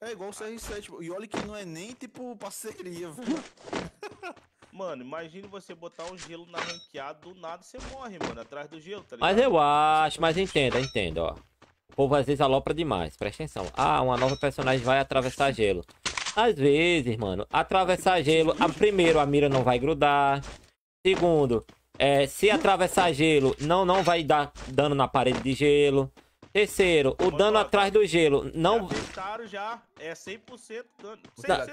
É igual o CR7. E olha que não é nem tipo parceria, velho. [laughs] Mano, imagine você botar um gelo na ranqueada, do nada você morre, mano, atrás do gelo, tá ligado? Mas eu acho, mas entenda, entenda, ó. O povo às vezes alopra demais, presta atenção. Ah, uma nova personagem vai atravessar gelo. Às vezes, mano, atravessar gelo, a, primeiro, a mira não vai grudar. Segundo, é, se atravessar gelo, não, não vai dar dano na parede de gelo. Terceiro, o dano atrás do gelo não. Já testaram já, é 100% dano. 100% Tá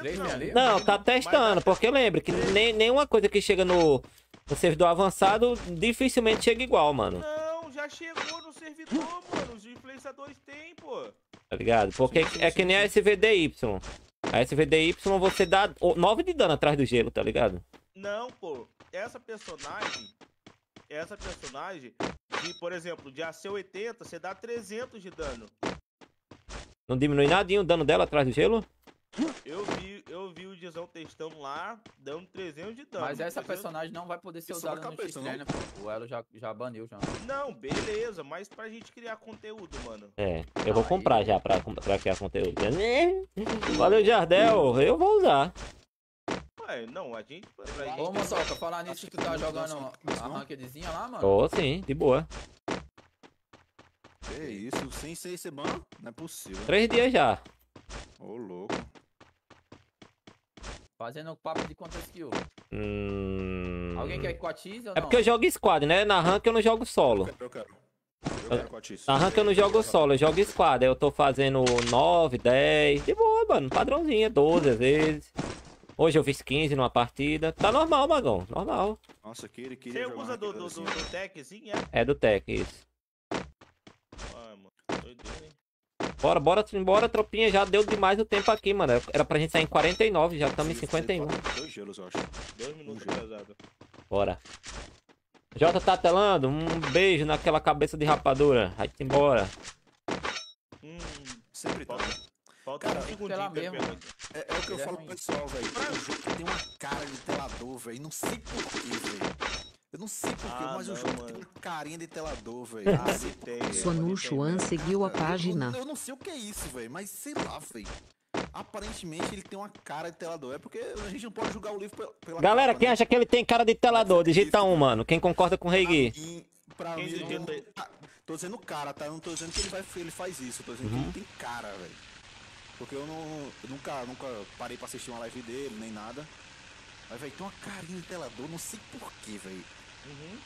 não. Não, tá testando, dá- porque lembre que nem, nenhuma coisa que chega no, no servidor avançado dificilmente chega igual, mano. Não, já chegou no servidor, mano. Os influenciadores têm, pô. Tá ligado? Porque é que nem a SVDY. A SVDY você dá 9 de dano atrás do gelo, tá ligado? Não, pô. Essa personagem. Essa personagem. De, por exemplo, de AC 80, você dá 300 de dano. Não diminui nadinho o dano dela atrás do gelo? Eu vi, eu vi o Dizão testando lá, dando 300 de dano. Mas essa 300 personagem não vai poder ser Isso usada no cabeça, X-Trainer, pô. O Elo já, já baniu já. Não, beleza, mas pra gente criar conteúdo, mano. É, eu vou Aí- comprar já pra, pra criar conteúdo. Valeu, Jardel. Eu vou usar. Ué, não, a gente. Ô, Moçoca, falar nisso que tu tá jogando a rankedzinha lá, mano. Tô sim, de boa. Que isso, sem ser ban? Não é possível. Três dias já. Ô, louco. Fazendo papo de quantas kills. Hum... Alguém quer que coatize ou É não? porque eu jogo squad, né? Na rank eu não jogo solo. Eu quero. Eu. Na rank eu não jogo solo, eu jogo squad. Aí eu tô fazendo 9, 10. De boa, mano. Padrãozinho, 12 às vezes. Hoje eu fiz 15 numa partida. Tá normal, Magão. Normal. Nossa, que ele queria Você usa do, do, assim, do techzinho, é? É do Tech, isso. Ah, mano, doideira, hein? Bora, bora, embora, tropinha. Já deu demais o tempo aqui, mano. Era pra gente sair em 49, já estamos em 51. Dois gelos, eu acho. Dois minutos jogo. pesado. Bora. Jota tá telando. Um beijo naquela cabeça de rapadura. Vai embora. Hum, Sempre tá. Falta, Cara, um pra mesmo. É, é o que eu é falo ruim. pro pessoal, velho. O jogo tem uma cara de telador, velho. Não sei porquê, velho. Eu não sei porquê, Ah, mas o não, jogo mano. tem uma carinha de telador, velho. Ah, tem. porquê. Sonu Chuan seguiu a eu- página. Eu, eu não sei o que é isso, velho, mas sei lá, velho. Aparentemente ele tem uma cara de telador. É porque a gente não pode julgar o livro pela. pela Galera, capa, quem né? acha que ele tem cara de telador, digita um, mano. Quem concorda com o Rei Gui? Pra mim, pra mim não- tô dizendo cara, tá? Eu não tô dizendo que ele, vai, ele faz isso. Eu tô dizendo Uhum. que ele tem cara, velho. Porque eu não. eu nunca, nunca parei pra assistir uma live dele, nem nada. Mas, velho, tem uma carinha de telador, não sei porquê, velho. Uhum.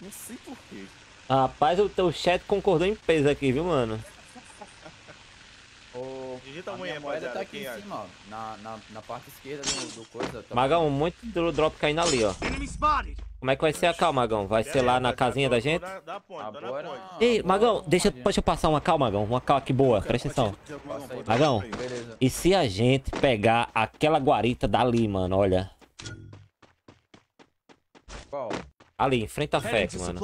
Não sei porquê. Rapaz, o teu chat concordou em peso aqui, viu, mano? Digita a a minha unha, moeda tá aqui em acha? cima, ó. Na, na, na parte esquerda do, do coisa. Tá Magão, muito do drop caindo ali, ó. Como é que vai ser a cal, Magão? Vai ser lá na casinha da gente? Agora. Ei, Magão, deixa, pode. deixa eu passar uma cal, Magão. Uma cal aqui boa, presta atenção. Magão. E se a gente pegar aquela guarita dali, mano, olha. Qual? Ali, em frente à Heading FEC, mano.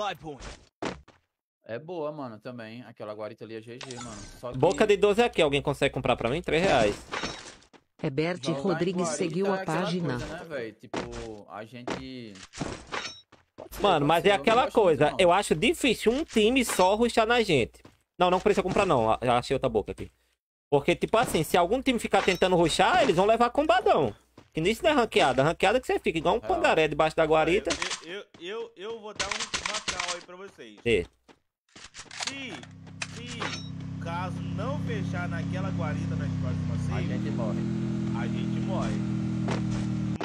É boa, mano, também. Aquela guarita ali é GG, mano. Só que Boca de 12 aqui, alguém consegue comprar pra mim? 3 reais. Herbert Rodrigues guarita seguiu é a aquela página. Coisa, né? Tipo, a gente. Mano, mas é aquela coisa. Eu acho difícil um time só ruxar na gente. Não, não precisa comprar, não. Já achei outra boca aqui. Porque, tipo assim, se algum time ficar tentando ruxar, eles vão levar combadão. Que nisso não é ranqueada. Ranqueada que você fica igual um É. pangaré debaixo da guarita. Eu, eu, eu, eu vou dar um, uma cal aí pra vocês. E, Se, se caso não fechar naquela guarita nas próximas A seis, gente morre. a gente morre.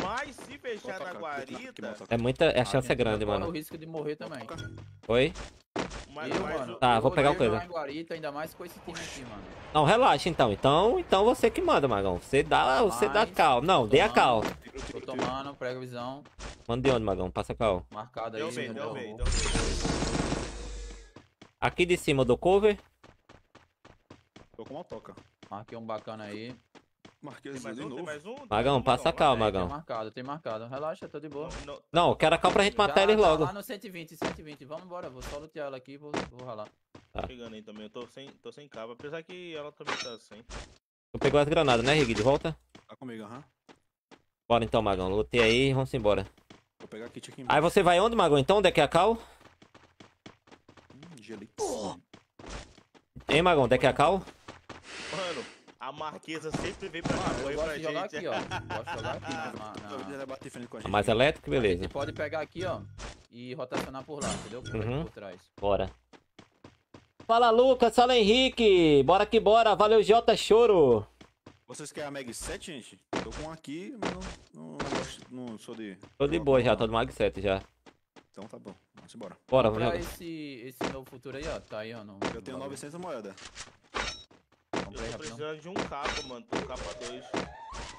Mas se fechar na guarita, é muita. A A chance é gente grande, corre mano. o risco de morrer também. Oi? mas, eu, mano, Tá, eu vou pegar o coisa. Guarita, ainda mais com esse time aqui, mano. Não, relaxa então. Então, então você que manda, Magão. Você dá, você dá cal. Não, dê a cal. Tô tomando, prega visão, Manda de onde, Magão? Passa cal. marcado aí. Deu bem, deu bem, deu bem. Aqui de cima do cover. Tô com uma toca. Marquei um bacana aí. Marquei mais de um, tem novo. mais um? Magão, um, passa a Magão? Tem marcado, tem marcado. Relaxa, tô de boa. Não, não, Não, quero a cal pra gente matar Já eles tá logo. lá no 120, 120. Vamos embora, vou só lutear ela aqui e vou, vou ralar. tá chegando aí também. Eu tô sem, tô sem cabo. Apesar que ela também tá sem. Tu pegou as granadas, né, Rig? De volta? Tá comigo, aham. Bora então, Magão. Lutei aí e vamos embora. Vou pegar kit aqui Aí embaixo. você vai onde, Magão? Então, onde é que é a cal? Gelei. Hein, Magão? É a cal? Mano, a Marquesa sempre vem pra Mano, eu gosto pra de jogar gente. aqui, ó. Gosto de jogar aqui [laughs] na, a gente. Mais elétrico, beleza. Você pode pegar aqui, ó, e rotacionar por lá, entendeu? Por, Uhum. por trás. Bora. Fala, Lucas. Fala, Henrique. Bora que bora. Valeu, Jota Choro. Vocês querem a Mag 7, gente? Tô com um aqui, mas não, não, não, gosto- não sou de. Tô de boa já, tô do Mag 7 já. Então tá bom, vamos embora. Bora, vamos jogar. esse, esse novo futuro aí, ó. Tá aí, ó. No, Eu tenho no bagulho. 900 moedas. Eu Comprei tô rapidão. precisando de um capa, mano. Tô capa 2.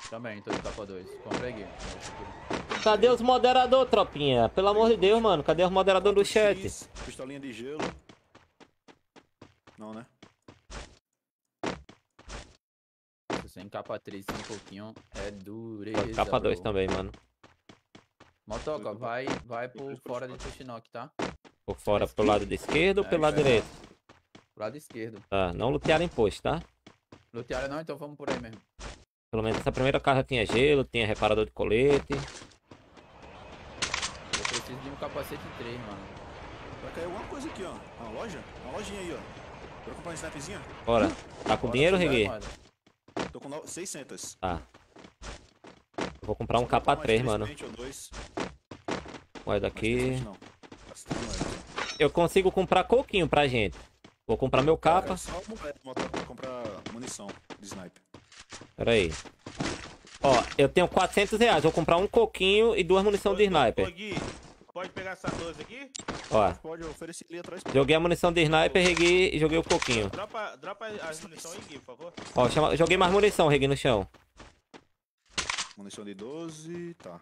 Também, tô de capa 2. Comprei aqui. Cadê os moderador, tropinha? Pelo amor de Deus, mano. Cadê os moderador do chat? X, Pistolinha de gelo. Não, né? Sem capa 3, sem pouquinho, é dureza. Capa 2 bro. também, mano. Motoca, vai, vai por fora de Tuxinoc, tá? Por fora, pro lado de esquerdo ou É, pelo lado já. direito? Pro lado esquerdo. Tá, não lutearam imposto, tá? Luteária não, então vamos por aí mesmo. Pelo menos essa primeira casa tinha gelo, tinha reparador de colete. Eu preciso de um capacete 3, mano. Vai cair alguma coisa aqui, ó. Uma loja? Uma lojinha aí, ó. Quero comprar uma snapzinha? Bora. Tá com dinheiro, Bora, Regui? moeda. Tô com no- 600. Tá. Eu Vou comprar um capa mais 3, três mano. ou dois. Moeda Mais três aqui. pente, não. As três moedas. Eu consigo comprar coquinho pra gente. Vou comprar meu capa. É. Pera aí. Ó, eu tenho 400 reais. Vou comprar um coquinho e duas munição de sniper. Pode pegar essa 12 aqui? Ó, Pode oferecer ali atrás. joguei a munição de sniper, Regui, e joguei o coquinho. Dropa, dropa as munição aí, Gui, por favor. Ó, chama- joguei mais munição, Regui, no chão. Munição de 12, tá.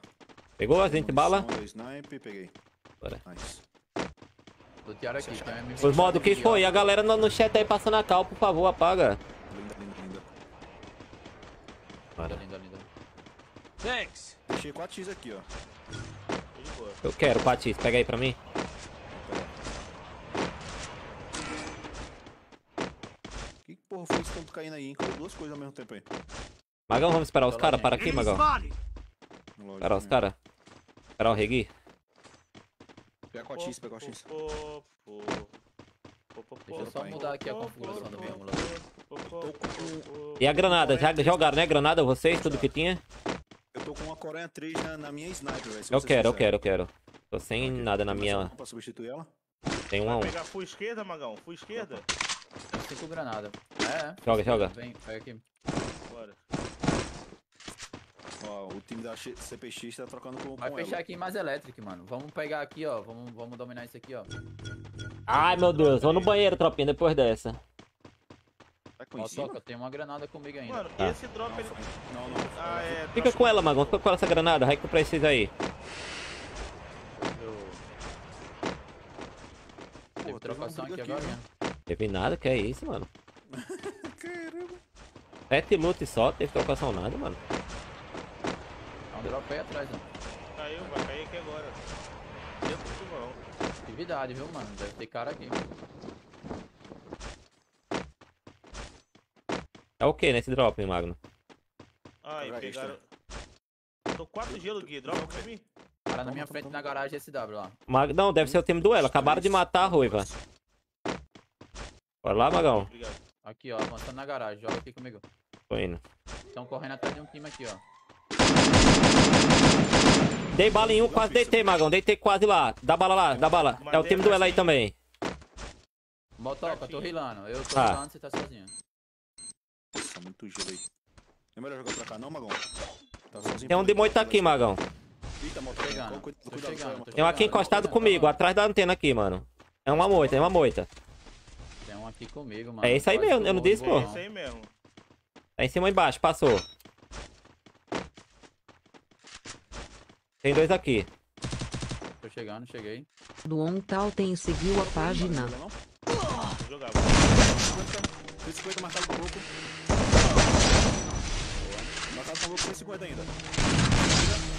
Pegou as 20 bala? Sniper, peguei. Bora. Nice. Aqui. Um Os modos, o que foi? A galera no, no chat aí passando a cal, por favor, apaga. Linda, linda, linda. Linda, linda, linda. Thanks. Deixei 4x aqui, ó. Eu quero, Patrícia, pega aí pra mim. Que porra foi isso que tá caindo aí, hein? Caiu duas coisas ao mesmo tempo aí. Magão, vamos esperar os caras. Para aqui, Magão. Esperar os caras. Esperar o Regui. Pega 4x, pega 4x. Pô, pô, pô, pô, Deixa eu só mudar aqui a configuração do meu emulador. E a granada? Já jogaram, né? Granada vocês, tudo que tinha? Eu tô com uma Coreia 3 na, na minha sniper, velho. Eu quero, eu quero, eu quero. Tô sem Aqui, nada na minha. Pra substituir ela? Tem um a um. Pegar full esquerda, Magão. Full esquerda. Tem cinco granadas. É, é. Joga, joga. Vem, pega aqui. Bora. Ó, o time da CPX tá trocando com, Vai com fechar ela. aqui em mais elétrico, mano. Vamos pegar aqui, ó. Vamos, vamos dominar isso aqui, ó. Ai, meu Deus. Vou no banheiro, tropinha, depois dessa. Tá com cima? toca, tem uma granada comigo ainda. Mano, Tá. esse drop Não, ele. não, não. Ah, é. Fica com ela, Magão. Fica com essa granada. Vai que tu precisa aí. Teve Pô, teve trocação aqui briga agora. aqui, né? Teve nada, que é isso, mano. Caramba. [laughs] Sete lutes só, teve trocação nada, mano. Drop aí atrás, ó. Caiu, vai cair aqui agora. Dentro do vão. Atividade, viu, mano? Deve ter cara aqui. É o que nesse drop, Magno? Ai, Joga pegaram. Tô quatro gelo aqui. Drop pra mim. Cara na minha toma, frente toma. na garagem SW lá. Mag... Não, deve ser o time do ela. Acabaram de matar a ruiva. Bora lá, Magão. Obrigado. Aqui, ó, avançando na garagem. Joga aqui comigo. Tô indo. Estão correndo atrás de um time aqui, ó. Dei bala em um, quase deitei, Magão. Deitei quase lá. Dá bala lá, dá bala. É o time do ela aí também. Motoca, tô rilando. Eu tô Tá. rilando, você tá sozinho. Nossa, muito gelo aí. É melhor jogar pra cá, não, Magão? Tá Tem um de aí. moito aqui, Magão. Eita, moto. Chegando. Cuidado, chegando, Tem um aqui encostado comigo, atrás da antena aqui, mano. É uma moita, é uma moita. Tem um aqui comigo, mano. É esse aí mesmo, eu não disse, pô? embora, Isso aí mesmo. Tá em cima e embaixo, passou. Tem dois aqui. Tô chegando, cheguei. Do Ontalten seguiu a página. Não, não? Vou jogar. 150 marcado pro louco. Marcado louco 150 ainda.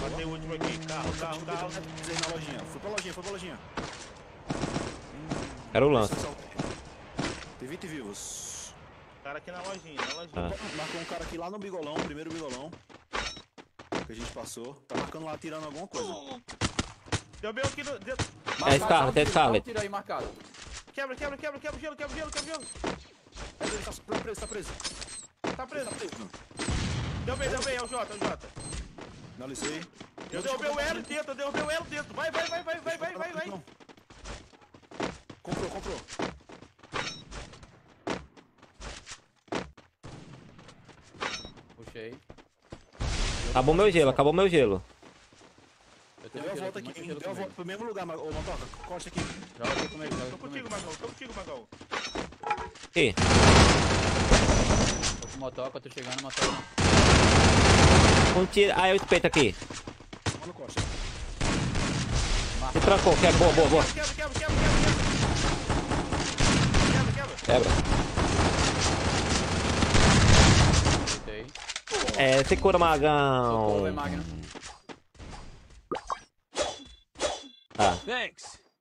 Matei o último aqui. Carro, carro, carro. Dizer na lojinha. Foi pra lojinha, foi pra lojinha. Era o lance. Tem 20 vivos. Cara aqui na lojinha, na lojinha. Ah. Marcou um cara aqui lá no bigolão, primeiro bigolão. Que a gente passou. Tá marcando lá, tirando alguma coisa. Deu bem aqui no. deu- É Scarlet, é Scarlet. Tira aí marcado. Quebra, quebra, quebra, quebra gelo, quebra gelo, quebra gelo. Ele tá preso, tá preso. Tá preso. Tá preso. Deu bem, deu bem, é o Jota, é o Jota. Finalizei. Eu derrubei o L dentro, eu derrubei o L dentro. Vai, vai, vai, vai, vai, vai, vai, vai. Comprou, comprou. Puxei. Acabou meu gelo, acabou meu gelo. Eu tenho Deu a um volta aqui, muito gelo deu a volta pro mesmo lugar, ô Motoca. Corte aqui. Joga comigo, Tô contigo. Magão, tô contigo, Magão. Aqui. Tô com motoca, tô chegando, motoca. Um tiro. Ah, é o espeto aqui. Olha no corte. Se trancou, quebra, boa, boa, boa. Quebra, quebra, quebra, quebra, quebra. Quebra, quebra. Quebra. Deitei. É, segura, Magão.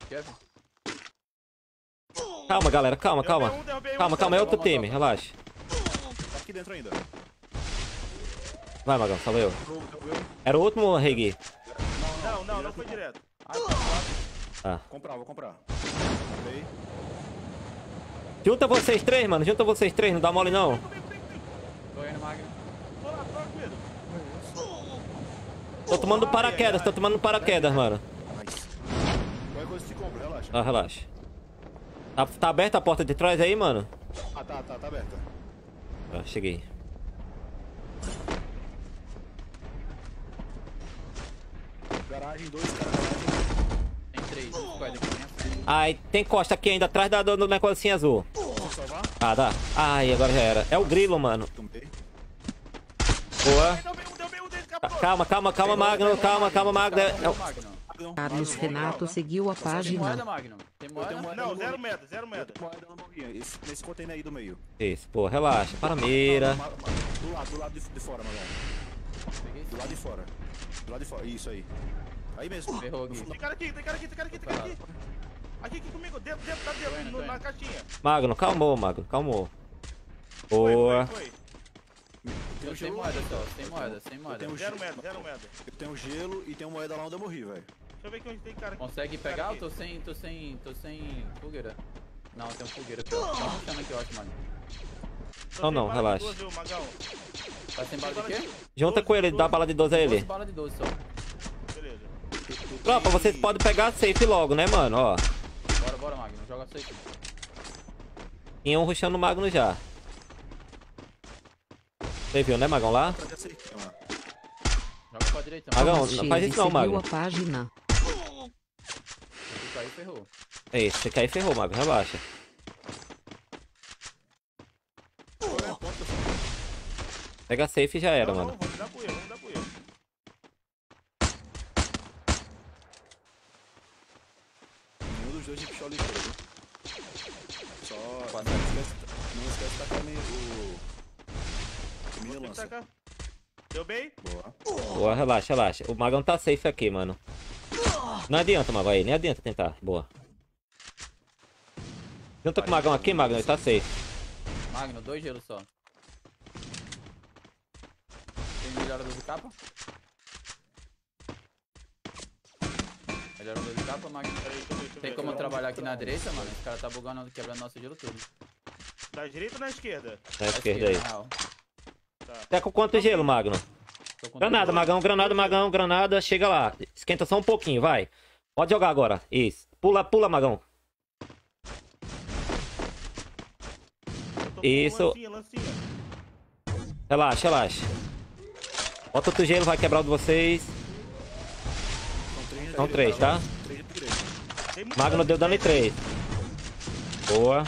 Kevin. Calma, galera, calma, calma. Calma, calma, é outro time, relaxa. Tá aqui dentro ainda. Vai, Magão, salva eu. Era o último, Regui. Não, não, não foi direto. Ah, tá quatro. Comprar, vou comprar. Comprei. Junta vocês três, mano. Junta vocês três, não dá mole não. Tô indo, Magno. Tô lá, tô lá com medo. Tô tomando paraquedas, tô tomando paraquedas, mano. Nice. Qualquer coisa se compra, relaxa. Ah, relaxa. Tá, tá aberta a porta de trás aí, mano? Ah, tá, tá, tá aberta. Ah, cheguei. Garagem, dois caras, garagem. Tem três. Squad aqui. Ai, tem costa aqui ainda, atrás da, do, do negocinho azul. Posso salvar? Ah, dá. Ai, agora já era. É o grilo, mano. Boa. Calma, calma, calma, Magno. Calma, calma, Magno. É- Magno? Magno, Carlos Magno, Renato Magno. seguiu a Tem página. moeda, Magno? Tem moeda? Não, zero medo, zero tenho moeda. Esse, nesse container aí do meio. Isso, pô, relaxa. Para a mira. Do lado, do lado de, de fora. Peguei Do lado de fora. Do lado de fora. Isso aí. Aí mesmo. Ferrou aqui. Tem cara aqui, tem cara aqui, tem cara aqui, tem cara aqui. Aqui, aqui comigo, dentro, dentro, tá dentro, na caixinha. Magno, calmou, Magno, calmou. Foi, Boa. foi, foi. Eu sem moeda só, sem moeda, sem moeda. tenho Zero gelo. medo, zero medo. Eu tenho gelo e tenho moeda lá onde eu morri, velho. Deixa eu ver aqui onde tem cara aqui. Consegue Tem cara pegar? Eu aqui. tô sem, tô sem, tô sem fogueira. Não, tem um fogueira aqui, ó. Tá puxando aqui, eu acho, mano. Não, não, relaxa. duas, viu, Magão? Tá sem bala de quê? Junta com ele, dá bala de 12 a 12 ele. bala de 12 só. Beleza. Tropa, vocês podem pegar a safe logo, né, mano? Ó. Bora, bora, Magno. Joga aí. Tinha um rushando o Magno já. Você viu, né, Magão, lá? Joga pra direita. Magão, não faz isso não, a página. Se cair, ferrou. É isso, você cair ferrou, Magno, relaxa. Pega a safe e já era, não, mano. não, vamos dar pro erro, vamos dar pro erro. Nenhum dos dois pistola ligeira, viu? Só. Não esquece, não esquece de tacar o. O lança. tacar. Deu bem? Boa. Boa, relaxa, relaxa. O Magão tá safe aqui, mano. Não adianta, Magão, aí. Nem adianta tentar. Boa. Junta com o Magão aqui, Magão, ele tá safe. Magno, dois gelos só. Tem melhorador de capa? Melhorador de capa, Magno. Tem como eu trabalhar aqui na direita, mano? Esse cara tá bugando, quebrando nosso gelo tudo. Da direita ou na esquerda? Na esquerda aí. Tá com quanto gelo, Magno? Granada. Magão, granada, Magão, granada. Chega lá. Esquenta só um pouquinho, vai. Pode jogar agora. Isso. Pula, pula, Magão. Isso. Relaxa, relaxa. Bota outro gelo, vai quebrar o de vocês. São três, São três, tá? Três Magno deu dano em três. Boa.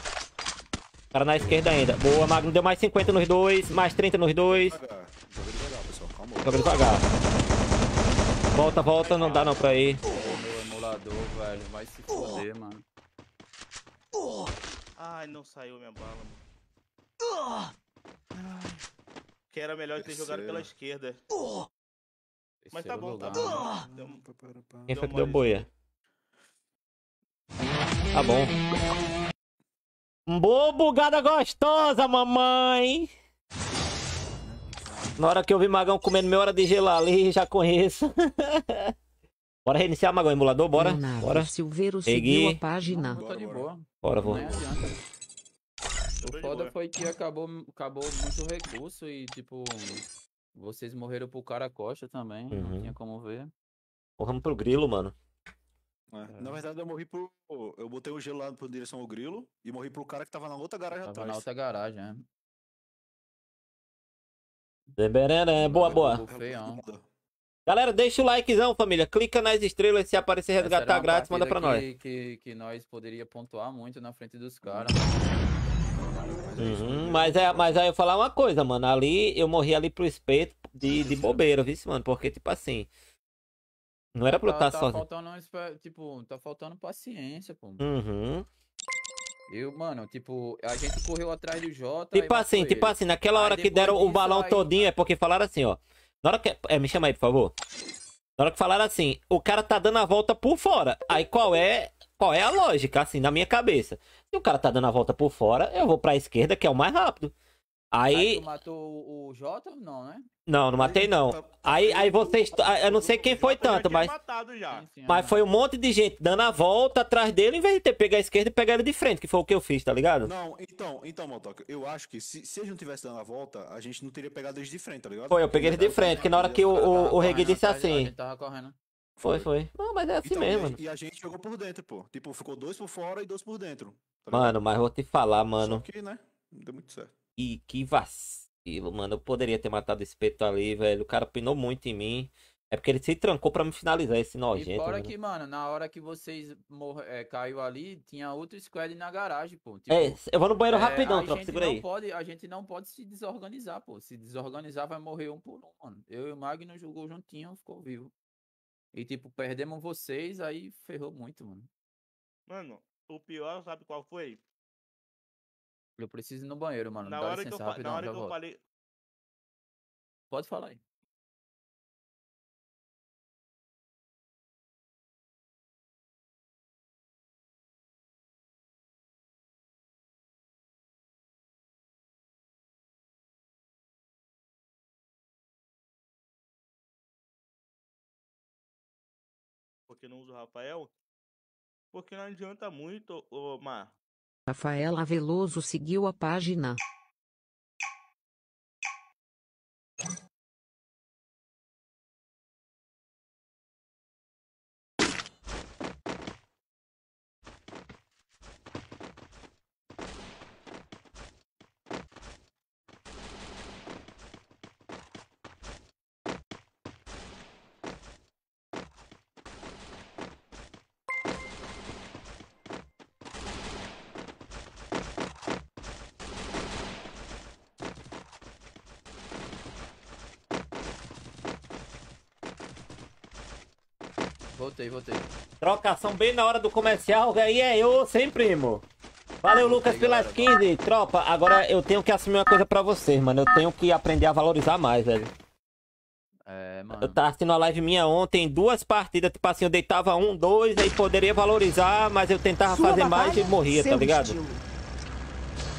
Cara na esquerda ainda. Boa, Magno deu mais 50 nos dois, mais 30 nos dois. Devagar. Joga devagar, pessoal. Calma. Devagar. Volta, volta, não dá não pra ir. Meu emulador, velho. Vai se foder, mano. Ai, não saiu minha bala, mano. Ai. Que era melhor ter jogado pela esquerda. Mas tá bom, tá bom. Deu- Quem foi que deu boia? Tá bom. Boa bugada gostosa, mamãe! Na hora que eu vi Magão comendo meia hora de gelo ali, já conheço. [laughs] bora reiniciar, Magão, emulador? Bora? Leonardo Bora? Silveiro Peguei. seguiu a página. Tô de Bora, boa. Bora, vou. Tô O foda foi que acabou, acabou muito recurso e, tipo, vocês morreram pro cara costa também. Uhum. Não tinha como ver. Vamos pro grilo, mano. É. Na verdade, eu morri pro. Eu botei o gelo lá por direção ao grilo e morri pro cara que tava na outra garagem Tava atrás. na outra garagem, né? Beberé, Boa, boa. Galera, deixa o likezão, família. Clica nas estrelas, se aparecer resgatar grátis, manda pra nós. que, Que, que nós poderia pontuar muito na frente dos caras. Uhum, mas, é, mas aí eu falar uma coisa, mano. Ali eu morri ali pro espeto de, de bobeira, viu, mano? Porque, tipo assim. Não era pra eu Tá, estar tá sozinho. faltando, tipo, tá faltando paciência, pô. Uhum. Eu, mano, tipo, a gente correu atrás do Jota. Tipo assim, tipo ele. assim, naquela hora que deram o balão aí- todinho, é porque falaram assim, ó. Na hora que. É, me chama aí, por favor. Na hora que falaram assim, o cara tá dando a volta por fora. Aí qual é. Qual é a lógica, assim, na minha cabeça? Se o cara tá dando a volta por fora, eu vou pra esquerda, que é o mais rápido. Aí Aí. tu matou o, Jota ou não, né? Não, não matei não. Aí, aí vocês. Eu não sei quem foi tanto, mas. Mas aham. foi um monte de gente dando a volta atrás dele, em vez de ter pego a esquerda e pegar ele de frente, que foi o que eu fiz, tá ligado? Não, então, então, Motoca, eu acho que se, se a gente não tivesse dando a volta, a gente não teria pegado eles de frente, tá ligado? Foi, eu peguei ele de frente, que na hora que o, Cara, o, tava o Regui disse assim. gente tava correndo. Foi, foi. Não, mas é assim Então, mesmo, e, mano. a, e a gente jogou por dentro, pô. Tipo, ficou dois por fora e dois por dentro. tá? Mano, mas vou te falar, mano. Só que, né, não deu muito certo. E que vacilo, mano. Eu poderia ter matado esse peito ali, velho. O cara pinou muito em mim. É porque ele se trancou pra me finalizar esse E nojento. fora mano. que, mano, na hora que vocês morre, é, caiu ali, tinha outro squad na garagem, pô. Tipo, É, eu vou no banheiro é, rapidão, a tropa. gente Segura não aí. Pode, a gente não pode se desorganizar, pô. Se desorganizar, vai morrer um por um, mano. Eu e o Magno jogou juntinho, ficou vivo. E, tipo, perdemos vocês, aí ferrou muito, mano. Mano, o pior, sabe qual foi? Eu preciso ir no banheiro, mano. Na Dá hora que eu, licença, rapidão, na hora que eu volto. falei. Pode falar aí. Porque não uso o Rafael? Porque não adianta muito, ô Mar. Rafaela Veloso seguiu a página. Voltei, voltei. Trocação bem na hora do comercial, aí é eu sem primo. Valeu, Lucas, pelas galera. 15. Tropa, agora eu tenho que assumir uma coisa pra vocês, mano. Eu tenho que aprender a valorizar mais, velho. É, mano. Eu tava assistindo a live minha ontem, duas partidas, tipo assim, eu deitava um, dois, aí poderia valorizar, mas eu tentava fazer mais e morria, tá ligado?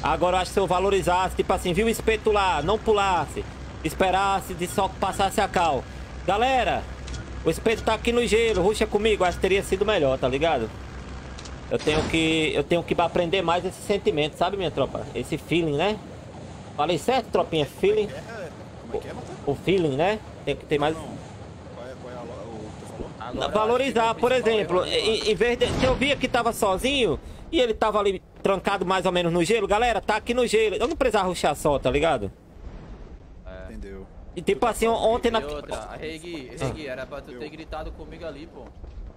Agora eu acho que se eu valorizasse, tipo assim, viu o espeto lá, não pulasse, esperasse de só passasse a cal. Galera, o espeto tá aqui no gelo, ruxa comigo, acho que teria sido melhor, tá ligado? Eu tenho que. Eu tenho que aprender mais esse sentimento, sabe, minha tropa? Esse feeling, né? Falei certo, tropinha? Feeling. É, como é que é, Matheus? O feeling, né? Tem que ter mais. É, é o? Agora, valorizar, por exemplo, é, em, em vez de. Se eu via que tava sozinho e ele tava ali trancado mais ou menos no gelo, galera, tá aqui no gelo. Eu não precisava ruxar só, tá ligado? E tipo assim, ontem na. E outra, Regi, Regi, era pra tu ter gritado comigo ali, pô.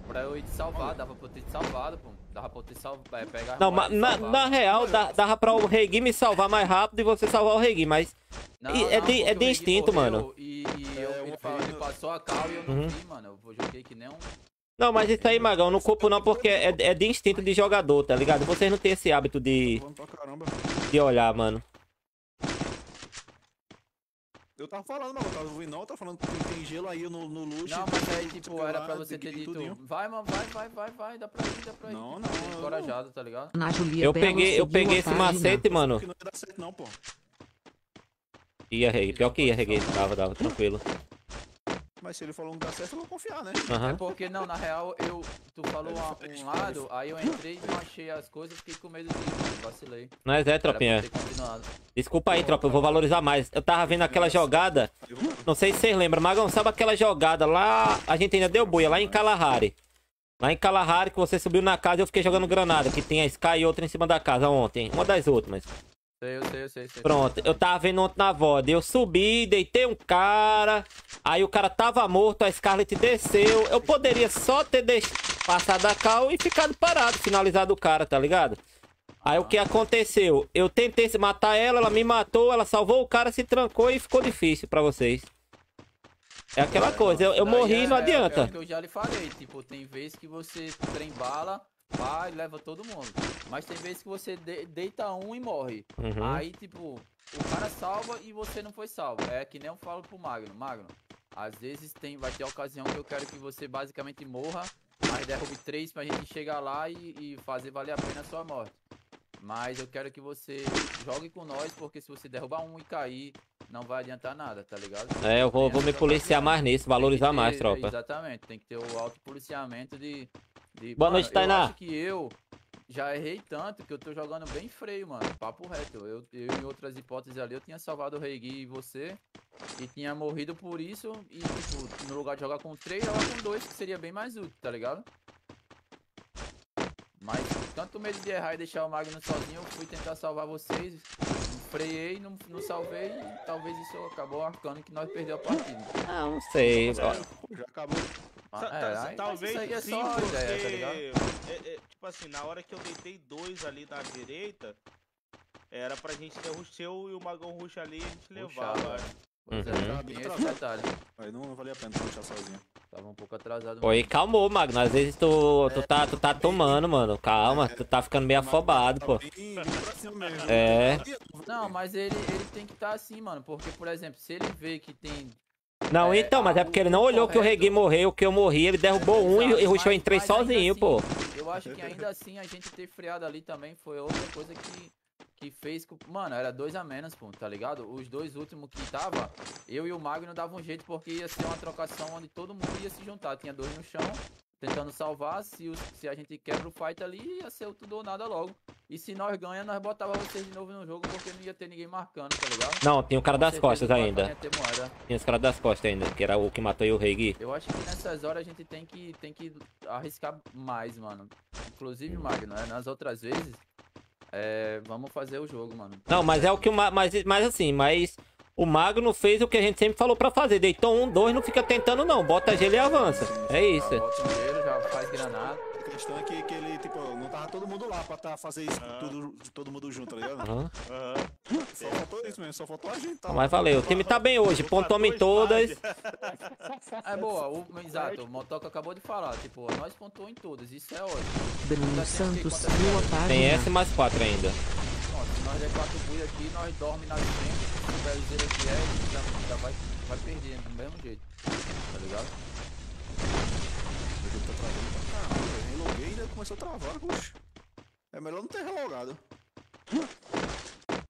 Pra eu ir te salvar, dava pra eu ter te salvado, pô. Dava pra eu ter salvado, pegar a Não, mas na, na real, dá- dava pra o Regui me salvar mais rápido e você salvar o Regui, mas. Não, e é não, de- é de o Regi instinto, mano. E, e eu- É, ele, ele passou a cal e eu não Uhum. vi, mano. Eu joguei que nem um. Não, mas isso aí, Magão, não culpo não, porque é, é de instinto de jogador, tá ligado? Vocês não têm esse hábito de, de olhar, mano. Eu tava falando, mano, eu tava ouvindo, não, eu tava falando que tem, gelo aí no, no luxo. Não, mas aí, tem tipo, era pra você ter dito, tudinho. vai, mano, vai, vai, vai, vai, dá pra ir, dá pra ir. Não, não, eu Encorajado, tá ligado? Eu peguei, eu peguei esse macete, mano. Que não ia dar certo não, pô. Ia. Pior que ia, Regui. Dava, dava, tranquilo. Mas se ele falou que não dá certo, eu vou confiar, né? É Aham. porque, não, na real, eu, tu falou ele um lado, aí eu entrei e não achei as coisas, fiquei com medo de vacilei. Mas é, tropinha. Desculpa aí, tropa, eu vou valorizar mais. Eu tava vendo aquela jogada, não sei se vocês lembram, Magão, sabe aquela jogada lá, a gente ainda deu buia, lá em Kalahari. Lá em Kalahari, que você subiu na casa e eu fiquei jogando granada, que tem a Sky e outra em cima da casa ontem. Uma das últimas. Sei, eu sei, eu sei, sei. Pronto, eu tava vendo ontem na VOD. Eu subi, deitei um cara. Aí o cara tava morto, a Scarlet desceu. Eu poderia só ter deix... passado a cal e ficado parado, finalizado o cara, tá ligado? Aí o que aconteceu? Eu tentei se matar ela, ela me matou, ela salvou o cara, se trancou e ficou difícil pra vocês. É aquela coisa, eu, eu morri é- e não é- É, adianta. o que eu já lhe falei, tipo, tem vezes que você trem bala, vai leva todo mundo. Mas tem vezes que você de- deita um e morre. Uhum. Aí, tipo, o cara salva e você não foi salvo. É que nem eu falo pro Magno. Magno, às vezes tem, vai ter ocasião que eu quero que você basicamente morra, mas derrube três pra gente chegar lá e, e fazer valer a pena a sua morte. Mas eu quero que você jogue com nós, porque se você derrubar um e cair, não vai adiantar nada, tá ligado? É, eu vou, vou me policiar mais nisso, valorizar ter- mais, tropa. Exatamente, tem que ter o autopoliciamento de. De Boa noite, eu Tainá. acho que eu já errei tanto que eu tô jogando bem freio, mano. Papo reto. Eu, eu em outras hipóteses ali, eu tinha salvado o Rei Gui e você. E tinha morrido por isso. E, tipo, no lugar de jogar com três, jogar com dois, que seria bem mais útil, tá ligado? Mas tanto medo de errar e deixar o Magno sozinho, eu fui tentar salvar vocês. Freiei, não, não salvei. E talvez isso acabou arcando que nós perdemos a partida. Ah, não sei. Pô, já acabou. Ah, é, mas talvez é sim, porque ideia, tá é- é, tipo assim, na hora que eu deitei dois ali na direita, era pra gente ter o seu e o Magão Ruxa ali e a gente Puxar, levava. velho. Pois é, Uhum. tem esse detalhe. Aí não, não valia a pena deixar sozinho. Tava um pouco atrasado. Pô, e calmou, Magno. Às vezes tu, tu, tá, tu tá tomando, mano. Calma, tu tá ficando meio afobado, pô. Bem- bem cima mesmo. É. Não, mas ele, ele tem que estar assim, mano. Porque, por exemplo, se ele vê que tem. Não, É, então, mas é porque ele não olhou que o correto- Regui morreu, que eu morri, ele derrubou um e, Exato, e rushou em três sozinho, assim, pô. Eu acho que ainda assim a gente ter freado ali também foi outra coisa que, que fez com. Mano, era dois a menos, pô, tá ligado? Os dois últimos que tava, eu e o Magno davam um jeito porque ia ser uma trocação onde todo mundo ia se juntar. Tinha dois no chão, tentando salvar. Se, os- se a gente quebra o fight ali, ia ser o tudo ou nada logo. E se nós ganha, nós botava vocês de novo no jogo porque não ia ter ninguém marcando, tá ligado? Não, tinha o cara Com das costas o ainda. Tinha os caras das costas ainda, que era o que matou o Regui. Eu acho que nessas horas a gente tem que, tem que arriscar mais, mano. Inclusive, Magno, né? nas outras vezes, é, vamos fazer o jogo, mano. Não, mas é o que o Ma- mas, mas assim, mas o Magno fez o que a gente sempre falou pra fazer. Deitou um, dois, não fica tentando não. Bota gelo e avança. É isso. Já bota gelo, já faz granada. A questão é que, que ele, tipo, não tava todo mundo lá pra tá, fazer isso Ah. tudo, todo mundo junto, tá ligado? Aham. Aham. Só faltou isso mesmo, só faltou a gente. Tá lá. Mas valeu, o time tá bem hoje, pontuamos em todas. É boa, o, exato, o Motoca acabou de falar, tipo, nós pontuou em todas, isso é ótimo. Bruno Santos seguiu a página. Tem e mais quatro ainda. Pronto, se nós der quatro bui aqui, nós dorme nas frente, o zero que é, já, já vai, vai perder do mesmo jeito, tá ligado? O jogo tá travando pra caramba, velho. Reloguei e ainda começou a travar, puxa. É melhor não ter relogado.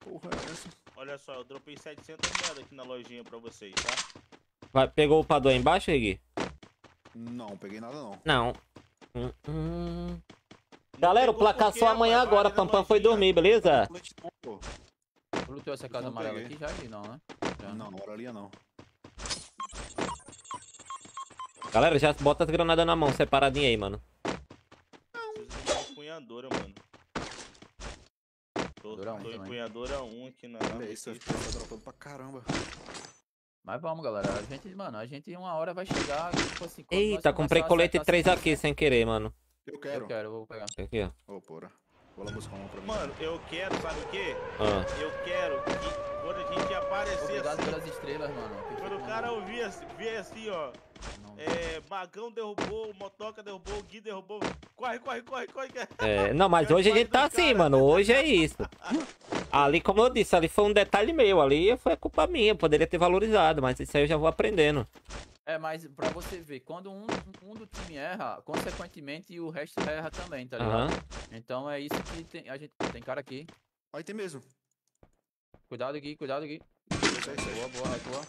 Porra, é essa? Olha só, eu dropei 700 moedas aqui na lojinha pra vocês, tá? Vai, pegou o padrão aí embaixo, Regui? Não, peguei nada não. Não. Hum, hum. Galera, o placar só amanhã agora. Pampam foi dormir, beleza? Lutou essa casa amarela peguei. aqui já vi, não, né? Já. Não, hora ali não. Galera, já bota as granadas na mão, separadinha aí, mano. Preciso de uma empunhadora, mano. Tô, um tô também. empunhadora 1 aqui na. Olha isso, tá dropando pra caramba. Mas vamos, galera. A gente, mano, a gente uma hora vai chegar, tipo assim... Eita, comprei colete acertar 3 assim, aqui sem querer, mano. Eu quero. Eu quero, vou pegar. Aqui, ó. Ô, porra. Vou lá buscar uma pra mim. Mano, eu quero, sabe o quê? Ah. Eu quero que quando a gente aparecer Obrigado assim, pelas estrelas, mano. quando o cara ouvir assim, ver assim, ó, Não, é, Magão derrubou, Motoca derrubou, Gui derrubou, corre, corre, corre, corre, corre. É, não, mas hoje a gente tá assim, mano. Hoje é isso. Ali, como eu disse, ali foi um detalhe meu. Ali foi culpa minha. Poderia ter valorizado, mas isso aí eu já vou aprendendo. É, mas pra você ver, quando um, um do time erra, consequentemente o resto erra também, tá ligado? Aham. Então é isso que tem, a gente tem cara aqui. Aí tem mesmo. Cuidado aqui, cuidado aqui. Isso aí, isso aí. Boa, boa, recua.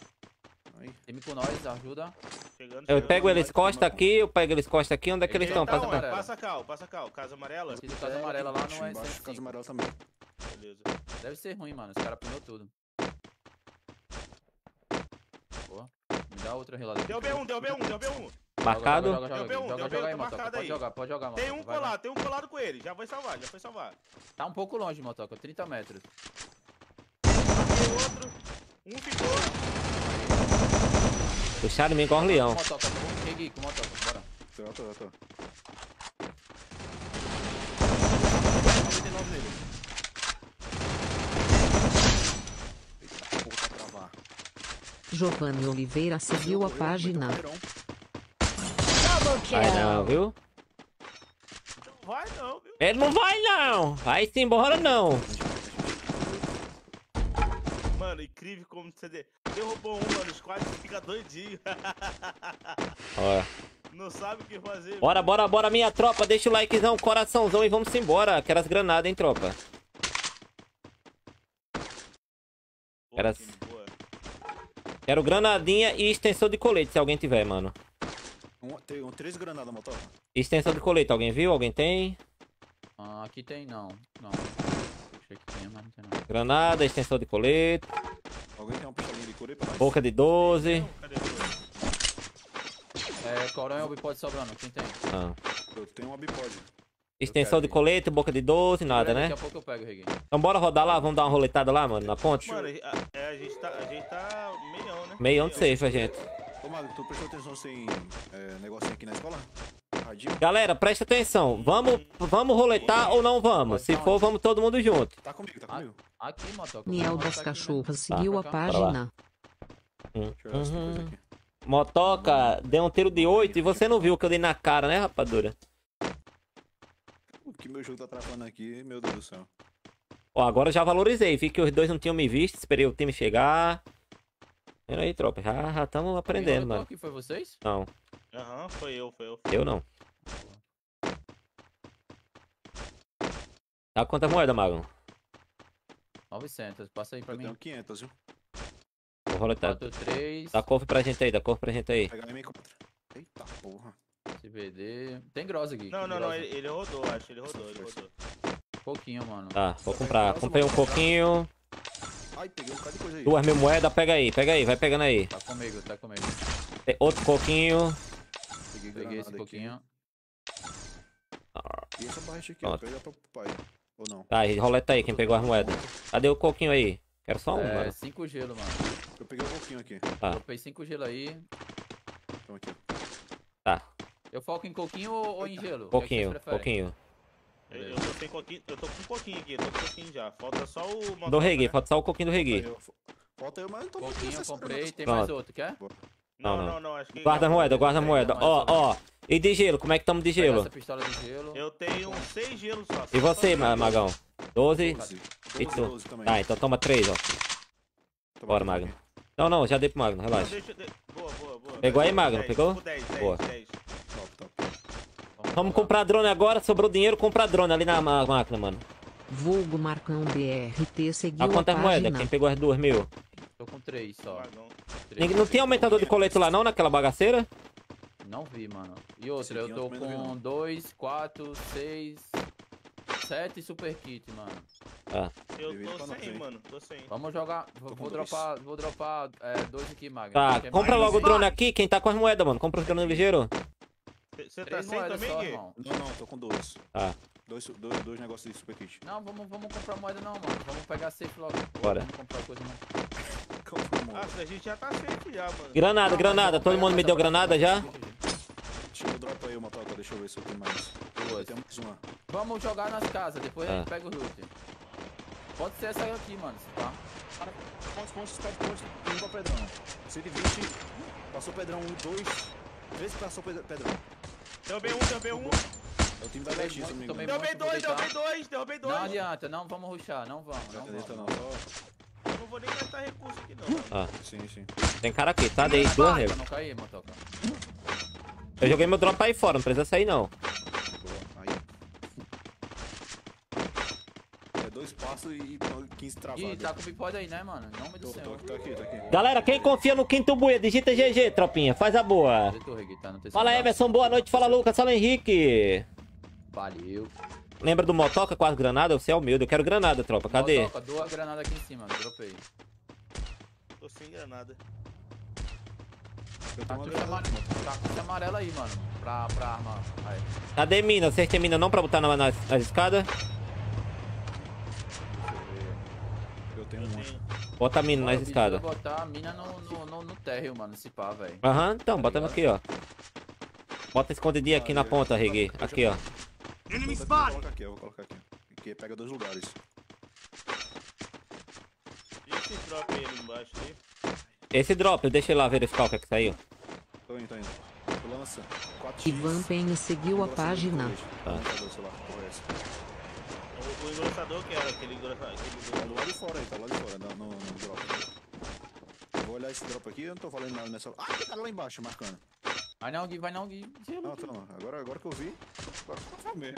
Aí. Time com nós, ajuda. Chegando, Eu chegando. pego eles costa aqui, eu pego eles costa aqui. Onde é que eles Ele estão? tá Passa onde? pra... amarela. Passa cal, passa cal, casa amarela. Casa amarela lá não é Embaixo, 105. casa amarela também. Beleza. Deve ser ruim, mano. Os caras pinou tudo. Boa. Me dá outra relada. Deu B1, deu B1, deu B1. Marcado? Joga, joga, Deu joga, B1, joga, deu joga, B1, aí, Motoca. Pode jogar, pode jogar, Tem um colado, tem um colado com ele. Já foi salvar, já foi salvar. Tá um pouco longe, Motoca. 30 metros. Tem outro. Um ficou. Puxaram em mim igual um leão. Motoca, seguir com o Motoca. Bora. Tô, tô, tô. 99 nele. Eita, porra, pra travar. Giovanni Oliveira seguiu a página. Vai não, viu? Não vai não, viu? Ele não vai não. Vai se embora não. Mano, incrível como você de- derrubou um, mano. Os quatro ficam doidinhos. [laughs] Ó. Não sabe o que fazer. Bora, bora, bora, minha tropa. Deixa o likezão, coraçãozão e vamos embora. Quero as granadas, hein, tropa. Boa, time, boa. Quero granadinha e extensor de colete, se alguém tiver, mano. Um, tem um, três granadas, motor. Extensor de colete, alguém viu? Alguém tem? Ah, aqui tem não. Não. Achei que tinha, mas não tem não. Granada, extensor de colete, Alguém tem uma pistolinha de cura aí pra nós? boca de 12. Cadê o dois? É, coronel bipode sobrando. Quem tem? Ah. Eu tenho uma bipod. Extensor de colete, boca de 12, nada, Daqui né? a pouco eu pego, Reguei. Então bora rodar lá, vamos dar uma roletada lá, mano, na ponte? Mano, a, é, a gente tá, a gente tá meião, né? Meião de safe, a gente. Ô, Mago, tu prestou atenção sem é, negocinho aqui na escola? Radinho? Galera, presta atenção. Vamos, vamos roletar ou não vamos? Se for, vamos todo mundo junto. Tá comigo, tá comigo. Aqui, Motoca. Niel vamos das né? Cachorras seguiu a Tá, lá. página. Hum, Deixa eu ver essa uhum. Motoca deu um tiro de 8 e você não viu o que eu dei na cara, né, rapadura? Que meu jogo tá travando aqui, meu Deus do céu. Ó, agora eu já valorizei. Vi que os dois não tinham me visto. Esperei o time chegar. Pera aí, tropa. Já estamos aprendendo, mano. aqui foi vocês? Não, Aham, foi eu, foi eu. eu não. Tá quantas moedas, Mago? 900. Passa aí pra Eu mim. tenho 500, viu? Vou roletar. 4, 3, Dá cofre pra gente aí, dá cofre pra gente aí. Pegar M4. Eita porra. Tem grossa aqui. Não, não, não, ele, ele rodou, acho. Ele rodou, ele rodou. Pouquinho, mano. Tá, vou comprar. Comprei um coquinho. Ai, peguei um bocado de coisa aí. Duas mil moedas, pega aí, pega aí, vai pegando aí. Tá comigo, tá comigo. Tem Outro coquinho. Peguei, Peguei esse pouquinho. E essa barricha aqui, ó. Pega pro pai. Ou não? Tá, roleta aí, quem pegou as moedas. Cadê o coquinho aí? Quero só um, É, mano. 5 gelo, mano. Eu peguei um pouquinho aqui. Tá. Dropei 5 gelo aí. Então aqui. Tá, Eu foco em coquinho ou, ou em gelo? O que é que coquinho, coquinho. Eu, eu tô sem coquinho, eu tô com um pouquinho aqui, eu tô com um pouquinho já. Falta só o. Do motoca, Reggae, né? falta só o coquinho do Reggae. Falta eu, mas eu tô Coquinho eu comprei, tem Pronto. mais outro, quer? Não, Não, não, não, acho que. Guarda a moeda, guarda a moeda. Ó, ó. E de gelo, como é que estamos de gelo? essa pistola de gelo. Eu tenho seis gelos só. E você. Magão? 12? 12. E 12, tu? 12 também. Tá, então toma 3, ó. Tá Bora, Magno. Não, não, já dei pro Magno, Não, relaxa. deixa, de... Boa, boa, boa. Pegou aí, Magno? 10, Pegou? 10, 10, Boa. 10. Vamos comprar drone agora, sobrou dinheiro, comprar drone ali na máquina, mano. Vulgo Marcão BRT seguiu A a quantas moedas? página. Quem pegou as duas mil? Tô com 3 só. Três. Não tem aumentador de colete lá não, naquela bagaceira? Não vi, mano. E outra, eu tô eu com. 2, 4, 6, 7 super kit, mano. Eu Devido tô sem, mano. Tô sem. Vamos jogar. Vou, vou dois. dropar, vou dropar é, dois aqui, Magno. Tá, é compra logo o drone aqui, quem tá com as moedas, mano. Compra os drones ligeiros. Você tá Três sem moedas também, só, Gui? Não, não, tô com dois. Tá. Dois, dois, dois negócios de super kit. Não, vamos, vamos comprar moeda não, mano. Vamos pegar safe logo. Bora. Vamos comprar coisa não. Uma. Ah, a gente já tá safe já, mano. Granada, Não, granada. Todo mundo me deu mais granada já? Deixa eu dropa aí uma toca, deixa eu ver se eu tenho mais. Duas. tenho mais uma. Vamos jogar nas casas, depois a Tá. gente pega o loot. Pode ser essa aqui, mano, se tá? Cara, quantos pontos pede pontos? Um pra Pedrão. 120. Passou Pedrão, um, dois. Três passou Pedrão. Derrubei um, derrubei um. É o time da 10 se não me engano. Derrubei dois, derrubei dois, derrubei Não dois. adianta, não vamos rushar, não vamos, Não não adianta vamos. não. Eu não vou nem gastar recurso aqui, não. Ah, Sim, sim. tem cara aqui, tá? Dei duas. Pra não cair, motoca. Eu joguei meu drop aí fora, não precisa sair não. Boa. Aí. Passos e 15 travados. Ih, tá com o bipod aí, né, mano? Em nome do Tô, tô, aqui, tô aqui. Galera, quem confia no Quinto Buia, digita GG, tropinha. Faz a boa. Tá Fala andar? Everson, boa noite. Fala Lucas, fala Henrique. Valeu. Lembra do Motoca com as granadas? Você é humilde, eu quero granada, tropa. Cadê? Motoca, duas granadas aqui em cima, dropei. Tô sem granada. Eu Tá com granada. tá com esse amarelo aí, mano. Pra, pra arma. Aí. Cadê mina? Vocês têm mina não pra botar na- nas, nas escadas? Eu tenho Eu uma. tenho. Bota a mina Mano, nas eu escadas. pra botar a mina no, no, no, no térreo, mano. Se pá, velho. Aham, então, Tá bota aqui, ó. Bota escondidinho aqui na ponta, Reggae. Aqui, ó. Enemy spot! Eu vou colocar aqui, eu vou colocar aqui. Aqui pega dois lugares. E esse drop aí ali embaixo aí? Esse drop, deixa ele lá verificar o que é que saiu. Tô indo, tô indo. Lança 4x. Ivan Penha seguiu a página. Tá. O, o engrossador que era aquele engrossador. Tá do lado de fora aí, tá do lado de fora, no, no, no drop. Eu vou olhar esse drop aqui, eu não tô falando nada nessa. Ah, tem cara lá embaixo marcando. Vai não, Gui, vai não, Gui. Não, não, agora, agora que eu vi. Agora que eu mesmo.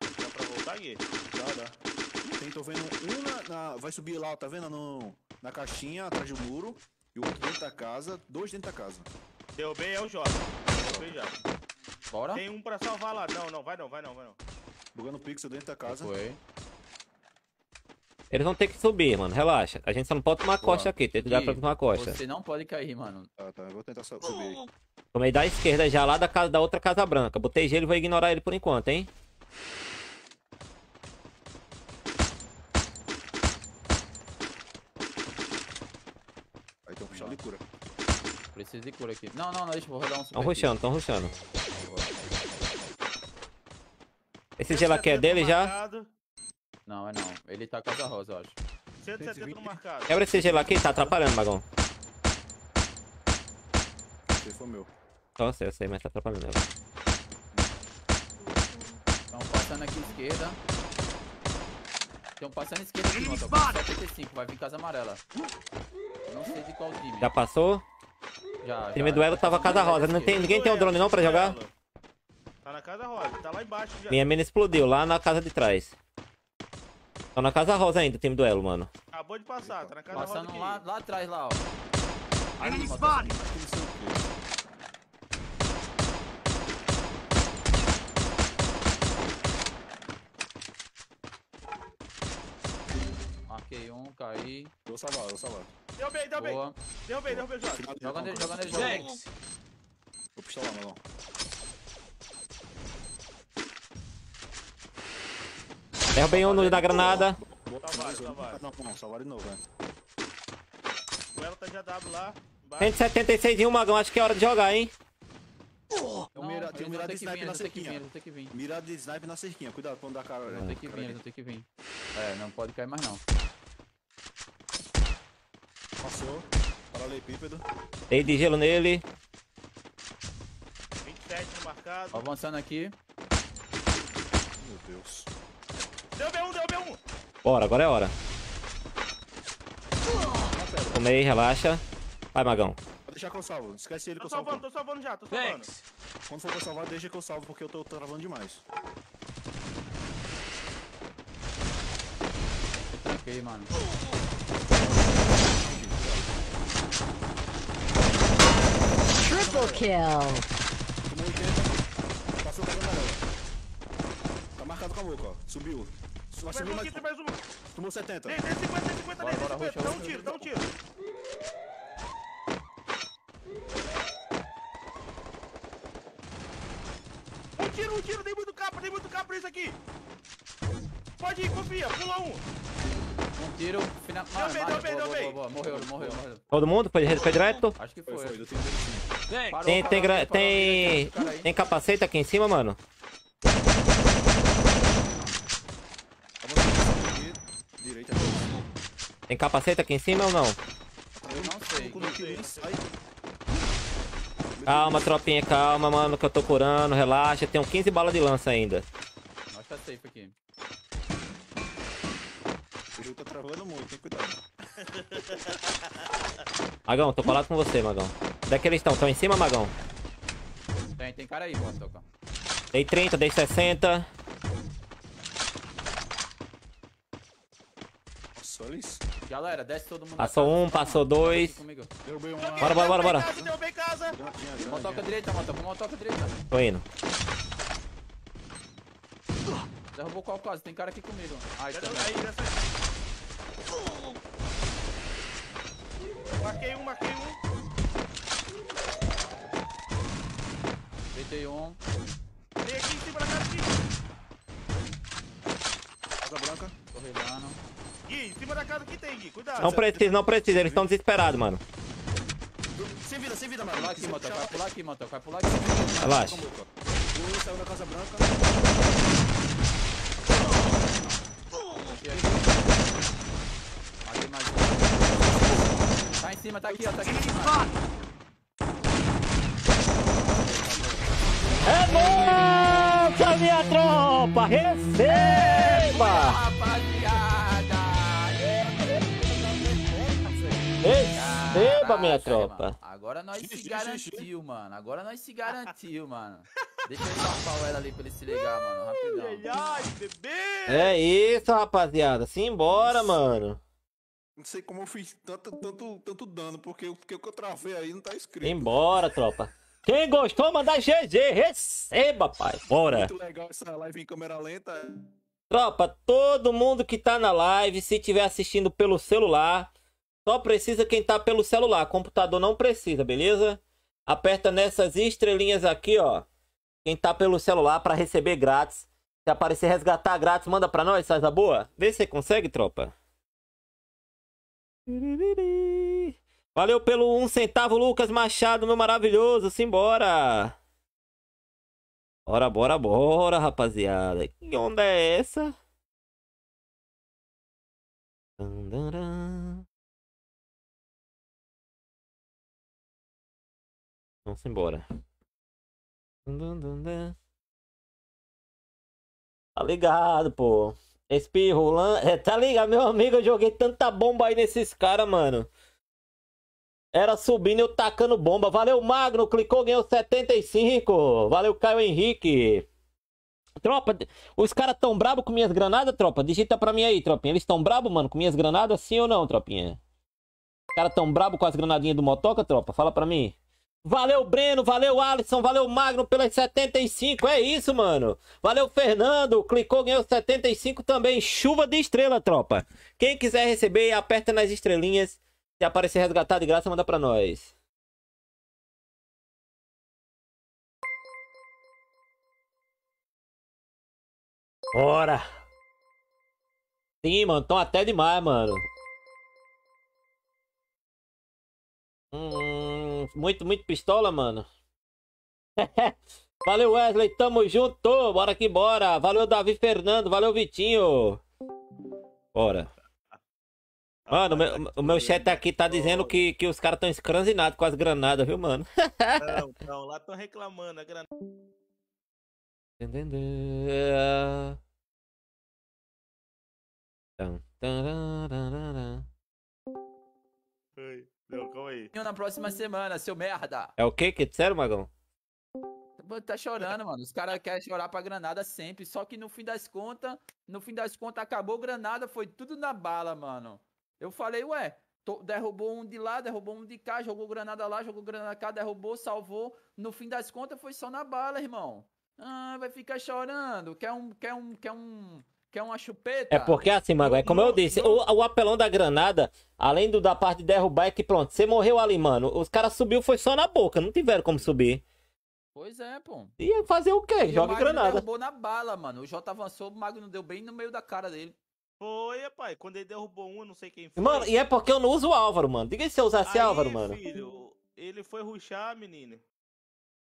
Dá pra voltar aqui? Dá, dá. Tem, tô vendo um na, na- Vai subir lá, tá vendo? No, na caixinha, atrás do muro. E o outro dentro da casa, dois dentro da casa. Derrubei é o Jota. Derrubei já. Bora? Tem um pra salvar lá. Não, não, vai não, vai não, vai não. Bugando pixel dentro da casa. Foi. Eles vão ter que subir, mano. Relaxa. A gente só não pode tomar costa aqui. Tem que dar pra tomar costa. Você não pode cair, mano. Tá, tá, eu vou tentar só subir. Tomei da esquerda já, lá da casa da outra casa branca. Botei gelo e vou ignorar ele por enquanto, hein? Aí tem um puxão de cura. Preciso de cura aqui. Não, não, não, deixa eu vou rodar um super Tão ruxando, tão ruxando. Esse gelo aqui é dele já? Não, é não. Ele tá casa rosa, eu acho. 170 no marcado. Quebra esse gelo aqui, tá atrapalhando, Magão. foi meu. Só eu sei, eu sei, mas tá atrapalhando ela. Estão passando aqui esquerda. Estão passando esquerda aqui, mano. Tô com 75, vai vir casa amarela. Não sei de qual time. Já passou? Já, O time já. do Elo tava casa rosa. Não tem, ninguém tem um drone não pra jogar? Tá na casa rosa, tá lá embaixo já. Minha mina explodiu lá na casa de trás. Tô na casa rosa ainda, o time do Elo, mano. Acabou de passar, tá na casa rosa Passando lá, lá atrás, lá, ó. Enemy spotted. Marquei um, caí. Eu vou salvar, eu vou salvar. Derrubei, derrubei. Boa. Derrubei, derrubei o Jorge. Joga nele, joga nele, joga nele. Vou pistolar, Malão. Derrubei um no da granada. Salvar. Não, não, de novo, velho. O Elo tá já W lá. embaixo. 176 em um, Magão. Acho que é hora de jogar, hein? Tem um Não, mira- tem um mirado de sniper na cerquinha. ter que vir. Mirada de sniper na cerquinha. Cuidado quando dá cara. Vão ter que vir, eles vão ter que vir. É, não pode cair mais não. Passou. Paralelepípedo. Dei de gelo nele. 27 no marcado. Avançando aqui. Meu Deus. Derrubei um, derrubei um. Bora, agora é hora. Tomei, relaxa. Vai, Magão. Vou deixar que eu salvo. Esquece ele que Tô eu salvo. salvando, tô salvando já, tô salvando. Thanks. Quando for pra salvar, deixa que eu salvo, porque eu tô travando demais. Tranquei, mano. Triple kill. Tomou 80. Passou da amarela. Tá marcado com a boca, ó. Subiu. Vai Mais um mais. tem mais um. Tomou 70. Tem, tem 50, tem 50 Bora, nele, bora, tem 50. ruxa, Dá um tiro, dá um tiro. Um tiro, um tiro, tem muito capa, tem muito capa nisso aqui. Pode ir, confia, pula um. Um tiro, final. Derrubei, Boa, boa, derrubei. boa, boa. Morreu, morreu, morreu. Todo mundo? Foi, foi direto? Acho que Foi, foi. foi. Tem, tem, tem, parou, tem capacete aqui em cima, mano? Avançando aqui. Direita. Tem capacete aqui em cima ou não? Eu não sei. Calma, tropinha, calma, mano, que eu tô curando, relaxa. Tenho 15 balas de lança ainda. Que tá safe aqui. O tá travando muito, tem cuidado. [laughs] Magão, tô colado com você, Magão. Onde é que eles estão? Estão em cima, Magão? Tem, tem cara aí, Motoca. Dei 30, dei 60. Nossa, olha isso. Galera, desce todo mundo. Passou um, tá, passou dois. Bora, bora, bora, bora. Motoca direita, Motoca. Motoca direita. Tô indo. Derrubou qual casa? Tem cara aqui comigo. Ai, dessa Marquei um, marquei um. Deitei um. Tem aqui em cima da casa aqui. Casa branca. Tô relando. Gui, em cima da casa aqui tem, Gui. Cuidado. Não precisa, não precisa. Eles estão desesperados, mano. Sem vida, sem vida, mano. Pular aqui, Motoca. Vai pular aqui, Motoca. Vai pular aqui. Relaxa. Um saiu da casa branca. Aqui, aqui. Matei mais um. Tá em cima, tá aqui, ó. Tá aqui em cima. É nossa, minha tropa! Receba! Receba, minha tropa! mano. Agora nós se Xixi, garantiu, mano. Agora nós se garantiu, mano. Deixa eu tapar o ela ali pra ele se ligar, mano. Rapidão. Ai, bebê. É isso, rapaziada. Simbora, mano. Não sei como eu fiz tanto, tanto, tanto dano, porque o que eu travei aí não tá escrito. Simbora, tropa. Quem gostou, manda GG. Receba, pai. Bora. Muito legal essa live em câmera lenta. Tropa, todo mundo que tá na live, se tiver assistindo pelo celular, só precisa quem tá pelo celular. Computador não precisa, beleza? Aperta nessas estrelinhas aqui, ó. Quem tá pelo celular pra receber grátis. Se aparecer resgatar grátis, manda pra nós, Saza Boa. Vê se você consegue, tropa. Valeu pelo um centavo, Lucas Machado, meu maravilhoso. Simbora. Bora, bora, bora, rapaziada. Que onda é essa? Vamos embora. Tá ligado, pô. Espirro, é, tá ligado, meu amigo? Eu joguei tanta bomba aí nesses caras, mano. Era subindo eu tacando bomba. Valeu, Magno. Clicou, ganhou 75. Valeu, Caio Henrique. Tropa, os caras tão brabo com minhas granadas, tropa? Digita pra mim aí, tropinha. Eles tão brabo, mano, com minhas granadas, sim ou não, tropinha? Os caras tão brabo com as granadinhas do motoca, tropa? Fala pra mim. Valeu, Breno. Valeu, Alisson. Valeu, Magno, pelas 75. É isso, mano. Valeu, Fernando. Clicou, ganhou 75 também. Chuva de estrela, tropa. Quem quiser receber, aperta nas estrelinhas. Se aparecer resgatado de graça, manda pra nós. Bora! Sim, mano, tão até demais, mano. Hum, muito, muito pistola, mano. [laughs] Valeu, Wesley, tamo junto. Bora que bora. Valeu, Davi Fernando. Valeu, Vitinho. Bora. Mano, o meu, o meu chat aqui tá dizendo que, que os caras tão escranzinados com as granadas, viu, mano? Não, não, lá estão reclamando. A granada. Oi. Não, calma aí. Na próxima semana, seu merda. É o que que disseram, Magão? Tá chorando, mano. Os caras querem chorar pra Granada sempre. Só que no fim das contas, no fim das contas, acabou Granada, foi tudo na bala, mano. Eu falei, ué, to- derrubou um de lá, derrubou um de cá, jogou Granada lá, jogou Granada cá, derrubou, salvou. No fim das contas, foi só na bala, irmão. Ah, vai ficar chorando. Quer um, quer um, quer um, quer uma chupeta? É porque assim, Magão, é como eu disse, o, o apelão da granada, além do da parte de derrubar, é que pronto, você morreu ali, mano. Os caras subiu foi só na boca, não tiveram como subir. Pois é, pô. Ia fazer o quê? E o Joga Magno granada. derrubou na bala, mano. O J avançou, o Magno deu bem no meio da cara dele. Foi, pai. Quando ele derrubou um, eu não sei quem foi. Mano, e é porque eu não uso o Álvaro, mano. Diga aí se eu usasse Aí, Álvaro, mano. filho, ele foi ruxar, menino.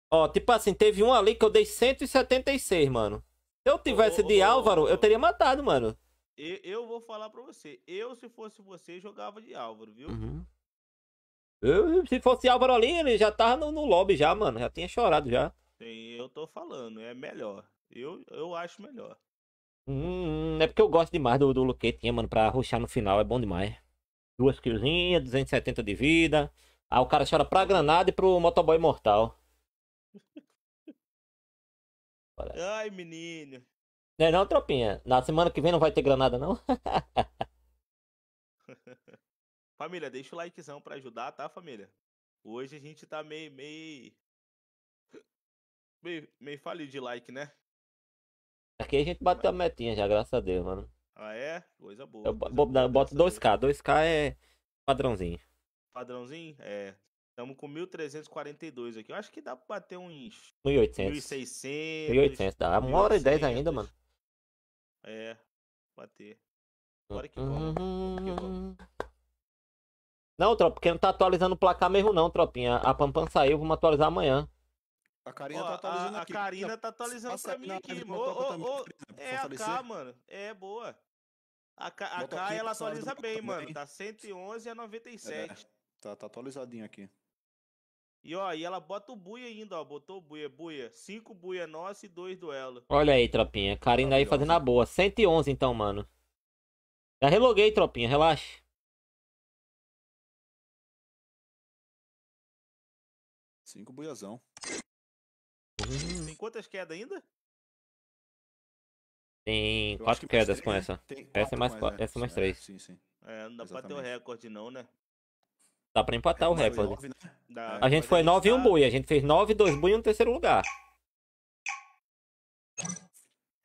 Ó, tipo assim, teve um ali que eu dei 176, mano. Se eu tivesse Ô, de ô, Álvaro, eu teria matado, mano. E- Eu vou falar pra você. Eu, se fosse você, jogava de Álvaro, viu? Uhum. Eu, se fosse Álvaro ali, ele já tava no, no lobby já, mano. Já tinha chorado já. Sim, eu tô falando. É melhor. Eu, eu acho melhor. Hum, é porque eu gosto demais do, do Luquetinha, mano, pra ruxar no final, é bom demais. Duas killzinhas, 270 de vida. Aí o cara chora pra granada e pro motoboy mortal. [laughs] Ai, menino. Não é não, tropinha? Na semana que vem não vai ter granada, não? [laughs] Família, deixa o likezão pra ajudar, tá, família? Hoje a gente tá meio, meio... Meio, meio falido de like, né? Aqui a gente bateu a metinha já, graças a Deus, mano. Ah, é? Coisa boa. Eu coisa bo- boa, boto graças a Deus. 2K. 2K é padrãozinho. Padrãozinho? É. Estamos com 1.342 aqui. Eu acho que dá pra bater uns 1.800. 1.600. 1.800, dá. Uma hora e 10 1.800. ainda, mano. É, bater. Bora que vamos. Vamos. Não, tropa, porque não tá atualizando o placar mesmo não, tropinha. A Pampam saiu, vamos atualizar amanhã. A Karina Ó, tá atualizando a, a aqui. Karina tá atualizando Passa pra mim aqui. Ô, ô, ô, é a. K, mano. É boa. A K, a K ela do atualiza bem, mano. Tá 111 a 97. Tá, tá atualizadinho aqui. E ó, e ela bota o buia ainda, ó. Botou o buia, buia. 5 buia nossa e 2 duelo. Olha aí, tropinha. Karina aí fazendo a boa. 111 então, mano. Já reloguei, tropinha, relaxa. Cinco buiazão. Tem quantas quedas ainda? Tem quatro quedas com né? essa. Tem Essa é mais qua- essa é mais três. Sim, sim. É, não dá pra ter o Exatamente. recorde não, né? Dá pra empatar o Nove, recorde. né? Dá. A gente foi 9 e um tá- boi. A gente fez 9, 2 boi e um terceiro lugar.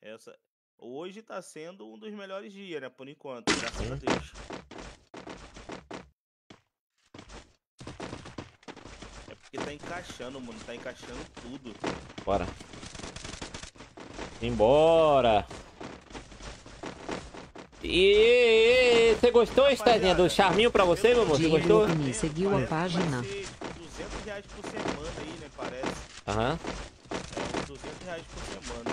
Essa... Hoje tá sendo um dos melhores dias, né? Por enquanto, graças a Deus. É porque tá encaixando, mano. Tá encaixando tudo. Bora. Embora. E você gostou, Estezinha, do charminho pra você, meu amor? Você gostou? Seguiu a página. Vai ser tipo, 200 reais por semana aí, né? Parece. Aham. É, uns 200 reais por semana.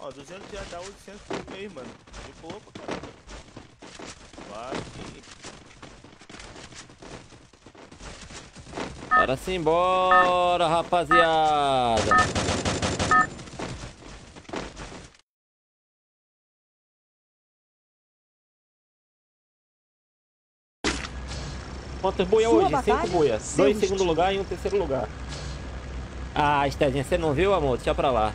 Ó, 200 já dá 800 por mês, mano. De boa pra caramba. Claro que... Bora simbora, rapaziada. Quantos buia Sua hoje? batalha, Cinco buia. seu Dois em segundo lugar e um em terceiro lugar. Ah, Estedinha, você não viu, amor? Deixa pra lá.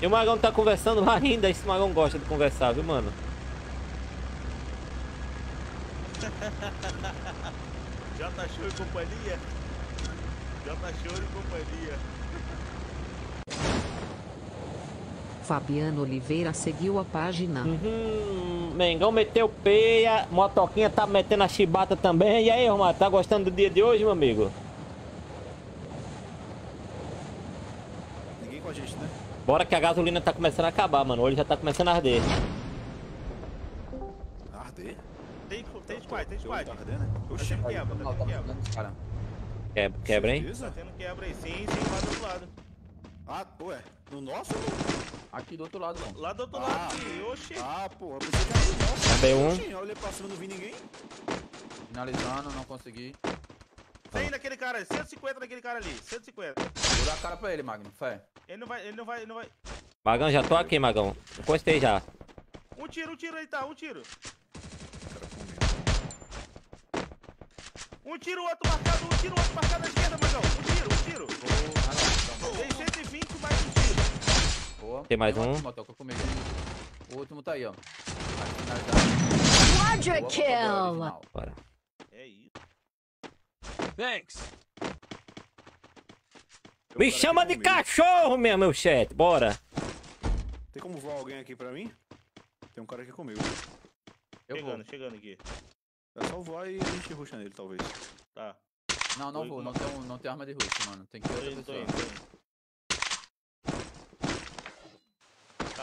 E o Magão tá conversando lá [laughs] ainda. Esse Magão gosta de conversar, viu, mano? [laughs] J Show e companhia. J Show e companhia. Fabiano Oliveira seguiu a página. Uhum, Mengão meteu peia, Motoquinha tá metendo a chibata também. E aí, Romário, tá gostando do dia de hoje, meu amigo? Ninguém com a gente, né? Bora que a gasolina tá começando a acabar, mano. O olho já tá começando a arder. Arder? Tem, tem squad, tem squad. tá ardendo, né? Tá Oxi, tendo quebra, tá tá tendo quebra. os cara. Quebra, quebra hein? Tá tendo quebra aí, sim, sim, lá do outro lado. Ah, ué, no nosso? Aqui do outro lado, não. Lá do outro Ah. lado, sim. Oxi. Ah, porra, eu pensei que era nosso. Também um. Oxi, eu olhei pra cima, não vi ninguém. Finalizando, não consegui. Tem naquele cara ali, 150 naquele cara ali, 150. Vou dar a cara pra ele, Magno. Fé. Ele não vai, ele não vai, ele não vai. Magão, já tô aqui, Magão. Encostei já. Um tiro, um tiro aí, tá, um tiro. Um tiro, outro marcado, um tiro, outro marcado à esquerda, Magão. Um tiro, um tiro. Tem 120 mais um tiro. Boa. Tem mais Tem um. comigo. O último tá aí, ó. Quadra kill! Bora. É isso. Thanks. Um Me chama de comigo. cachorro, meu, meu chat. Bora. Tem como voar alguém aqui pra mim? Tem um cara aqui comigo. Eu vou. chegando, chegando aqui. É só voar e a gente ruxa nele, talvez. Tá. Não, não vou. Não tem, não tem arma de rush, mano. Tem que ir Tô outra indo, tô pessoa. indo,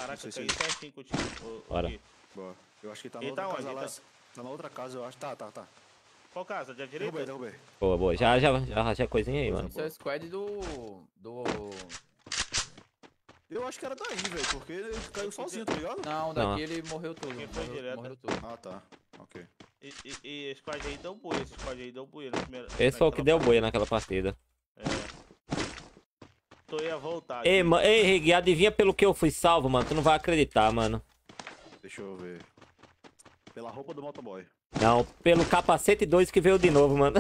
Caraca, sei eu se caí ele- certinho contigo. Bora. aqui. Boa. Eu acho que tá na Ele outra tá casa onde? lá. Ele Tá na outra casa, eu acho. Tá, tá, tá. Qual casa? Da direita? Derrubei, derrubei. Boa, boa. Já, já, já rachei a coisinha aí, mano. Isso é o squad do. do. Eu acho que era daí, velho, porque ele caiu sozinho, tá ligado? Não, Não. daqui ele morreu tudo. Quem foi Morreu, direto? morreu tudo. Ah, tá. Ok. E, e, e esse squad aí deu boi, esse squad aí deu boi na primeira. Esse foi o que deu boia naquela partida. É. Tô ia voltar. Ei, aqui. ma- ei, Rig, adivinha pelo que eu fui salvo, mano? Tu não vai acreditar, mano. Deixa eu ver. Pela roupa do motoboy. Não, pelo capacete 2 que veio de novo, mano.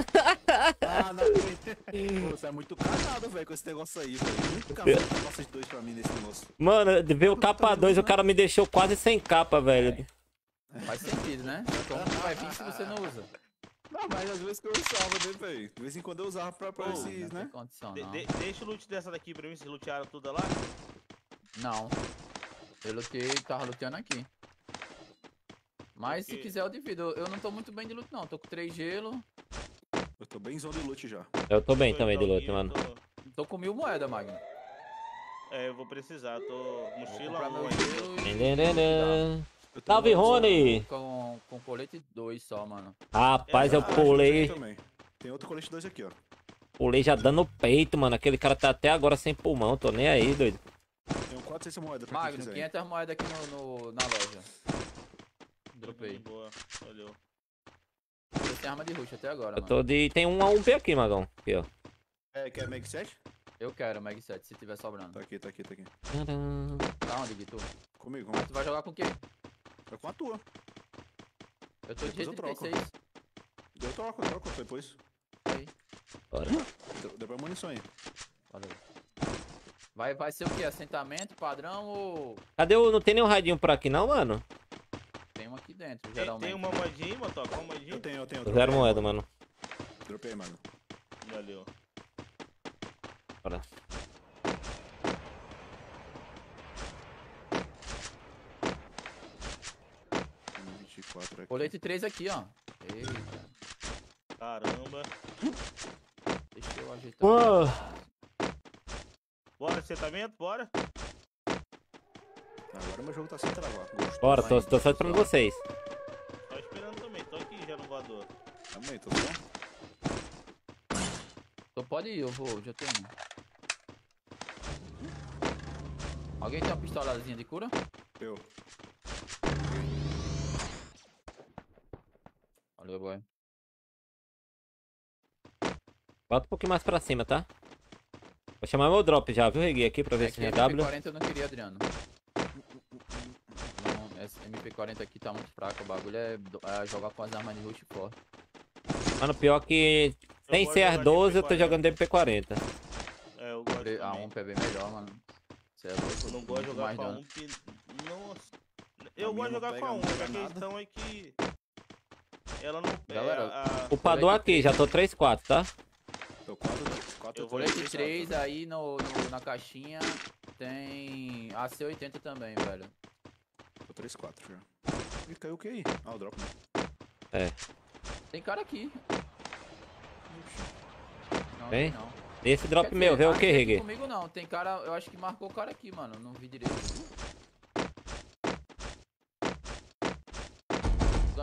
Ah, não Você é muito casado, velho, com esse negócio aí, velho. Muito com passa de dois pra mim nesse negócio. Mano, veio o capa 2, o cara me deixou quase sem capa, velho. Faz sentido, né? Como que vai vir se você não usa? Não, mas às vezes que eu usava, né, velho? De vez em quando eu usava pra, pra Pô, esses, não tem né? condição, De- não. de- deixa o loot dessa daqui pra mim, se lutearam tudo lá. Não. Eu lutei, tava luteando aqui. Mas se Ok. quiser eu divido. Eu eu não tô muito bem de luto não. Tô com 3 gelo. Eu tô bem zona de loot já. Eu tô bem Tô também de loot, aqui, eu mano. tô- Tô com mil moedas, Magno. É, eu vou precisar, tô mochila comprar 1 meu ainda. gelo. Tadadã. Eu tô Salve, Rony! Com, com colete 2 só, mano. Rapaz, eu Essa- pulei. Tem outro colete 2 aqui, ó. pulei já dando peito, mano. Aquele cara tá até agora sem pulmão, tô nem aí, doido. Tem um 4 6 moedas pra Magno, quiser. 500 moedas aqui no, no- na loja. Dropei. Boa, valeu. Você tem arma de rush até agora, Eu mano. tô de. Tem um a um P aqui, Magão. Aqui, ó. É, quer Mag 7? Eu quero Mag 7, se tiver sobrando. Tá aqui, tá aqui, tá aqui. Tá onde, Guitu? Comigo, vamos. tu vai jogar com quem? É com a tua. Eu tô de Depois eu troco. G36. Eu troco, eu troco depois. Aí, Bora. Deu, deu pra munição aí. valeu. Vai, vai ser o quê? Assentamento, padrão ou... Cadê o. Não tem nenhum radinho por aqui, não, mano? Tem um aqui dentro, Tem, geralmente. tem uma moedinha, Motoca? Uma moedinha? Eu tenho, eu tenho. eu Zero dropei, moeda, mano. Dropei, mano. Valeu. Bora. 24 aqui. Colete 3 aqui, ó. Eita, Caramba. deixa eu ajeitar. Pô. Bora, assentamento, bora. Agora meu jogo tá sem travar. Gostoso. Bora, tô, tô só esperando vocês. Só esperando também, tô aqui já no voador. Calma aí, tô bom? Então pode ir, eu vou, já tenho. Alguém tem uma pistolazinha de cura? Eu. Valeu, boy. Bota um pouquinho mais pra cima, tá? Vou chamar meu drop já, viu, Regui? Aqui pra ver É se é W. MP40 eu não queria, Adriano. Não, esse MP40 aqui tá muito fraco. O bagulho é, é jogar com as armas de rush forte. Mano, pior que. Sem ser as jogar 12, eu tô MP40. jogando MP40. É, eu gosto A. UMP é bem melhor, mano. Cê é louco, Eu não gosto de jogar com a. UMP. Nossa. Eu gosto de jogar com a UMP, a questão é que. Ela não pega. Galera, a- Upador aqui, já tô 3-4, tá? Tô 4, 4 Eu vou Colete Colete 3 aí no, no- na caixinha tem AC80 também, velho. Tô 3, 4 já. E caiu o que aí? Ah, o drop. né? Tem cara aqui. Não, Tem? não. Esse drop Quer meu, dizer, vê o que, Regui? Comigo não, tem cara, eu acho que marcou o cara aqui, mano. Não vi direito.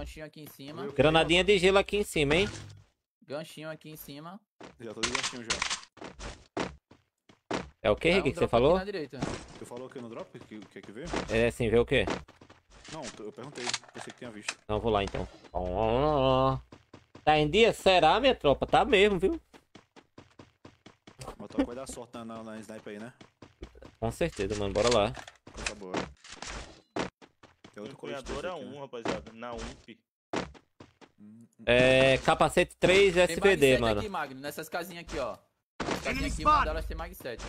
Ganchinho aqui em cima. Granadinha de gelo aqui em cima, hein? Ganchinho aqui em cima. Já tô de ganchinho já. É o que, Aí um que você falou? Na direita. Tu falou que no drop? Que, que é que veio? É assim, vê o que? Não, eu perguntei. Pensei que tinha visto. Então vou lá então. Ó. Tá em dia? Será, minha tropa? Tá mesmo, viu? Mas tu vai dar sorte na, na, na sniper aí, né? Com certeza, mano. Bora lá. Coisa boa. Tem O outro colete empunhador desse é aqui, um, né? rapaziada. Na UMP. É. Capacete 3 Tem SVD, mag 7 mano. aqui, Magno, nessas casinhas aqui, ó. As casinhas aqui, uma delas tem mag 7.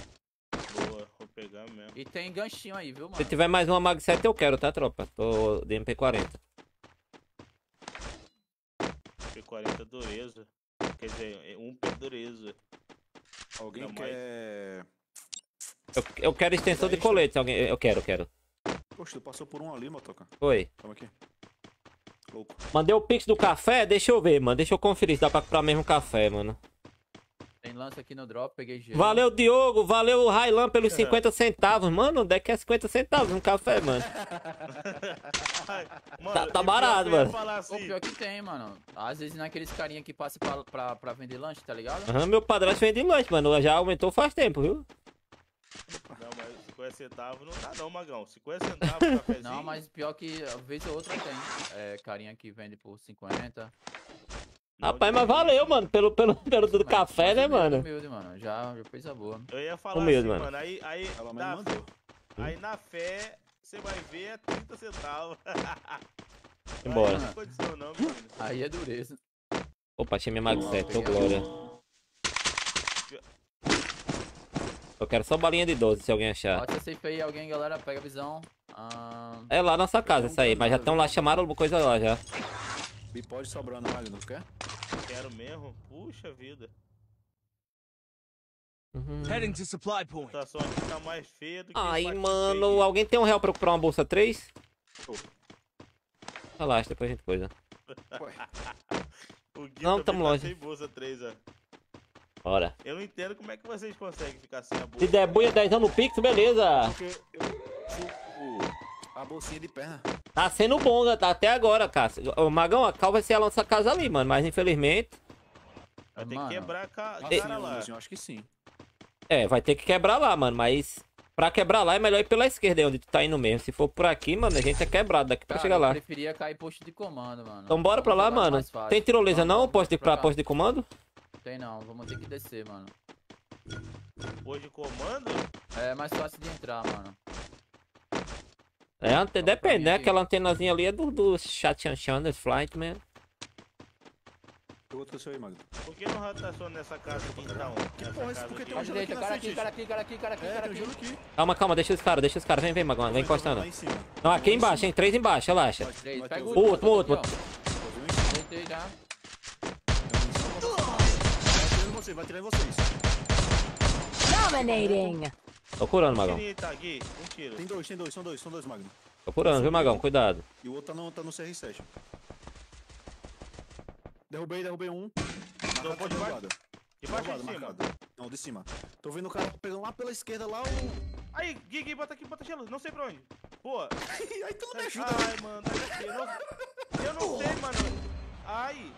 Boa, vou pegar mesmo. E tem ganchinho aí, viu, Se mano? tiver mais uma Mag 7, eu quero, tá, tropa? Tô de MP40. P40 dureza. Quer dizer, é um P dureza. Alguém Não, mas- quer. Eu, eu quero extensor de colete, se alguém. Eu quero, eu quero. Poxa, tu passou por um ali, motoca. Oi. Toma aqui. Louco. Mandei o pix do café? Deixa eu ver, mano. Deixa eu conferir se dá pra comprar mesmo café, mano. Tem lança aqui no drop, peguei gelo. Valeu, Diogo. Valeu, Railan, pelos 50 centavos. Mano, onde é que é 50 centavos um café, mano? [laughs] Mano, Tá- tá barato, que eu ia mano. assim, pior que tem, mano. Às vezes naqueles carinha que passa pra, pra, pra vender lanche, tá ligado? Aham, meu padrasto vende lanche, mano. Já aumentou faz tempo, viu? Não, mas 50 centavos não dá não, Magão. 50 centavos um [laughs] cafezinho. Não, mas pior que a vez ou outra tem. É, carinha que vende por 50. Não, Rapaz, mas valeu, mano, pelo, pelo, pelo do Mas- café, né, mano? Humilde, mano. Já, já coisa boa. Eu ia falar Humilde, assim, mano. mano. Aí, aí, Ela na, mandou. aí na fé, você vai ver é 30 centavos. Embora. Aí não condição não. Aí é dureza. Opa, achei minha Mag 7, ô glória. Eu quero só balinha de 12, se alguém achar. Bota safe aí, alguém, galera, pega a visão. Ah, É lá na nossa casa essa aí, mas já estão lá, chamaram alguma coisa lá já. Bipode sobrando, Magno, tu quer? Quero mesmo. Puxa vida. Uhum. Heading to supply point. situação aqui tá mais feia do que Ai, mano, Patrick. alguém tem um real pra comprar uma bolsa 3? Ô. Relaxa, depois a gente coisa. [laughs] Não, tamo tá longe. sem bolsa 3, ó. Bora. Eu não entendo como é que vocês conseguem ficar sem a bolsa. Se der buia 10 anos no Pix, beleza. Porque eu chupo a bolsinha de perna. Tá sendo bom, né? tá até agora, Cássio. Ô, Magão, a cal vai ser a nossa casa ali, mano. Mas infelizmente. Vai ter Mano, que quebrar a ca- cara lá. Luizinho, acho que sim. É, vai ter que quebrar lá, mano. Mas pra quebrar lá é melhor ir pela esquerda, aí onde tu tá indo mesmo. Se for por aqui, mano, a gente é quebrado daqui pra cara, chegar eu lá. preferia cair posto de comando, mano. Então bora pra lá, mano. Tem tirolesa não? Posto de, pra posto de comando? Tem não, vamos ter que descer, mano. Hoje comando? É mais fácil de entrar, mano. É, ante... pra depende, né? aqui. Aquela antenazinha ali é do, do chat Chandler Flight, man. O outro seu aí, Magno. Por que não rotação nessa casa aqui então? Nessa porra, casa porque tem um À gelo aqui direita, cara aqui, cara aqui, cara aqui, cara aqui, É, cara aqui. gelo aqui. Calma, calma, deixa os caras, deixa os caras. Vem, vem, Magão, vem encostando. Não, aqui embaixo, hein? Três embaixo, relaxa. O outro. O outro, outro, Vai atirar em vocês, vai atirar em vocês. Dominating. Tô curando, Magão. Queria tá aqui, um tiro. Tem dois, tem dois, são dois, são dois, Magno. Tô curando, viu, Magão? Cuidado. E o outro tá no, tá no CR7. Derrubei, derrubei um. Então, Marcado, pode baixo? derrubado. De baixo de cima? Não, de cima. Tô vendo o cara pegando lá pela esquerda lá o. Aí, Gui, Gui, bota aqui, bota gelo. Não sei pra onde. Pô. [laughs] Aí tu não me ajuda. Ai, mano, aqui. Eu não, eu não sei, mano. Ai.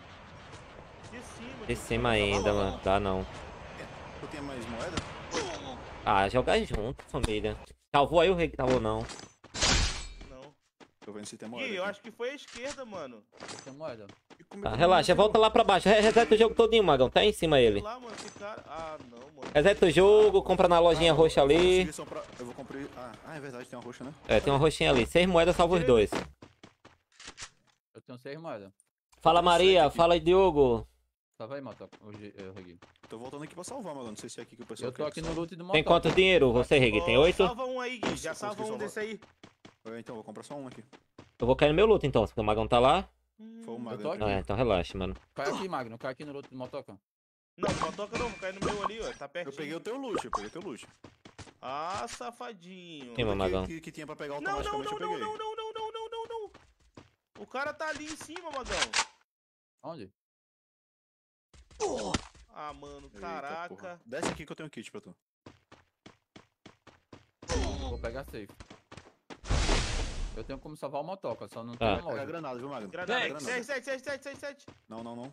De cima. De cima ainda, mano. Dá não. Tu tem mais moeda? Ah, jogar junto, família. Salvou aí o rei que salvou não. Não. Tô vendo se tem moeda. Gui, eu aqui. acho que foi a esquerda, mano. Tem moeda. É Tá, eu relaxa, não volta lá pra baixo. Re- Reseta o jogo todinho, Magão. Tá em cima ele. lá, mano, cara. Ah, não, mano. Reseta o jogo, compra na lojinha Ah, roxa eu ali. pra- Eu vou comprar. Ah, ah, é verdade, tem uma roxa, né? É, tem uma roxinha ali. Seis moedas salva os dois. Eu tenho seis moedas. Fala Maria, fala Diogo. Salva aí, Motoca. Hoje eu regui. Tô voltando aqui pra salvar, mano. Não sei se é aqui que o pessoal Eu tô aqui no loot do Motoca. Tem quanto dinheiro você, Reg? Tem oito? Salva um aí, Gui. Já salva um desse aí. então, vou comprar só um aqui. Eu vou cair no meu luto então, porque o Magão tá lá. Foi o aqui. Ah, é, então relaxa, mano. Cai aqui, Magno. Cai aqui no loot do Motoca. Não, não toca não, vou cair no meu ali, ó. Tá perto. Eu peguei o teu loot, eu peguei o teu loot. Ah, safadinho. Sim, meu Magão. Que, que, que tinha pra pegar Não, não, automaticamente não, eu não, peguei. não, não, não, não, não, não, não. O cara tá ali em cima, Magão. Onde? Ah, mano, Eita, caraca. porra. Desce aqui que eu tenho um kit pra tu. Vou pegar safe. Eu tenho como salvar o Motoca, só não Ah. tenho Pega a loja. granada, viu, Magno? Granada. A granada. 7, 7, 7, 7, 7. Não, não, não.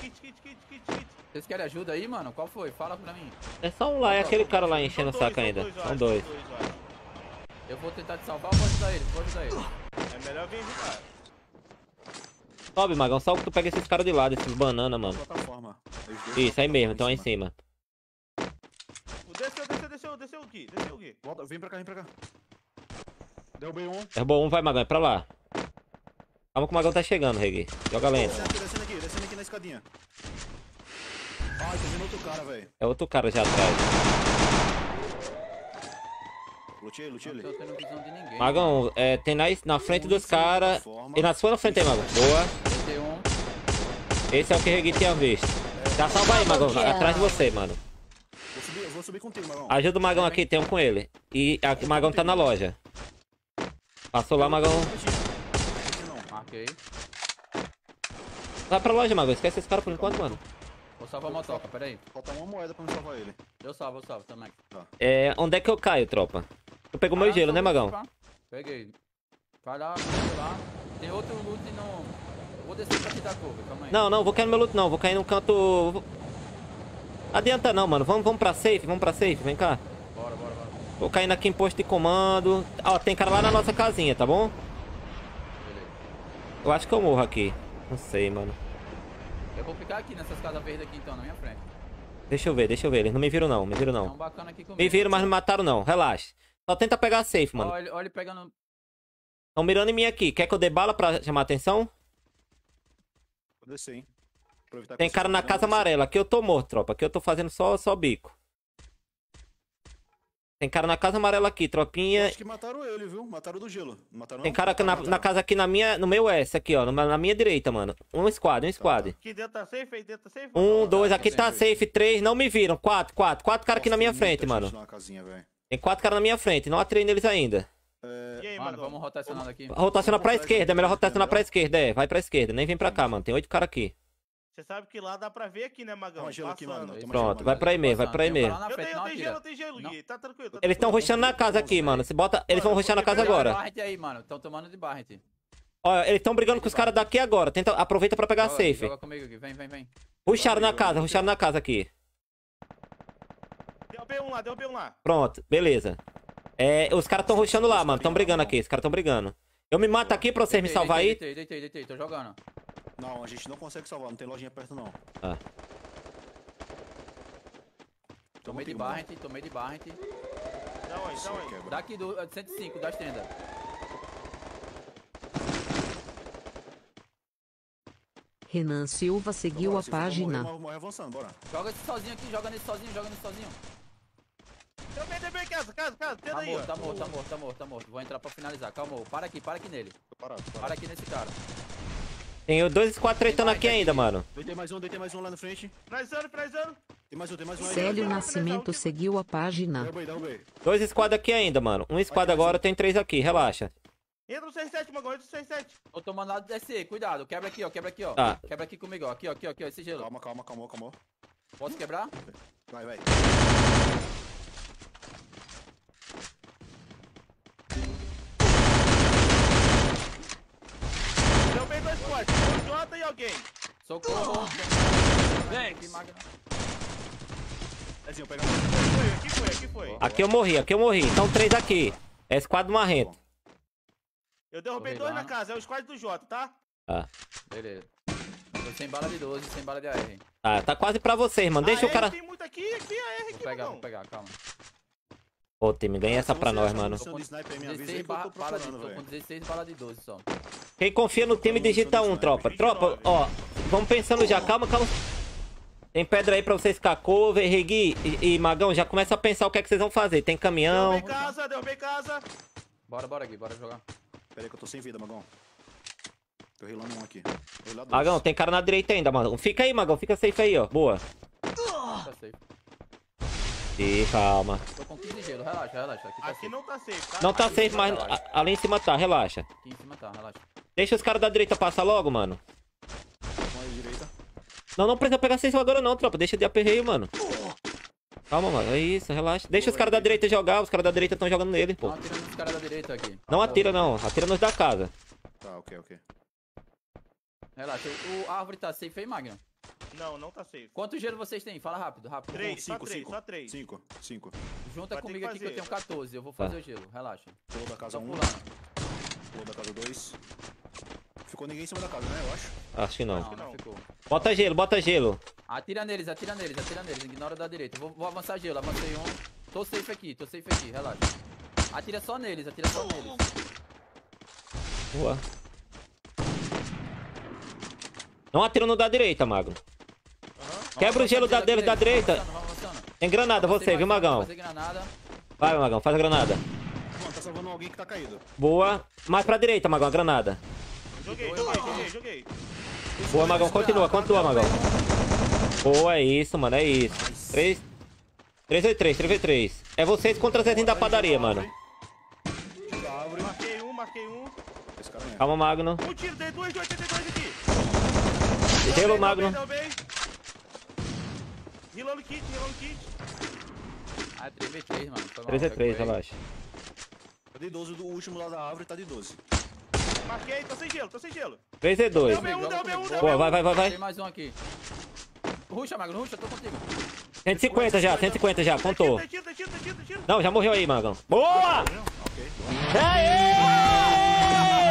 Kit, kit, kit, kit, kit. Vocês querem ajuda aí, mano? Qual foi? Fala pra mim. É só um lá, é aquele cara lá enchendo o São dois, saco ainda. São dois. eu acho. Eu vou tentar te salvar ou vou ajudar ele? Vou ajudar ele. É melhor vir ajudar. Sobe, Magão, só que tu pega esses caras de lado, esses banana, mano. Isso, na aí mesmo, então aí em cima. Desceu, desceu, desceu, desceu aqui, desceu aqui. Volta, vem pra cá, vem pra cá. Derrubei um. Derrubou um, vai, Magão, é pra lá. Calma que o Magão tá chegando, Reg. Joga lento. Descendo aqui, descendo aqui, descendo aqui na escadinha. Ai, tô vendo outro cara, velho. É outro cara já atrás. Lutei lutei ele. Magão, é, tem na, na frente dos caras. E na sua frente aí, Magão. Boa. Tem um. Esse é o que o Reg tinha visto. Já salva aí, Magão. Atrás de você, mano. Vou subir, eu vou subir contigo, Magão. Ajuda o Magão aqui, tem um com ele. E a- o Magão tá na loja. Passou lá, Magão. Não. Marquei. Vai pra loja, Magão. Esquece esse cara por enquanto, mano. Vou salvar o Motoca, peraí. Falta uma moeda pra me salvar ele. Eu salvo, eu salvo também. É, onde é que eu caio, tropa? Tu pegou meu Ah, gelo, né, Magão? Peguei. Vai lá, vai lá. Tem outro loot no... Vou descer pra te dar cover, calma aí. Não, não, vou cair no meu luto não. Vou cair no canto... Adianta não, mano. Vamos, vamos pra safe, vamos pra safe. Vem cá. Bora, bora, bora. Vou caindo aqui em posto de comando. Ó, tem cara lá na nossa casinha, tá bom? Beleza. Eu acho que eu morro aqui. Não sei, mano. Eu vou ficar aqui nessas casas verdes aqui então, na minha frente. Deixa eu ver, deixa eu ver. Eles não me viram não, me viram um não. aqui. Me viram, mas não me mataram não. Relaxa. Só tenta pegar a safe, mano. Olha, olha ele pegando... Estão mirando em mim aqui. Quer que eu dê bala pra chamar atenção? Descer, Tem cara tá na casa amarela. Aqui eu tô morto, tropa. Aqui eu tô fazendo só, só bico. Tem cara na casa amarela aqui, tropinha. Acho que mataram ele, viu? Mataram do gelo. Mataram Tem cara na, Mataram, na casa aqui na minha, no meu S aqui, ó. Na, na minha direita, mano. Um squad, um squad. Aqui dentro tá safe, aí dentro tá safe? Um, dois, tá, aqui tá tá safe, três, não me viram. Quatro, quatro. Quatro caras aqui na minha frente, mano. casinha. Tem quatro caras na minha frente, não atirei neles ainda. É, E aí, Mano, mano? vamos rotacionando aqui. Rotaciona pra esquerda, é melhor rotacionar pra esquerda, é. Vai pra esquerda, nem vem pra cá, mano. Tem oito caras aqui. Você sabe que lá dá pra ver aqui, né, Magão? Toma gelo aqui, mano. Pronto, vai pra aí mesmo, vai pra Tem na Eu tenho, eu tenho gelo, eu tenho gelo. Gui. Tá tranquilo. Tá Eles estão rushando na casa aqui, mano. Você bota. Eles vão rushar na casa agora. Aí, mano. Estão tomando de Barret. Olha, eles estão brigando com os caras daqui agora. Tenta, aproveita pra pegar a safe. Joga comigo aqui. Vem, vem, vem. Ruxaram na casa, ruxaram na casa aqui. Derrubei um lá, derrubei um lá. Pronto, beleza. É, os caras estão ruxando lá, mano. Estão brigando aqui, os caras estão brigando. Eu me mato aqui pra vocês me salvar aí. Deitei, deitei, deitei. Tô jogando. Não, a gente não consegue salvar, não tem lojinha perto, não. Ah. Tomei de. Barret, tomei de Barret. Dá onde, dá onde? Daqui do eh, 105, das tendas. Renan Silva seguiu Bora, a pra morrer, página. morre- morre avançando, bora. Joga esse sozinho aqui, joga nesse sozinho, joga nesse sozinho. Derrubei, derrubei, casa, casa, casa. Tenta Tá aí, morto, tá morto, tá morto, tá morto, tá morto. Vou entrar pra finalizar. Calma, para aqui, para aqui nele. Tô parado, tô Para parado. aqui nesse cara. Tem dois squad tretando aqui ainda, mano. Deitei mais um, deitei mais um lá na frente. Finalizando, finalizando. Tem mais um, tem mais um aí. Célio Nascimento seguiu a página. Derrubei, derrubei. Dois squad aqui ainda, mano. Um squad agora, tem três aqui, relaxa. Entra no 67, Magão, entra no 67. Tô tomando lado DC, cuidado. Quebra aqui, ó, quebra aqui, ó. Tá. Quebra aqui comigo, ó. Aqui, ó, aqui, ó, aqui, ó, esse gelo. Calma, calma, calma, calma. Posso quebrar? Vai, vai. Derrubei dois fortes. Um Jota e alguém. Socorro. Zezinho, pega Foi, aqui foi, aqui foi. Aqui eu morri, aqui eu morri. Então três aqui. É squad marrento. Eu derrubei dois na casa, é o squad do Jota, tá? Beleza. Tô sem bala de 12, sem bala de AR. Tá, tá quase pra vocês, mano. Deixa o cara. Tem muito aqui, aqui, a R Vou aqui, pegar, Magão. vou pegar, calma. Ô, time, ganha essa pra nós, mano. munição de sniper, me avisa aí 16 que eu ba tô bala de, procurando, tô com velho. 16 bala de 12 só. Quem confia no time, digita um, tropa. Tropa, ó, vamos pensando já. Calma, calma. Tem pedra aí pra vocês ficar cover, Regui e, e Magão. Já começa a pensar o que é que vocês vão fazer. Tem caminhão. Derrubei casa, derrubei casa. Bora, bora aqui, bora jogar. Pera aí que eu tô sem vida, Magão. Tô rilando um aqui. Magão, tem cara na direita ainda, Magão. Fica aí, Magão. Fica safe aí, ó. Boa. Tá safe. Ih, calma. Tô com 15 de gelo, relaxa, relaxa. Aqui tá Aqui não tá safe, tá? Não tá Aqui safe, mas tá. ali em cima tá. Relaxa. Aqui em cima tá, relaxa. Deixa os caras da direita passar logo, mano. Não, não precisa pegar safe agora não, tropa. Deixa de aperreio, mano. Calma, mano. É isso, relaxa. Deixa os caras da direita jogar. Os caras da direita estão jogando nele, pô. Não atira nos caras da direita aqui. Não atira, não. Atira nos da casa. Tá, ok, ok. Relaxa, o, a árvore tá safe aí, Magno. Não, não tá safe. Quantos gelo vocês têm? Fala rápido, rápido. Três, só cinco, três, cinco. só três. Cinco, cinco. Junta Vai comigo que aqui que eu tenho fazer. 14. Eu vou fazer Tá. o gelo, relaxa. Pulou da casa Só um, pulando. pulou da casa dois. Ficou ninguém em cima da casa, né? Eu acho. Acho que não. Não, não não. ficou. Bota gelo, bota gelo. Atira neles, atira neles, atira neles. Ignora da direita. Vou, vou avançar gelo, avancei um. Tô safe aqui, tô safe aqui, relaxa. Atira só neles, atira só neles. Boa. Não atira no da direita, Mago. Quebra o gelo da deles da direita. Vamos avançando. Tem granada você, viu, Magão? Vai, Magão, faz a granada. Mano, tá salvando alguém que tá caído. Boa. Mais pra direita, Magão, a granada. Joguei, joguei, joguei, joguei. Boa, Magão, continua, continua, Magão. Boa, é isso, mano, é isso. 3. 3v3, 3v3. É vocês contra Zezinho da padaria, mano. Marquei um, marquei um. Calma, Magno. Um tiro, dei duas de 82 aqui. Gelo, Derrubei, Magno. derrubei. Rilando kit, rilando kit. Ah, é 3v3, mano. Foi mal, 3v3, recuei. relaxa. Tá de 12, o último lá da árvore tá de 12. Marquei, tô sem gelo, tô sem gelo. 3v2. Derrubei um, derrubei um, derrubei Boa, um. vai, vai, vai, vai. Tem mais um aqui. Ruxa, Magno, ruxa, tô contigo. 150 já, 150 já, contou. Tiro, tem tiro, tem tiro. Não, já morreu aí, Magão. Boa! Ok.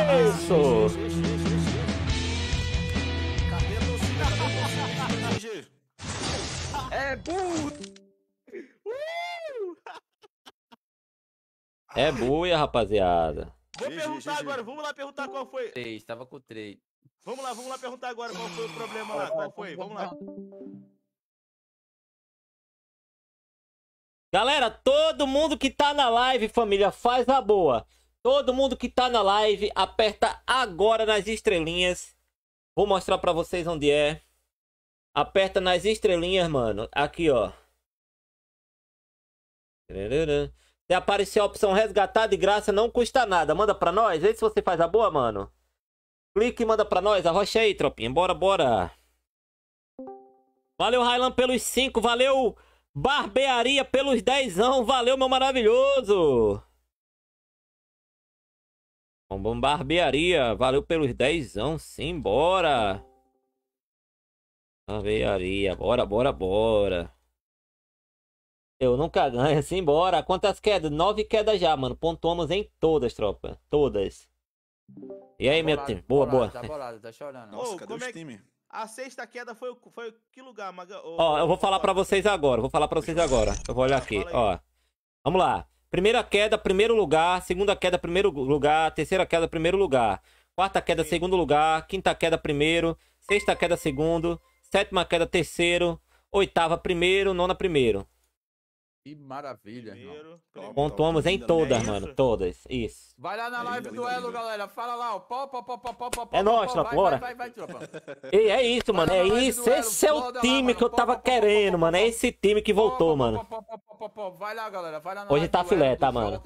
É isso! É burro! É buia, rapaziada. Vou perguntar agora, vamos lá perguntar qual foi. 3, tava com 3. Vamos lá, vamos lá perguntar agora qual foi o problema lá. Qual foi? Vamos lá. Galera, todo mundo que tá na live, família, faz a boa. Todo mundo que tá na live, aperta agora nas estrelinhas. Vou mostrar pra vocês onde é. Aperta nas estrelinhas, mano. Aqui, ó. Se aparecer a opção resgatar de graça, não custa nada. Manda pra nós. Vê se você faz a boa, mano. Clique e manda pra nós. Arrocha aí, tropinha. Bora, bora. Valeu, Railan, pelos 5. Valeu, Barbearia, pelos 10. Valeu, meu maravilhoso. Bom, bom, Barbearia. Valeu pelos 10. Simbora. Barbearia. Bora, bora, bora. Eu nunca ganho. Simbora. Quantas quedas? Nove quedas já, mano. Pontuamos em todas, tropa. Todas. E aí, meu time? Boa, boa. Tá bolado, tá chorando. Nossa, Ô, cadê como os é time? A sexta queda foi, o- foi que lugar, Maga? Ô, Ó, eu vou falar pra vocês agora. Vou falar pra vocês agora. Eu vou olhar aqui, ó. Vamos lá. Primeira queda, primeiro lugar. Segunda queda, primeiro lugar. Terceira queda, primeiro lugar. Quarta queda, Sim. segundo lugar. Quinta queda, primeiro. Sexta queda, segundo. Sétima queda, terceiro. Oitava, primeiro. Nona, primeiro. Que maravilha, irmão. Primeiro, Top. Pontuamos em todas, bem. mano. Todas. Isso. Vai lá na É live do Elo, galera. Fala lá, ó. Pó, pó, pó, pó, pó, pó, É nóis, tropa, vai, bora. Vai, vai, vai, tropa. E é isso, mano. É isso. Esse é o time que eu tava querendo, mano. É esse time que voltou, mano. Vai lá, galera. Vai lá na Hoje live tá filé, tá, mano?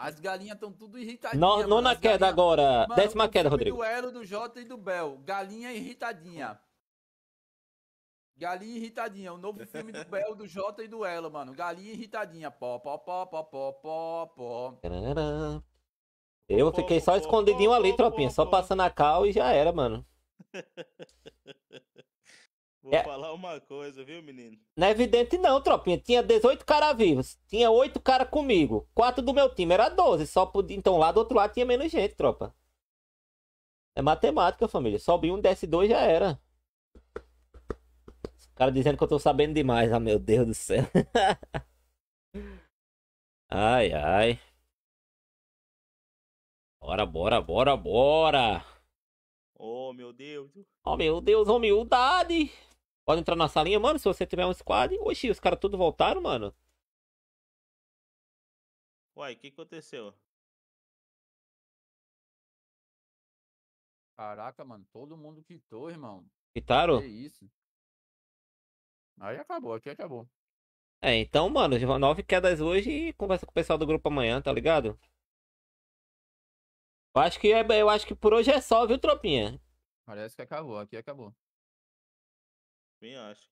As galinhas estão tudo irritadinhas. Nona As queda agora. Mano, Décima o queda, Rodrigo. Do Elo, do Jota e do Bel. Galinha irritadinha. Galinha irritadinha. O novo filme do Bel, do Jota e do Elo, mano. Galinha irritadinha. Pó, pó, pó, pó, pó, pó, pó. Eu fiquei só escondidinho ali, tropinha. Só passando a cal e já era, mano. [laughs] Vou É. falar uma coisa, viu, menino? Não é evidente não, tropinha. Tinha 18 caras vivos. Tinha 8 caras comigo. 4 do meu time, era 12. Só podia... Então lá do outro lado tinha menos gente, tropa. É matemática, família. Sobe um, desce dois, já era. Os caras dizendo que eu tô sabendo demais. Ah, meu Deus do céu. [laughs] ai, ai. Bora, bora, bora, bora. Oh, meu Deus. Oh, meu Deus, humildade. Pode entrar na salinha, mano, se você tiver um squad. Oxi, os caras tudo voltaram, mano. Uai, o que aconteceu? Caraca, mano, todo mundo quitou, irmão. Quitaram? Que isso? Aí acabou, aqui acabou. É, então, mano, nove quedas hoje e conversa com o pessoal do grupo amanhã, tá ligado? Eu acho que é, eu acho que por hoje é só, viu, tropinha? Parece que acabou, aqui acabou. Bem acho.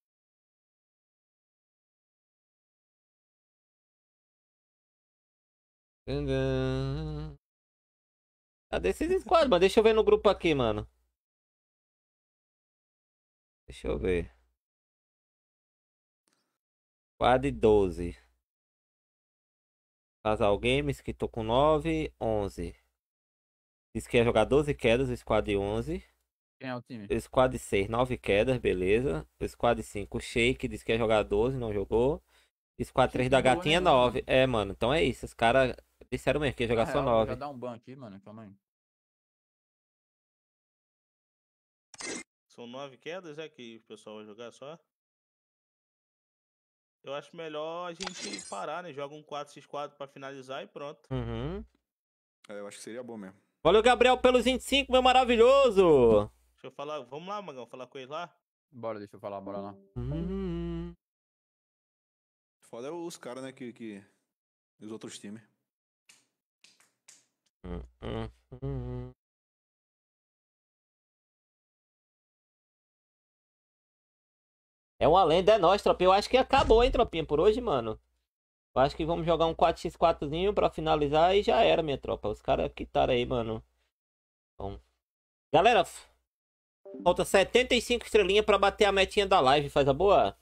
Tadã. Cadê esses squads, mano? Deixa eu ver no grupo aqui, mano. Deixa eu ver. Squad 12. Casal Games, que tô com 9, 11. Diz que ia jogar 12 quedas, squad 11. Quem é o time? Squad 6, 9 quedas, beleza. Squad 5, o Shake, disse que ia jogar 12, não jogou. Squad 3 da né, gatinha, mano? 9. É, mano, então é isso. Os caras disseram mesmo que ia jogar Na só real, 9. Já dá um ban aqui, mano, calma aí. São nove quedas, é que o pessoal vai jogar só? Eu acho melhor a gente parar, né? Joga um 4x4 pra finalizar e pronto. Uhum. É, eu acho que seria bom mesmo. Valeu, Gabriel, pelos 25, meu maravilhoso. Deixa eu falar. Vamos lá, Magão, falar com ele lá? Bora, deixa eu falar, bora lá. Uhum. Foda é os caras, né, que, que... Os outros times. Uhum. É uma lenda, é nóis, tropinha. Eu acho que acabou, hein, tropinha, por hoje, mano. Eu acho que vamos jogar um 4x4zinho pra finalizar e já era, minha tropa. Os caras quitaram aí, mano. Bom. Galera, falta 75 estrelinhas pra bater a metinha da live. Faz a boa?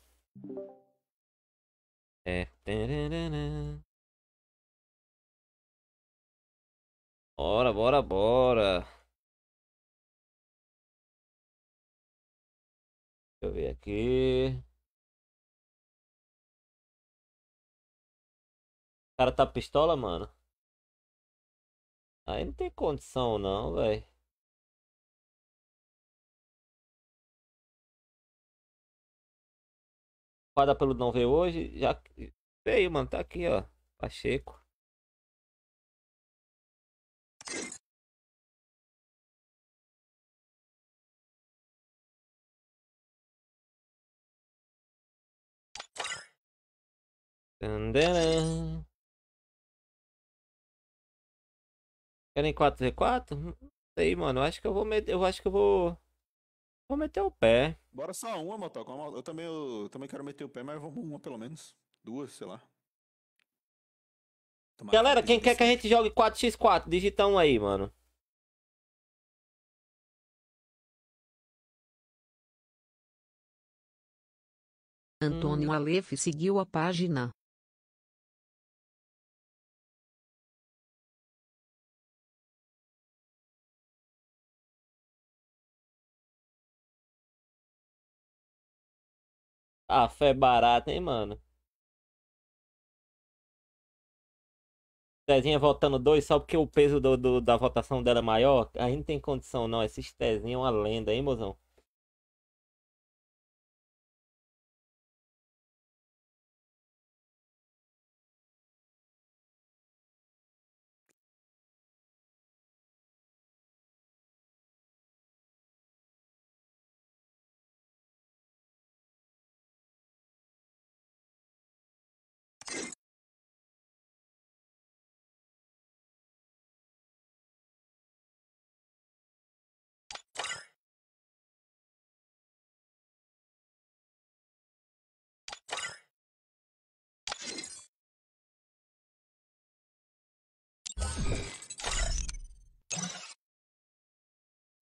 É. Bora, bora, bora. Deixa eu ver aqui. O cara tá pistola, mano. Aí não tem condição não, velho. Fada pelo não ver hoje, já veio, mano, tá aqui, ó. Pacheco. Tandana. Querem 4v4? Não sei, mano. Eu acho que eu vou meter. Eu acho que eu vou. Vou meter o pé. Bora só uma, Motoca. Uma- Eu também, eu também quero meter o pé, mas vamos uma pelo menos. Duas, sei lá. Tomara Galera, que quem quer que a gente jogue 4x4? Digita um aí, mano. Antônio Aleph seguiu a página. Ah, fé barata, hein, mano? Tezinha votando dois só porque o peso do, do- da votação dela é maior. Aí não tem condição, não. Esses Tezinha é uma lenda, hein, mozão?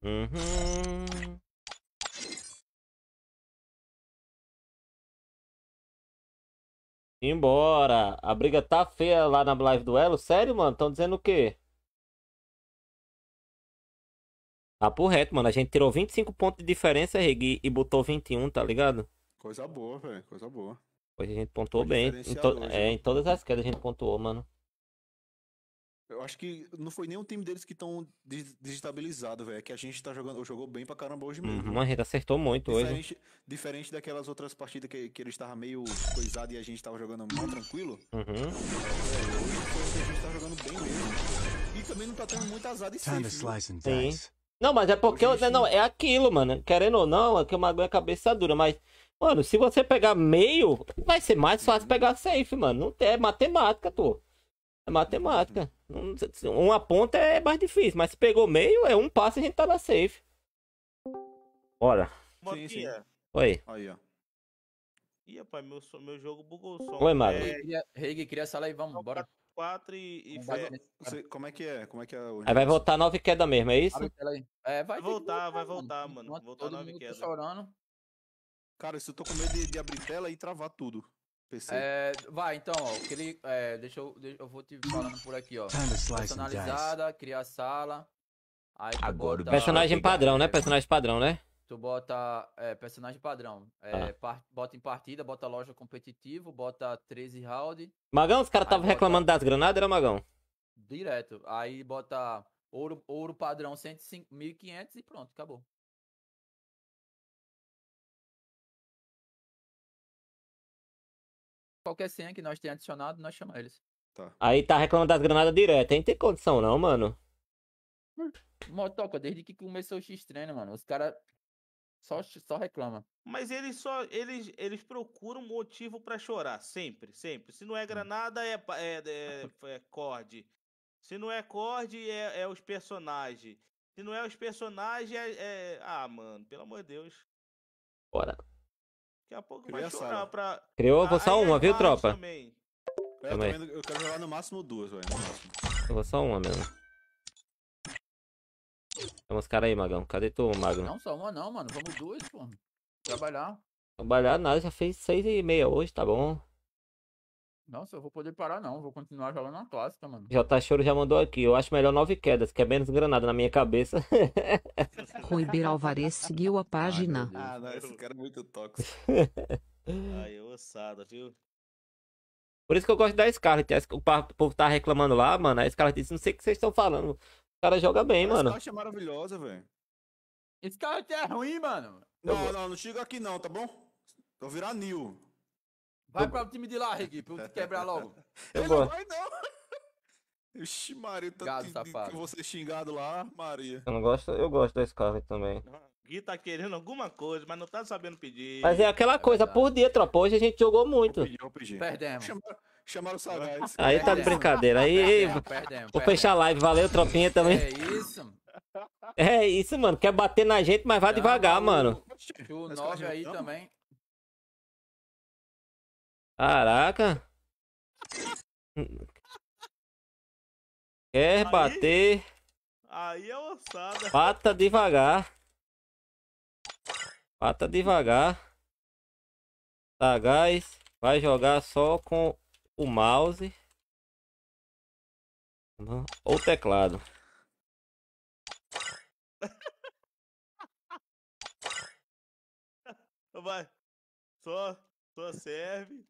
Uhum. Embora. A briga tá feia lá na live do Elo. Sério, mano? Estão dizendo o quê? Tá Papo reto, mano. A gente tirou 25 pontos de diferença, Regui, e botou 21, tá ligado? Coisa boa, velho. Coisa boa. Hoje a gente pontuou Foi bem. Em to... É, em todas as quedas a gente pontuou, mano. Eu acho que não foi nem o time deles que estão desestabilizados, velho. É que a gente tá jogando, jogou bem pra caramba hoje mesmo. Uhum, a gente acertou muito hoje. Diferente, diferente daquelas outras partidas que, que eles estavam meio coisados e a gente tava jogando mal tranquilo. Uhum. velho, hoje foi que a gente tá jogando bem mesmo. E também não tá tendo muito azar de safe, Sim. dice. Não, mas é porque. Gente- Não, é aquilo, mano. Querendo ou não, é que o Mago é cabeça dura, mas. Mano, se você pegar meio, vai ser mais fácil pegar safe, mano. Não tem, é matemática, tô. É matemática. Uma ponta é mais difícil, mas se pegou meio, é um passo e a gente tá na safe. Bora. Sim, sim. Oi. Aí, ó. Ih, rapaz, meu, meu jogo bugou o som. Oi, Mago. É, Reg, cria essa aí, vamos, bora. 4 e, e Vai, Você- como é que é? Como é que é o Aí vai voltar nove queda mesmo, é isso? É, vai, que voltar, vai voltar, mano. Enquanto Voltar todo nove mundo tá queda. chorando. Cara, se eu tô com medo de, de abrir tela e travar tudo. PC. É, vai, então, ó, aquele, é, deixa eu, deixa- eu vou te falando por aqui, ó. Personalizada, criar sala. Aí tu Agora o bota, Personagem padrão, né? Personagem padrão, né? Tu bota é, personagem padrão. É, Ah. par- bota em partida, bota loja competitivo, bota 13 round, Magão, os caras estavam bota- reclamando das granadas, era Magão? direto. Aí bota ouro, ouro padrão 105, 1.500 e pronto, acabou. Qualquer senha que nós tenhamos adicionado, nós chamamos eles. Tá. Aí tá reclamando das granadas direto, hein? Tem condição não, mano. Motoca, desde que começou o X-Treino, mano, os caras só, só reclamam. Mas eles só. Eles, eles procuram motivo pra chorar. Sempre, sempre. Se Hum. não é granada, é, é, é, é cord. Se não é cord, é, é os personagens. Se não é os personagens, é, é- Ah, mano, pelo amor de Deus. Bora. Daqui a pouco Cria vai chorar sala. pra. Criou, eu vou só uma, viu, tropa? Também. Eu, também. eu quero jogar no máximo duas, velho. Eu vou só uma mesmo. Tem uns caras aí, Magão. Cadê tu, Magno? Não só uma não, mano, vamos duas, pô. Trabalhar. Trabalhar nada, já fez seis e meia hoje, tá bom. Nossa, eu vou poder parar não, vou continuar jogando na clássica, mano. J Choro já mandou aqui. Eu acho melhor nove quedas, que é menos granada na minha cabeça. [laughs] Ruiber Alvarez seguiu a página. Ah, não, esse cara é muito tóxico. [laughs] Aí, ossada, viu? Por isso que eu gosto da Scarlet. A Sc- O povo tá reclamando lá, mano. A Scarlet disse, não sei o que vocês estão falando. O cara joga bem, Essa mano. caixa é maravilhosa, velho. Aqui é ruim, mano. Não, não, não chega aqui não, tá bom? Vou virar Nil. Vai para o time de lá, Regui, pra eu te quebrar logo. Eu Ele não gosto. vai não. Ixi, Maria, tanto Gado que, safado. que eu vou ser xingado lá, Maria. Eu não gosto, eu gosto da Scarlet também. Gui tá querendo alguma coisa, mas não tá sabendo pedir. Mas é aquela coisa, verdade. por dia, tropa. Hoje a gente jogou muito. Vou pedir, vou pedir. Perdemos. Chamaram, chamaram o Sagaz. Aí tá de brincadeira. Aí, Perdemos, perdemos. vou fechar a live. Valeu, tropinha também. É isso. É isso, mano. Quer bater na gente, mas vai Chama devagar, o- mano. O Mas 9 cara, aí não. também. Caraca. Quer Aí? bater, Aí é ossada. bata devagar. Bata devagar. Sagaz vai jogar só com o mouse ou teclado. [laughs] Vai. Só, só serve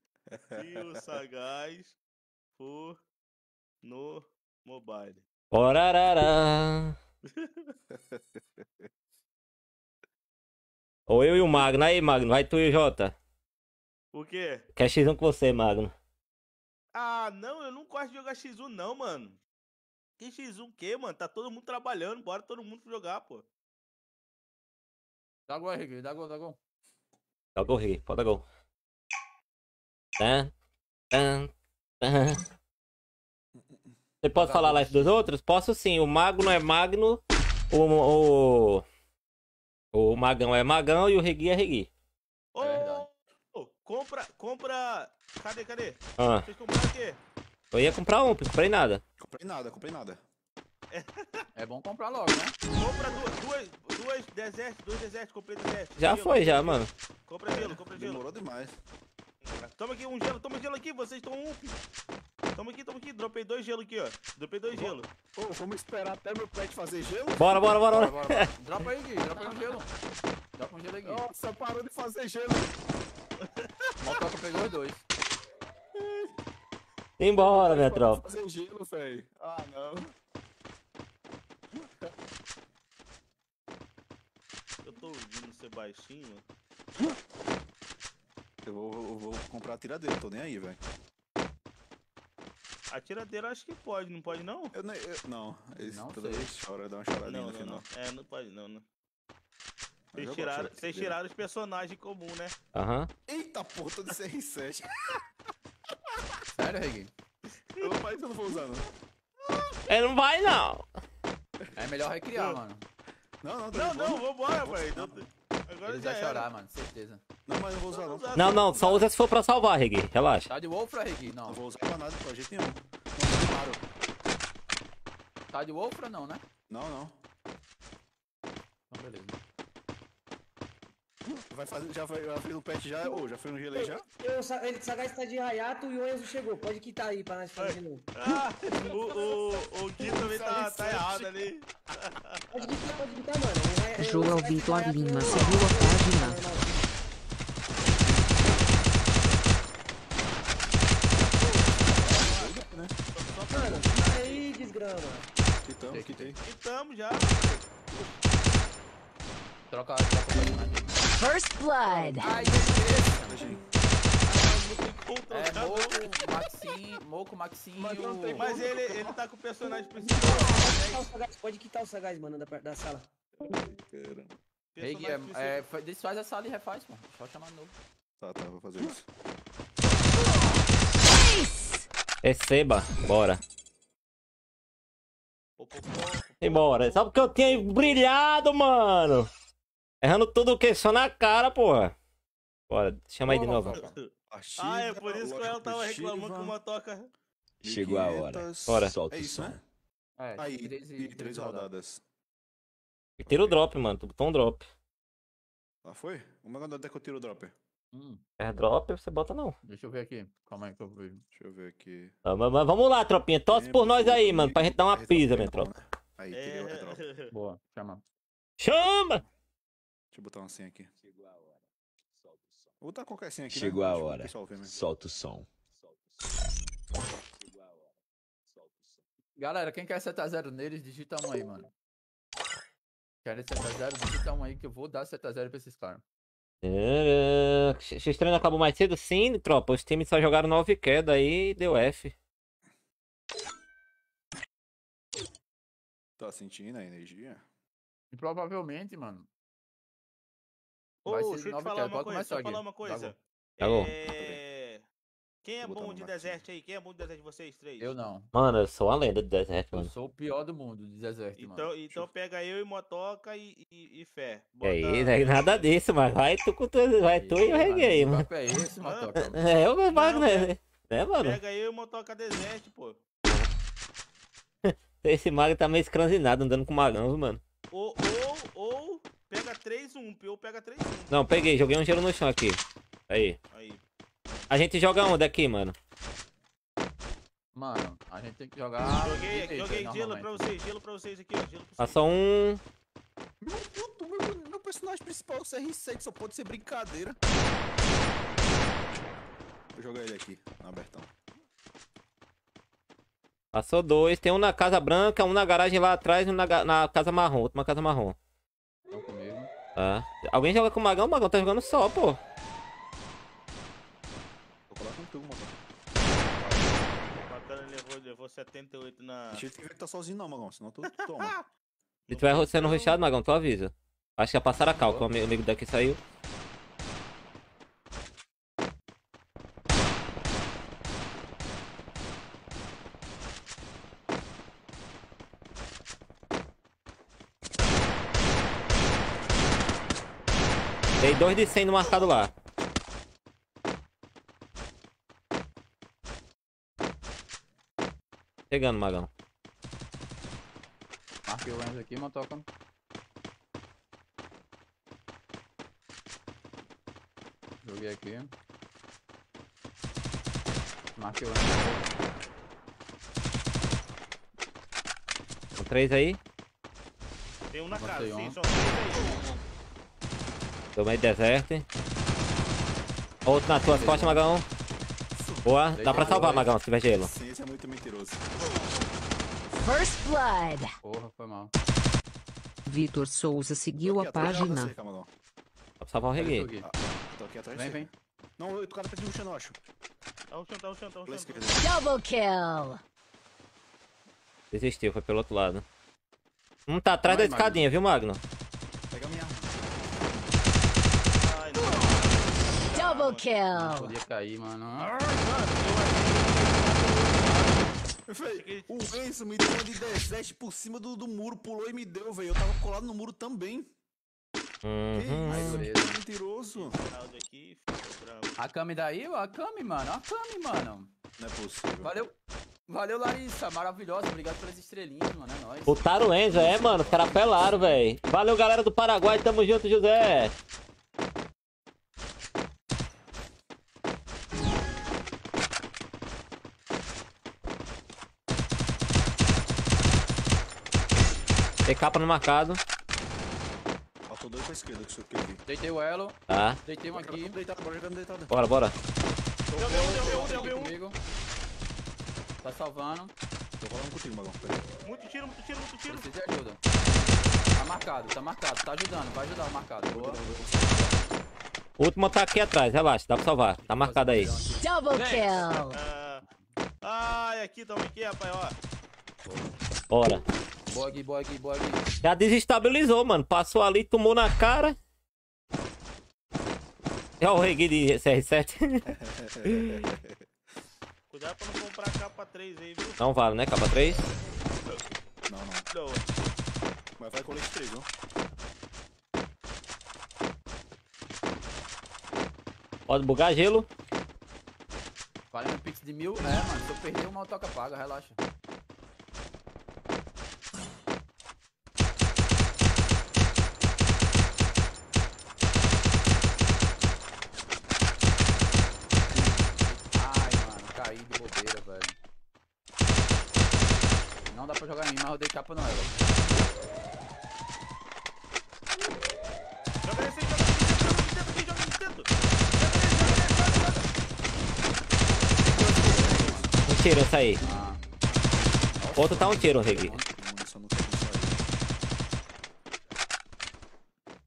se [laughs] o sagaz for no mobile. Orarará. [laughs] Ou eu e o Magno. Aí, Magno. Vai tu e o Jota. O quê? Quer X1 com você, Magno. Ah, não, eu não gosto de jogar X1 não, mano. Que X1 o quê, mano? Tá todo mundo trabalhando, bora todo mundo jogar, pô. Dá gol, Regui, dá gol, dá gol. Dá gol, Rei. Pode dar gol. Tan, tan, tan. Você pode falar a live dos outros? Posso sim. O Magno é Magno. O, o, o Magão é Magão e o Regui é Regui. Ô, verdade. ô, compra, compra. Cadê, cadê? Ah, Vocês compraram o quê? eu ia comprar um, não comprei nada. Comprei nada, comprei nada. É [laughs] bom comprar logo, né? Compra duas, duas, duas desertos, dois desertos, comprei desertos. Já Gelo, foi, já, mano. Compra gelo, compra gelo. Demorou demais. Toma aqui um gelo, toma gelo aqui, vocês estão um. Toma aqui, toma aqui. Dropei dois gelo aqui, ó. Dropei dois gelo. Ô, vamos esperar até meu pet fazer gelo? Bora, bora, bora, Bora, bora. bora, bora. Dropa aí, Gui. Dropa aí um gelo. Dropa um gelo aí, Gui. Nossa, parou de fazer gelo. Motoca pegou os dois. Embora, minha tropa. fazer gelo, velho. Ah, não. Eu tô ouvindo ser baixinho. Eu vou, eu vou comprar a tiradeira, tô nem aí, velho. A tiradeira acho que pode, não pode não? Eu, nem- eu- não, eles Não toda sei. vez chora, dá uma choradinha Não, no não, final. não. É, não pode não, né? Vocês tiraram, vocês tiraram os personagens comuns, né? Aham. Eita porra, tô de CR7. [laughs] Sério, Regui? eu, mas eu não vou usar, não. Ele não vai, não. É melhor recriar, mano. Não, não, Não, não, vambora, pai. Agora Ele já vai chorar, mano. Certeza. Não, mas eu não vou usar, não. Não, não, só usa se for pra salvar, Regui. Relaxa. Tá de Wolfra, Regui? Não Não. vou usar pra nada, pra jeito nenhum. Não, claro. Tá de Wolfra, não, né? Não, não. Então, beleza. Vai fazer, já, foi, já fez um pet já? Ou já fez um gelo aí já? Eu, Sa- ele Sagaz tá de Rayato e o Enzo chegou. Pode quitar aí pra nós fazer de novo. Ah, o, o, o Gui também tá, tá errado ali. Pode quitar, pode quitar, mano. João de Vitor Lima seguiu a página. Normal. Mano, aí, desgrama. Quitamos, quitei. Tamo já. Troca, troca a. First blood. Ai. Contra É. Moco, Maxim, Moco, Maxim Mas não tem. Mas ele, ele tá com o personagem principal. Pode quitar o Sagaz, mano, da, da sala. Caramba. Regui, Personagem é, é, fa- desfaz a sala e refaz, pô. Só chamar de novo. Tá, tá, vou fazer isso. Receba. Bora. Embora. Só porque eu tinha brilhado, mano. Errando tudo o quê? Só na cara, porra. Bora, chama aí de novo. Ah, é por isso que ela tava reclamando que uma toca. Chegou a hora. Bora. Solta É o isso, som. né? É, Aí, três e três rodadas. Tira o drop, mano. Tu botou um drop. Ah, foi? Como é que eu tiro o dropper? Hum, É drop, você bota não. deixa eu ver aqui. Calma aí que eu vejo. Deixa eu ver aqui. Tá, mas, mas vamos lá, tropinha. Torce por nós aí, mano. Pra gente dar uma pisa, minha tropa. né? Aí, tirei o drop. Deixa É. Boa, chama. Chama! eu botar uma senha aqui. Vou botar qualquer senha aqui, Chegou né? a Deixa o hora. Solta o som. Galera, quem quer seta zero neles, digita um aí, mano. Querem seta zero, digita um aí que eu vou dar seta zero pra esses caras. X treino acabou mais cedo? Sim, tropa. Os times só jogaram 9 queda aí e deu F. Tá sentindo a energia? E provavelmente, mano. Ô, Vai ser deixa eu te nove falar uma Pode coisa, começar deixa eu falar uma coisa. Tá bom. É... Quem é bom de deserto aí? Quem é bom de deserto de vocês três? Eu não. Mano, eu sou uma lenda do deserto, Eu mano. sou o pior do mundo de deserto, mano. Então, então pega eu e Motoca e, e, e Fé. É isso, é nada disso, mas vai tu com tu, vai tu e o reggae, mano. Que é esse, Motoca? [laughs] É, eu Não, né? É, mano. Pega eu e Motoca deserto, pô. [laughs] Esse mago tá meio escranzinado andando com magão, mano. Ou, ou, ou pega 3-1, ou pega 3-1. Não, peguei, joguei um gelo no chão aqui. Aí. Aí. A gente joga onde aqui, mano? Mano, a gente tem que jogar. Joguei, joguei gelo pra vocês, gelo pra vocês aqui, ó. Gelo pra vocês. Passou um. Meu, puto, meu, meu personagem principal é o CR7, só pode ser brincadeira. Vou jogar ele aqui, no abertão. Passou dois. Tem um na casa branca, um na garagem lá atrás e um na, na casa marrom. Outro na casa marrom. Estão comigo. Tá. Alguém joga com o magão? O magão tá jogando só, pô. Vou colar contigo, motor. Bacana, levou 78 na. A gente tem que tá sozinho não, Magão, senão tu [laughs] tu toma. Se tiver sendo ruxado, magão, tu avisa. Acho que é passar a que o ami- amigo daqui saiu. Dei dois de 100 no marcado lá. Chegando, magão. Marquei o Enzo aqui, Motoca. Joguei aqui. Marquei o Com três aí. Tem um na casa, Botei sim, um. só. Tomei deserto. Outro nas tuas costas, Magão. Boa. Dá pra salvar, Magão, se tiver gelo. Sim, esse é muito mentiroso. First blood. Porra, foi mal. Vitor Souza seguiu a página. Dá pra salvar o reggae. Gui? Tô aqui atrás Vem, vem. Não, o cara tá no chão, eu acho. Tá o chão, tá o chão, tá o chão. Double kill. Desistiu, foi pelo outro lado. Um tá atrás Vai, da escadinha, viu, Magno? Pega a minha arma. Double kill. Podia cair, mano. Véi, o Enzo me deu uma de deseste por cima do, do muro, pulou e me deu, velho. Eu tava colado no muro também. Que Uhum. Ai, isso, mentiroso. A Cami daí, ó. A Cami, mano. A Cami, mano. Não é possível. Valeu. Valeu, Larissa. Maravilhosa. Obrigado pelas estrelinhas, mano. É nóis. Botaram o Enzo, é, mano. Os caras pelaram, velho. Valeu, galera do Paraguai. Tamo junto, José. Tem capa no marcado. Faltou dois pra esquerda, que eu vi. Deitei o elo. Tá. Deitei um aqui. Deitado, bora jogando deitado. Bora, bora. Deu, deu, deu, deu, deu, Aqui deu. Tá salvando. Tô rolando contigo, Magão. Muito tiro, muito tiro, muito tiro. Preciso de ajuda. Tá marcado, tá marcado. Tá ajudando. Vai ajudar o marcado. Boa. O último tá aqui atrás, relaxa, dá pra salvar. Tá marcado aí. Double kill. Ah, ai, aqui, toma aqui, rapaz, ó. Bora. Boa aqui, boa aqui, boa aqui. Já desestabilizou, mano. Passou ali, tomou na cara. É o reggae de CR7. [laughs] Cuidado pra não comprar capa 3 aí, viu? Não vale, né? Capa 3. Não, não. Não. Mas vai colete 3, viu? Pode bugar gelo. Falei no pix de mil. É, mano. Se eu perder, o mal toca paga. Relaxa. Ai, mano. Caí de bobeira, velho. Não dá pra jogar em mim, mas eu dei capa no ela. Joga nesse aí, joga nesse dentro, joga nesse dentro, joga nesse dentro. Um tiro, essa aí. Ah. Outro tá um tiro, reggae. A munição não tem como sair.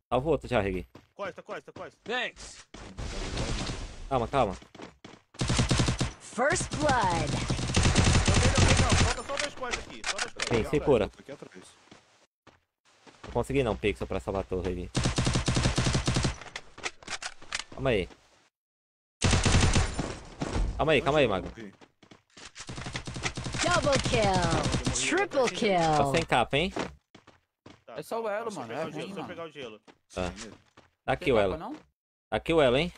Salva o outro já, reggae. Costa, costa, costa. Thanks. Calma, calma. First blood. Aqui, só Aqui segura. atrás, Aqui atrás. Não consegui não, Pixel, pra salvar a torre ali. Calma aí. Calma aí, calma aí, Mago. Double kill. Triple Tá kill. sem capa, hein? Tá, É só o elo, só mano, é gelo, ruim, mano. pegar o gelo. Tá. Tá aqui Tem o elo. Tá aqui o elo, hein?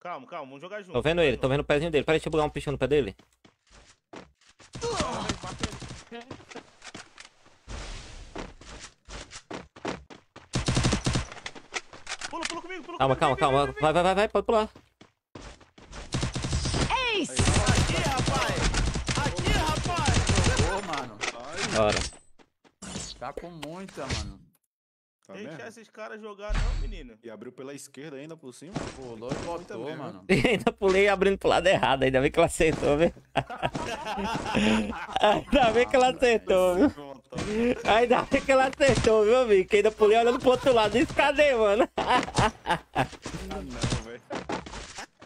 Calma, calma, vamos jogar junto. Tô vendo ele, tô vendo o pezinho dele. Peraí, deixa eu bugar um pichão no pé dele. Pula, pula comigo, pula Calma, comigo. calma, calma. Vai, vai, vai, vai, pode pular. Ace. Aqui, rapaz. Aqui, rapaz. Ô, mano. Bora. Tá com muita, mano. Tá Deixa esses caras jogar não, menino. E abriu pela esquerda ainda por cima. Pulou e botou, mesmo. mano. [laughs] ainda pulei abrindo pro lado errado, ainda bem que ela acertou, viu? [laughs] ainda bem que ela acertou, viu? Ainda bem que ela acertou, viu, amigo? Que ainda pulei olhando pro outro lado. Isso cadê, mano? Ah, não, velho.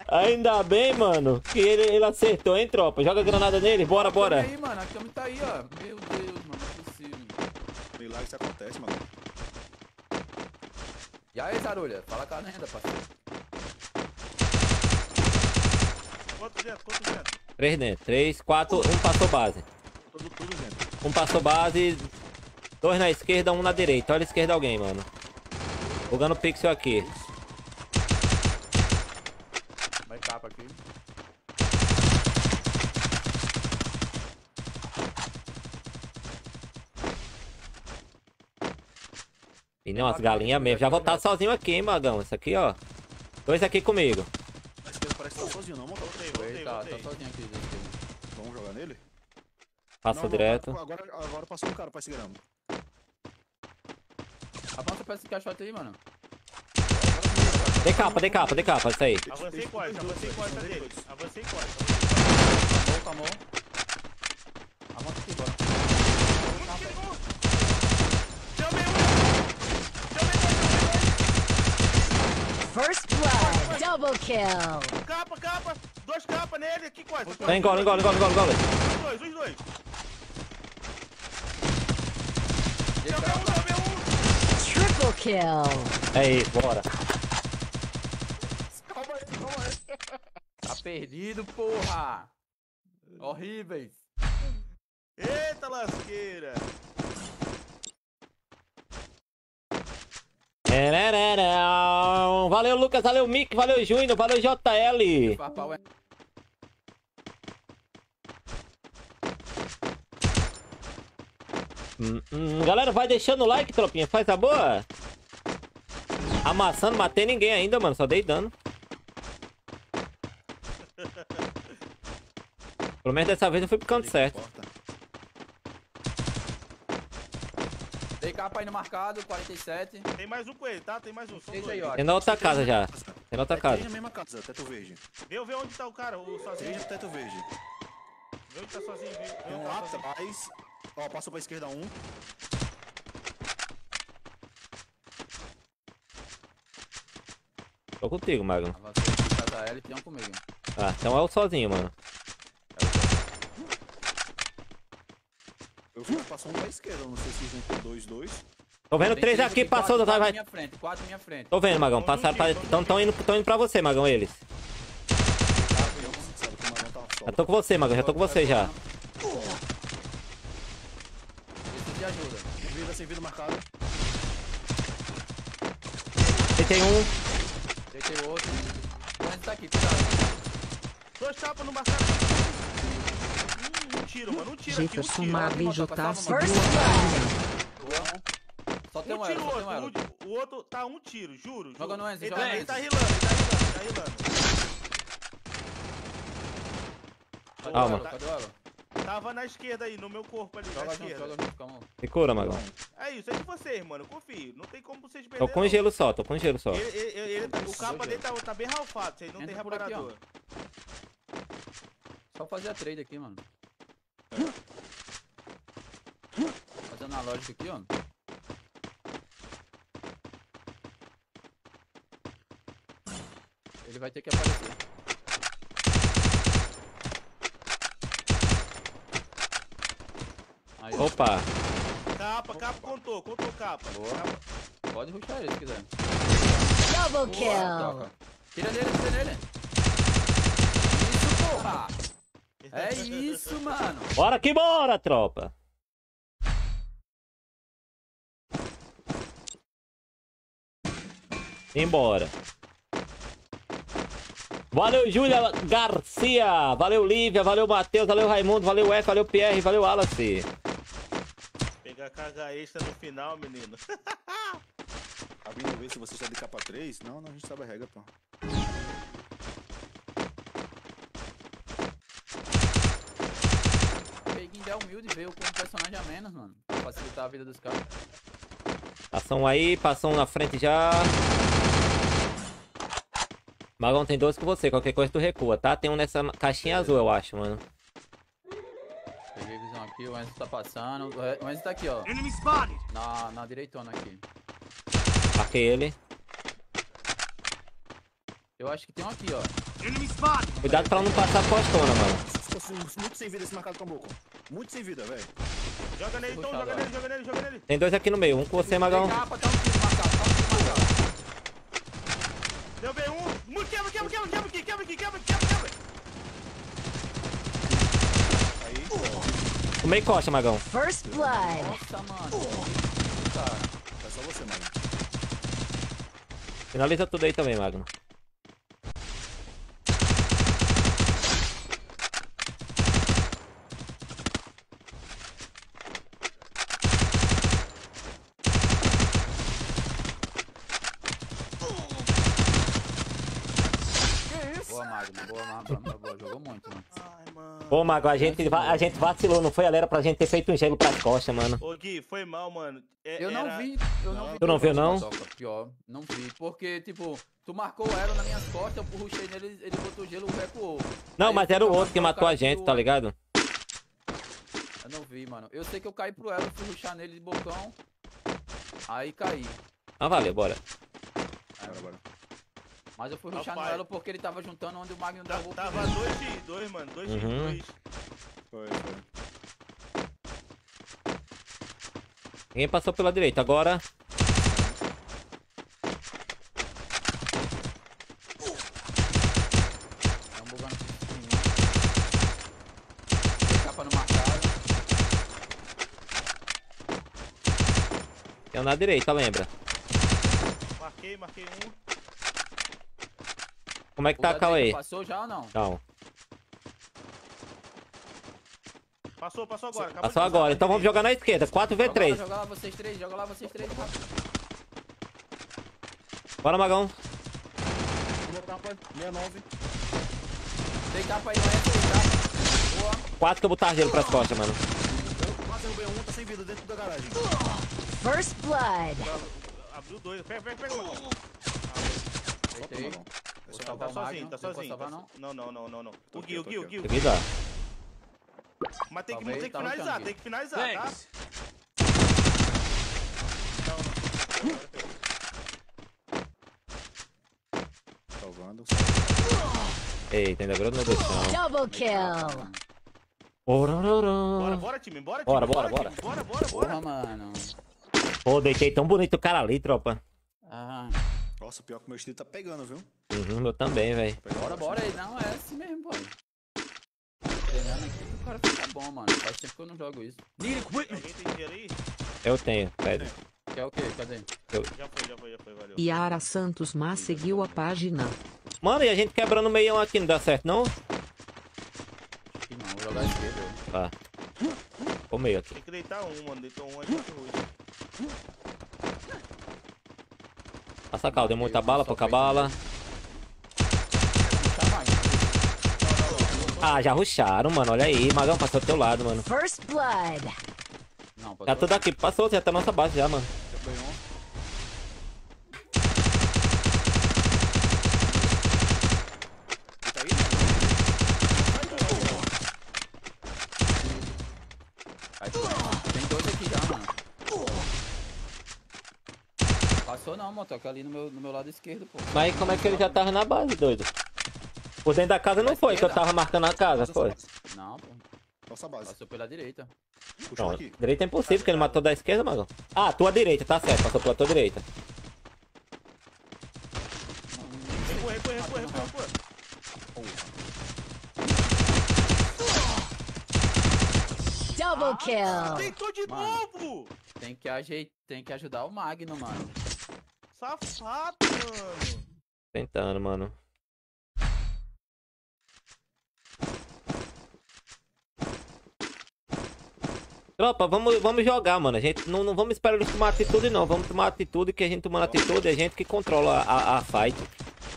Ainda bem, mano, que ele, ele acertou, hein, tropa? Joga granada nele, bora, bora. Aí, mano. A cama tá aí, ó. Meu Deus, mano. Não é possível. Milagre isso acontece, mano. E aí, Zarulha? Fala com a lenda, parceiro. Quanto dentro, quanto dentro? Três dentro, três, quatro, um passou base. Tudo, tudo dentro. Um passou base, dois na esquerda, um na direita. Olha a esquerda alguém, mano. Bugando o pixel aqui. Vai capa aqui. E não, as galinhas mesmo. Já vou estar sozinho aqui, hein, Magão. Isso aqui, ó. Dois aqui comigo. Parece que tá sozinho não, motor. Voltei, voltei, Eita, tá voltei. sozinho aqui, gente. Vamos jogar nele? Passa Não, não, direto. Agora, agora passou um cara pra esse grama. Avança pra esse caixote aí, mano. De capa, de capa, de capa, isso aí. Avancei corte, avancei corte dele. Avancei corte. Acabou, calmou. Avança aqui, bora. First blood. Double kill. Capa, capa. Dois capas nele. Aqui, corte. Então engole, engole, engole, engole, engole. Os dois, os dois. Chamei um, chamei um. Triple kill. É isso, bora. Tá perdido, porra! Horríveis. Eita lasqueira. Valeu, Lucas, valeu, Mick, valeu, Júnior, valeu, JL. Hum, hum, galera, vai deixando o like, tropinha, faz a boa. Amassando, matei ninguém ainda, mano, só dei dano. Pelo menos dessa vez eu fui pro canto certo. Aí no marcado, 47. Tem mais um com ele, tá? Tem mais um. São aí, ó. Tem na outra casa já. Tem na outra É casa. três na mesma casa, teto verde. Vê, vê onde tá o cara, o sozinho. no teto verde. Vê onde tá sozinho. Vê, Tem um tá lá sozinho. atrás. Ó, passou pra esquerda um. Tô contigo, Magno. Tem um comigo. Ah, então é o sozinho, mano. Eu vi que passou um pra esquerda, não sei se juntou dois, dois. Tô vendo três aqui, passou, quatro, vai, quatro vai. minha frente, quatro na minha frente. Tô vendo, Magão. Passaram pra. Tão, tão, indo, tão indo pra você, Magão, eles. Tá Já tô com você, Magão, já tô com você já. Isso te ajuda. Sem vida, sem vida marcado. Deitei um. Deitei outro. Mas tá aqui, cuidado. Dois tapas no marcado. Tiro, mano. Um tiro aqui, um Jefferson tiro. Marley. Só tem Um um tiro elo, o só tem um outro. O, o outro tá um tiro, juro. Joga no Enzo, ele, joga tá, no ele tá rilando, ele tá rilando, tá rilando. Calma. Cadê o elo? Tava na esquerda aí, no meu corpo ali, Joga na junto, esquerda. joga junto, calma. Me cura, Magão. É isso, é de vocês, mano. Confio. Não tem como vocês Tô perderem. com não. gelo só, tô com gelo só. Ele, ele, ele tá- o capa dele tá, tá bem ralfado, isso aí não Entra tem por aqui, reparador. Só fazer a trade aqui, mano. Fazer analógico aqui, ó. Ele vai ter que aparecer. Aí, ó. Opa. Capa, capa contou, contou capa. Boa. Capa. Pode ruxar ele se quiser. Double Boa, kill. toca. Tira nele, tira nele. Isso, porra! É isso, mano. Bora que bora, tropa. Embora. Valeu, Júlia Garcia. Valeu, Lívia. Valeu, Matheus. Valeu, Raimundo. Valeu, F. Valeu, Pierre. Valeu, Wallace. Pegar carga extra no final, menino. [laughs] Tá vindo ver se você está de capa 3? Não, não, a gente sabe a regra, pô. Humilde veio com um personagem a menos, mano. Pra facilitar a vida dos caras. Passam aí, passam na frente já. Magão tem dois com você. Qualquer coisa tu recua, tá? Tem um nessa caixinha azul, eu acho, mano. Peguei visão aqui, o Enzo tá passando. O Enzo tá aqui, ó. Na, na direitona aqui. Marquei ele. Eu acho que tem um aqui, ó. Cuidado pra não passar postona, mano. Muito sem vida esse marcado Camboco. Muito sem vida, velho. Joga nele, então, joga nele, joga nele, joga nele. Tem dois aqui no meio. Um com você, Magão. Tá um tá. Deu bem um. Quebra, quebra, quebra, quebra aqui, quebra aqui, quebra, quebra, quebra. O meio costa, Magão. First blood. Nossa, mano. Cara. É só você, mano. Finaliza tudo aí também, Magno. Boa, Mago. Boa, mano, boa, boa, jogou muito, mano. Pô, Mago, a gente, a gente vacilou, não foi? Ali era pra gente ter feito um gelo pras costas, mano. Ô, Gui, foi mal, mano. É- Eu não era- vi, eu não vi. Tu não viu, não? Pior, não vi. Porque, tipo, tu marcou o Elo nas minhas costas, eu rushei nele, ele botou gelo, o recuou. Não, Aí mas eu era o outro que matou a gente, tá ligado? Eu não vi, mano. Eu sei que eu caí pro Elo, fui rushar nele de bocão. Aí caí. Ah, valeu, bora. Bora, bora. Mas eu fui rushar no. Elo porque ele tava juntando onde o Magno Tá- derrubou. Tava 2x2, mano. 2x2. Uhum. Foi, foi. Ninguém passou pela direita, agora... Um na direita, lembra? Marquei, marquei um. Como é que O tá, da Cauê? Passou já ou não? Não, Passou, passou agora. acabou passou agora. Então vamos jogar na esquerda, Joga lá, 4v3. joga lá vocês três, joga lá vocês três. Bora, Magão. Capa, 69. Tem capa aí, não é? Tem capa. Boa. Quatro que eu botar gelo pras costas, mano. Eu quase derrubei um, tá sem vida dentro da garagem. First blood. Abriu dois. Pega, pega, pega. Deitei. Não, Vou Tá, tá sozinho, Magno. tá sozinho. tá não? so- Não, não, não, não. O Gui, o eu Gui, o Gui. Tem que dar. Mas tem que, tem que tá finalizar, tem que finalizar, tá? Thanks. Salvando. Eita, ainda virou no meu. Double kill. Bora, Bora, bora, time, bora, time. Bora, bora, bora. Bora, bora, bora. Porra, mano. Pô, deitei tão bonito o cara ali, tropa. Ah, Nossa, pior que o meu estilo tá pegando, viu? Uhum, meu também, velho. bora, bora aí. Não, é assim mesmo, pô. Treinando aqui pro cara ficar bom, mano. Faz tempo que eu não jogo isso. Alguém tem dinheiro aí? Eu tenho, pede. Quer o quê? Cadê? Já foi, já foi, já foi, valeu. Yara Santos Mas seguiu a página. Mano, e a gente quebrando o meião aqui, não dá certo, não? Acho que não, vou jogar esquerda. eu. Tá. O meio aqui. Tem que deitar um, mano. Deitou um, a gente ruim. Passa a calda, tem muita bala, pouca bala. Ah, já rusharam, mano. Olha aí, Magão passou do teu lado, mano. First blood. Não, Já tudo aqui, passou, já tá nossa base já, mano. Foi um. Tá aí? Aí, tem dois aqui já, mano. Motoca ali no meu, no meu lado esquerdo, pô. Mas aí como é que ele já tava na base, doido? Por dentro da casa não foi, que eu tava marcando a casa, foi. Não, pô. Nossa base. Passou pela direita. Puxou Não, aqui. direita é impossível, porque ele matou da esquerda, Magão. Ah, tua direita, tá certo, passou pela tua direita. Recua, recua, recua, recua, recua. Double kill. Deitou de Mano. novo! Tem que, ajeitar, tem que ajudar o Magno, mano. Safado, mano. Tentando, mano. Tropa, vamos, vamos jogar, mano. A gente não, não vamos esperar eles tomar atitude, não. Vamos tomar atitude, que a gente tomando atitude é a gente que controla a, a fight.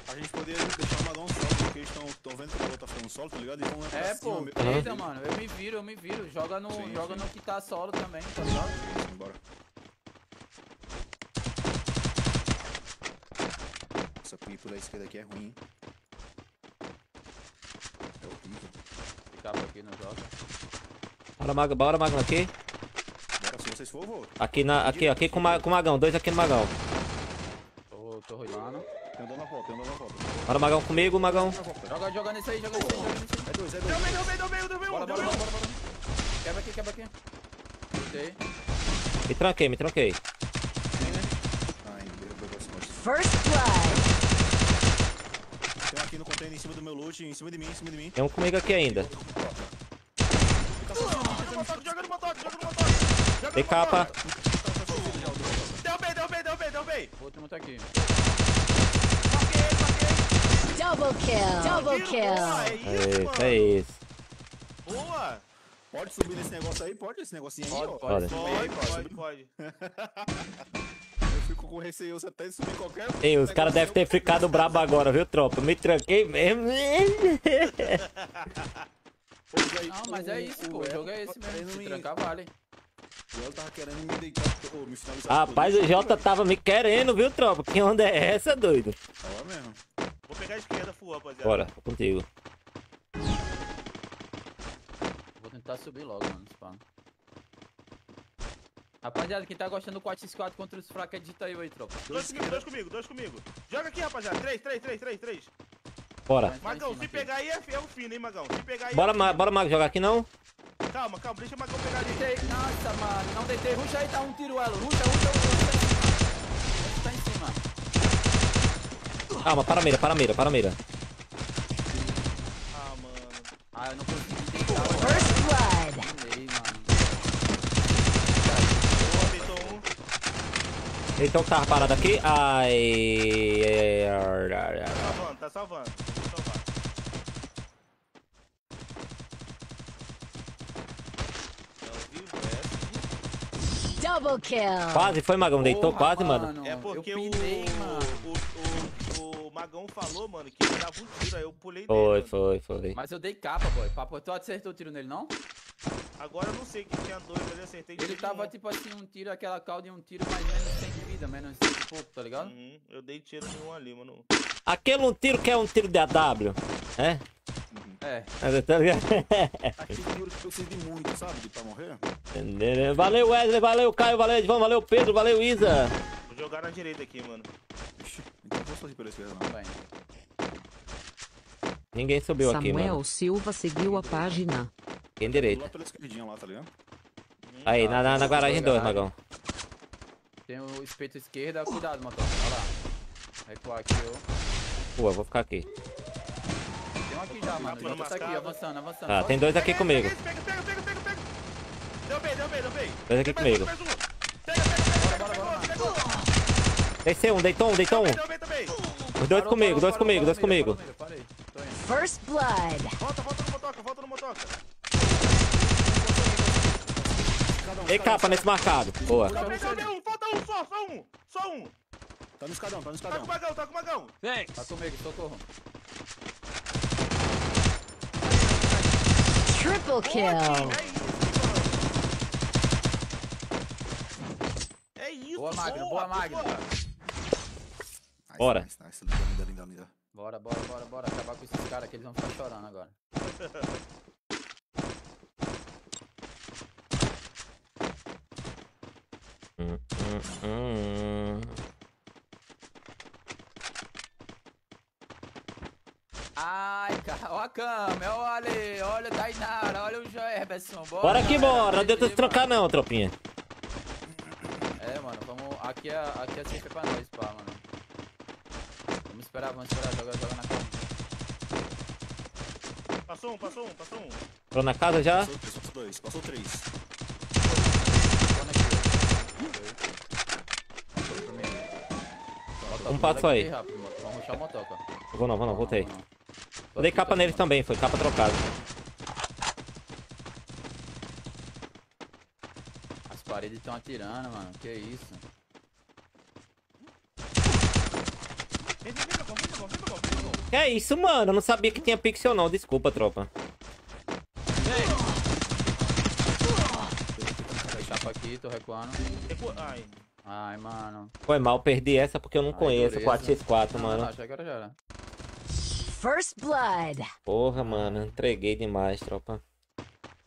A gente poderia deixar o Magão solo, porque eles estão vendo que o outro tá ficando solo, tá ligado? E vão É, cima pô, mesmo. treina, mano. Eu me viro, eu me viro. Joga no, Sim, joga sim. no que tá solo também, tá ligado? Sim, sim, bora. Essa pipa da esquerda aqui é ruim? É horrível. Ficava aqui no joga. Bora, Magão, bora, Magão, aqui. Bora, se vocês for, vou. Aqui, na, aqui, aqui com, Ma- com o Magão, dois aqui no Magão. Tô, tô rolando. Tem um dando a volta, tem um dando a volta. Bora, Magão, comigo, Magão. Joga, joga nesse aí, joga nesse aí, joga nesse aí. É dois, é Deu dois. deu bem, deu bem, deu Bora, deu bora, bem. bora, bora, bora. Quebra aqui, quebra aqui. Me tranquei, me tranquei. Ai. First blood. Tem um aqui no container em cima do meu loot, em cima de mim, em cima de mim. Tem um comigo aqui ainda. Joga no motoque, joga no motoque, joga no motoque. Joga Tem capa. Deu bem, deu bem, deu bem, deu bem. O outro não tá aqui. Double kill. Double kill. É isso, É, mano. é isso. Boa. Pode subir nesse negócio aí? Pode, esse negocinho aí, Pode, pode. Pode. Pode, pode, [laughs] fico com receioso até de subir qualquer. Ei, os caras devem ter ficado brabo agora, viu, tropa? Me tranquei mesmo. Não, mas é isso, pô. O jogo é esse mesmo. Se trancar, vale. O tava querendo me deitar, me finalizar. Rapaz, o Jota tava me querendo, viu, tropa? Que onda é essa, doido? Tava mesmo. Vou pegar a esquerda full, rapaziada. Bora, tô contigo. Vou tentar subir logo, mano. Spawn. Rapaziada, quem tá gostando do 4x4 contra os fracos, edita aí, aí, tropa. Dois comigo, dois comigo, dois comigo. Joga aqui, rapaziada. Três, três, três, três, três. Bora. Magão, se pegar aí é, é o fino, hein, Magão. Se pegar aí. Bora, é Ma- fino. bora, Mago, jogar aqui não? Calma, calma, deixa o Magão pegar ali. Deitei. Nossa, mano. Não deitei. Ruxa aí, tá um tiro, elo. Ruxa, ruxa, ruxa. Tá em cima. Calma, para a mira, para a mira, para a mira. Ah, mano. Ah, eu não consegui deitar. First blood. Amei, mano. Boa, deitou um. Então tava parado aqui. Ai. Salvando, tá salvando. Vivo, é. Double kill. Quase foi, Magão. Deitou Porra, quase, mano. É porque eu o, mano. o, o, o Magão falou, mano, que ele dava um tiro, aí eu pulei Foi, dele. mano. foi, foi. Mas eu dei capa, boy. Papo, tu acertou o tiro nele, não? Agora eu não sei que tinha dois, mas eu acertei Ele tiro tava um. tipo assim, um tiro, aquela calda e um tiro mais menos 100 de vida, menos 100 e pouco, tá ligado? Uhum, eu dei tiro em um ali, mano. Aquele um tiro que é um tiro de AW. É? É. É, tá ligado? Aquele tiro que precisa de muito, sabe? De pra morrer. Valeu, Wesley. Valeu, Caio. Valeu, Edvan. Valeu, Pedro. Valeu, Isa. Vou jogar na direita aqui, mano. Então eu vou pela esquerda, não. Também. Ninguém subiu aqui, Samuel mano. Silva seguiu a página. Quem Lá direita. pela esquerdinha lá, tá ligado? Aí, na, na, na garagem 2, garagem. Magão. Tem o espeto esquerda, cuidado, motor. Olha lá. Recuar aqui, ó. Pô, eu vou ficar aqui. Tem um aqui já, mano. Tá Já tá aqui, avançando, avançando. Tá, Só tem dois aqui comigo. Pega, pega, pega, pega, pega. Deu bem, deu bem, deu bem. Dois aqui um, comigo. um. Pega, pega, pega, pega, pega, pega, pega. Desceu um, deitou um, deitou um. Dois Parou, comigo, parou, dois parou, comigo, dois comigo. First blood. Volta, volta no motoca, volta no motoca. Ei, capa nesse marcado. Boa. Um, falta um só, só um. Só um. Tá no escadão, tá no Tá escadão. com o Magão, tá com o Magão. Tá Thanks. comigo, socorro. Triple kill. É isso, mano. É isso. Boa, Magno, boa, Magno. Nice, Bora. Nice, nice. Linda, linda, linda, linda. Bora, bora, bora, bora. Acabar com esses caras que eles vão ficar chorando agora. Hum, hum, hum. Ai, cara, ó a câmera, olha, olha o Tainara, olha o Jefferson. Bora, Bora que bora. Não se GG, trocar não, tropinha. É, mano, vamos. Aqui é, aqui é safe pra nós, pá, mano. Vamos esperar, vamos esperar, joga, joga na câmera. Passou um, passou um, passou um. Entrou na casa já? Passou dois, passou três. Passou Um passo joga aí. Vamos rushar o motoca. Vou não, vou não, voltei. Eu dei capa neles também, foi capa trocada. As paredes estão atirando, mano. Que isso? Vem, vem, vem, Magão, vem, Magão, vem, Magão, vem, Magão. Que é isso, mano? Eu não sabia que tinha pixel não. Desculpa, tropa. Chapa aqui, tô recuando. Recua- Ai, Ai, mano. Foi mal, perdi essa porque eu não Ai, conheço dureza. 4x4, Não, mano. Não, achei que era já era. First blood. Porra, mano. Entreguei demais, tropa.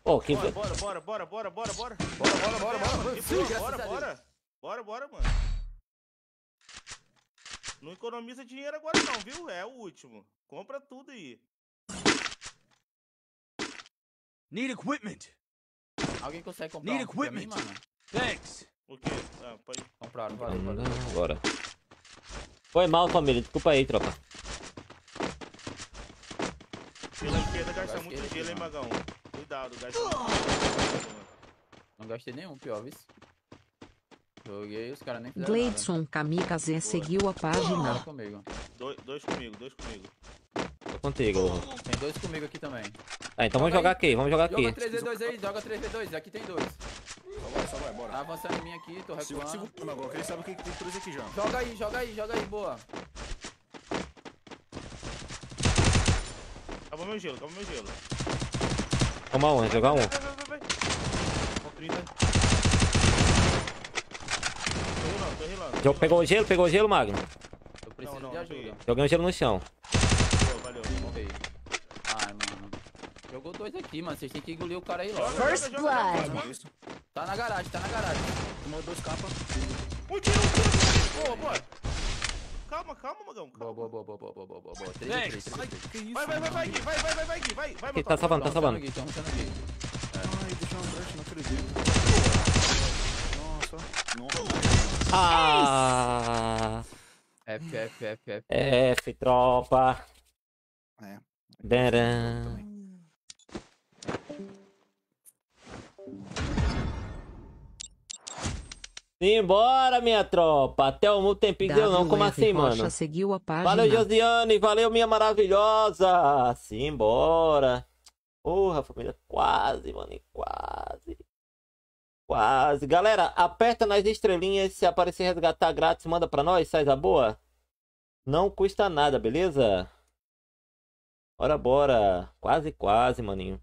Pô, que... bora, bora, bora, bora, bora, bora, bora. Bora, bora, bora, bora. Bora, bora. Bora, bora, mano. Não economiza dinheiro agora não, viu? É o último. Compra tudo aí. Need equipment. Alguém consegue comprar Need um pra mim, equipment. mano? Thanks. O quê? Ah, pode. Compraram, valeu, valeu. Bora. Foi mal, família. Desculpa aí, tropa. Pela esquerda gasta muito gelo, hein. Magão? Cuidado, gasta muito gelo. Não gastei nenhum, pior, viu? Joguei, os caras nem fizeram Gleidson Kamikaze seguiu a página. Bora comigo. Dois, dois comigo, dois comigo. Tô contigo. Tem dois comigo aqui também. Tá, então vamos Joga jogar aí. aqui, vamos jogar Joga aqui. 3v2 aí, joga 3v2, aqui tem dois. avança, vai, bora. Tá avançando em mim aqui, tô recuando. segura agora, que ele sabe que tem três aqui já. Joga aí, joga aí, joga aí, boa. Acabou meu gelo, acabou meu gelo. Toma um, jogar um. Vai, vai, vai, vai, vai. Com 30. Tô. Já pegou o gelo, pegou o gelo, Magno. Eu preciso não, de não ajuda. peguei. Joguei um gelo no chão. Boa, valeu. Morri. Ai, mano. Jogou dois aqui, mano. Vocês têm que engolir o cara aí logo. First blood. Tá na garagem, tá na garagem. Tomou dois capas. Um tiro, um tiro. Boa, boa. Calma, calma, Magão. Boa, Calma. boa, boa, boa, boa, boa, boa, boa. 3 a 3, 3 a 3. Que isso? Vai, vai, vai, vai, Gui. Vai, vai, vai, vai, Gui. Vai, vai, meu tá salvando, tá salvando. aqui, tô arrancando aqui. Ai, deixa uma brecha, não acredito. Ah! F, F, F, F. F, tropa. É. Daran. Simbora, minha tropa. Até o muito tempinho que deu não. Como assim, Rocha mano? seguiu a página. Valeu, Josiane. Valeu, minha maravilhosa. Simbora. Porra, família. Quase, mano. Quase. Quase. Galera, aperta nas estrelinhas. Se aparecer resgatar grátis, manda pra nós. Sai da boa. Não custa nada, beleza? Bora, bora. Quase, quase, maninho.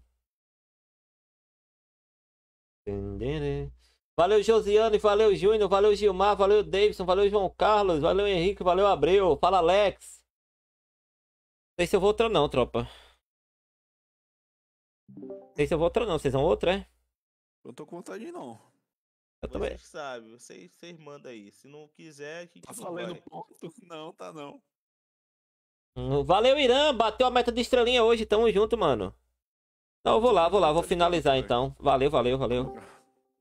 Valeu, Josiane. Valeu, Júnior. Valeu, Gilmar. Valeu, Davidson. Valeu, João Carlos. Valeu, Henrique. Valeu, Abreu. Fala, Alex. Não sei se eu vou outra, não, tropa. Não sei se eu vou outra, não. Vocês vão outra, é? Eu tô com vontade não. Eu também. Vocês sabem, vocês, vocês mandam aí. Se não quiser, a gente Tá não valendo vai. ponto. [laughs] Não, tá não. Hum, Valeu, Irã. Bateu a meta de estrelinha hoje. Tamo junto, mano. Então eu vou lá, vou lá. Vou finalizar então. Valeu, valeu, valeu.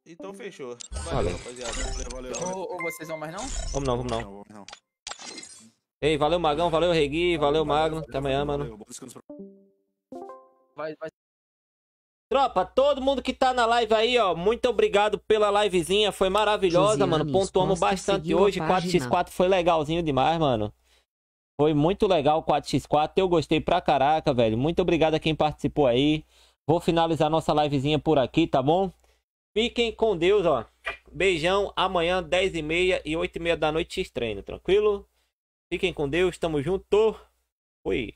Então fechou. Valeu. Valeu, rapaziada. Valeu, valeu. valeu. Ou, ou vocês vão mais não? Vamos não, vamos não. Não, não. Ei, valeu, Magão. Valeu, Regui. Valeu, Magno. Até amanhã, mano. Valeu, Vai, vai. Tropa, todo mundo que tá na live aí, ó, muito obrigado pela livezinha, foi maravilhosa, Josiane mano. Pontuamos bastante hoje. página. 4x4 foi legalzinho demais, mano. Foi muito legal o 4x4. Eu gostei pra caraca, velho. Muito obrigado a quem participou aí. Vou finalizar nossa livezinha por aqui, tá bom? Fiquem com Deus, ó. Beijão. Amanhã, 10h30 e 8h30 da noite, X treino, tranquilo? Fiquem com Deus, tamo junto. Fui.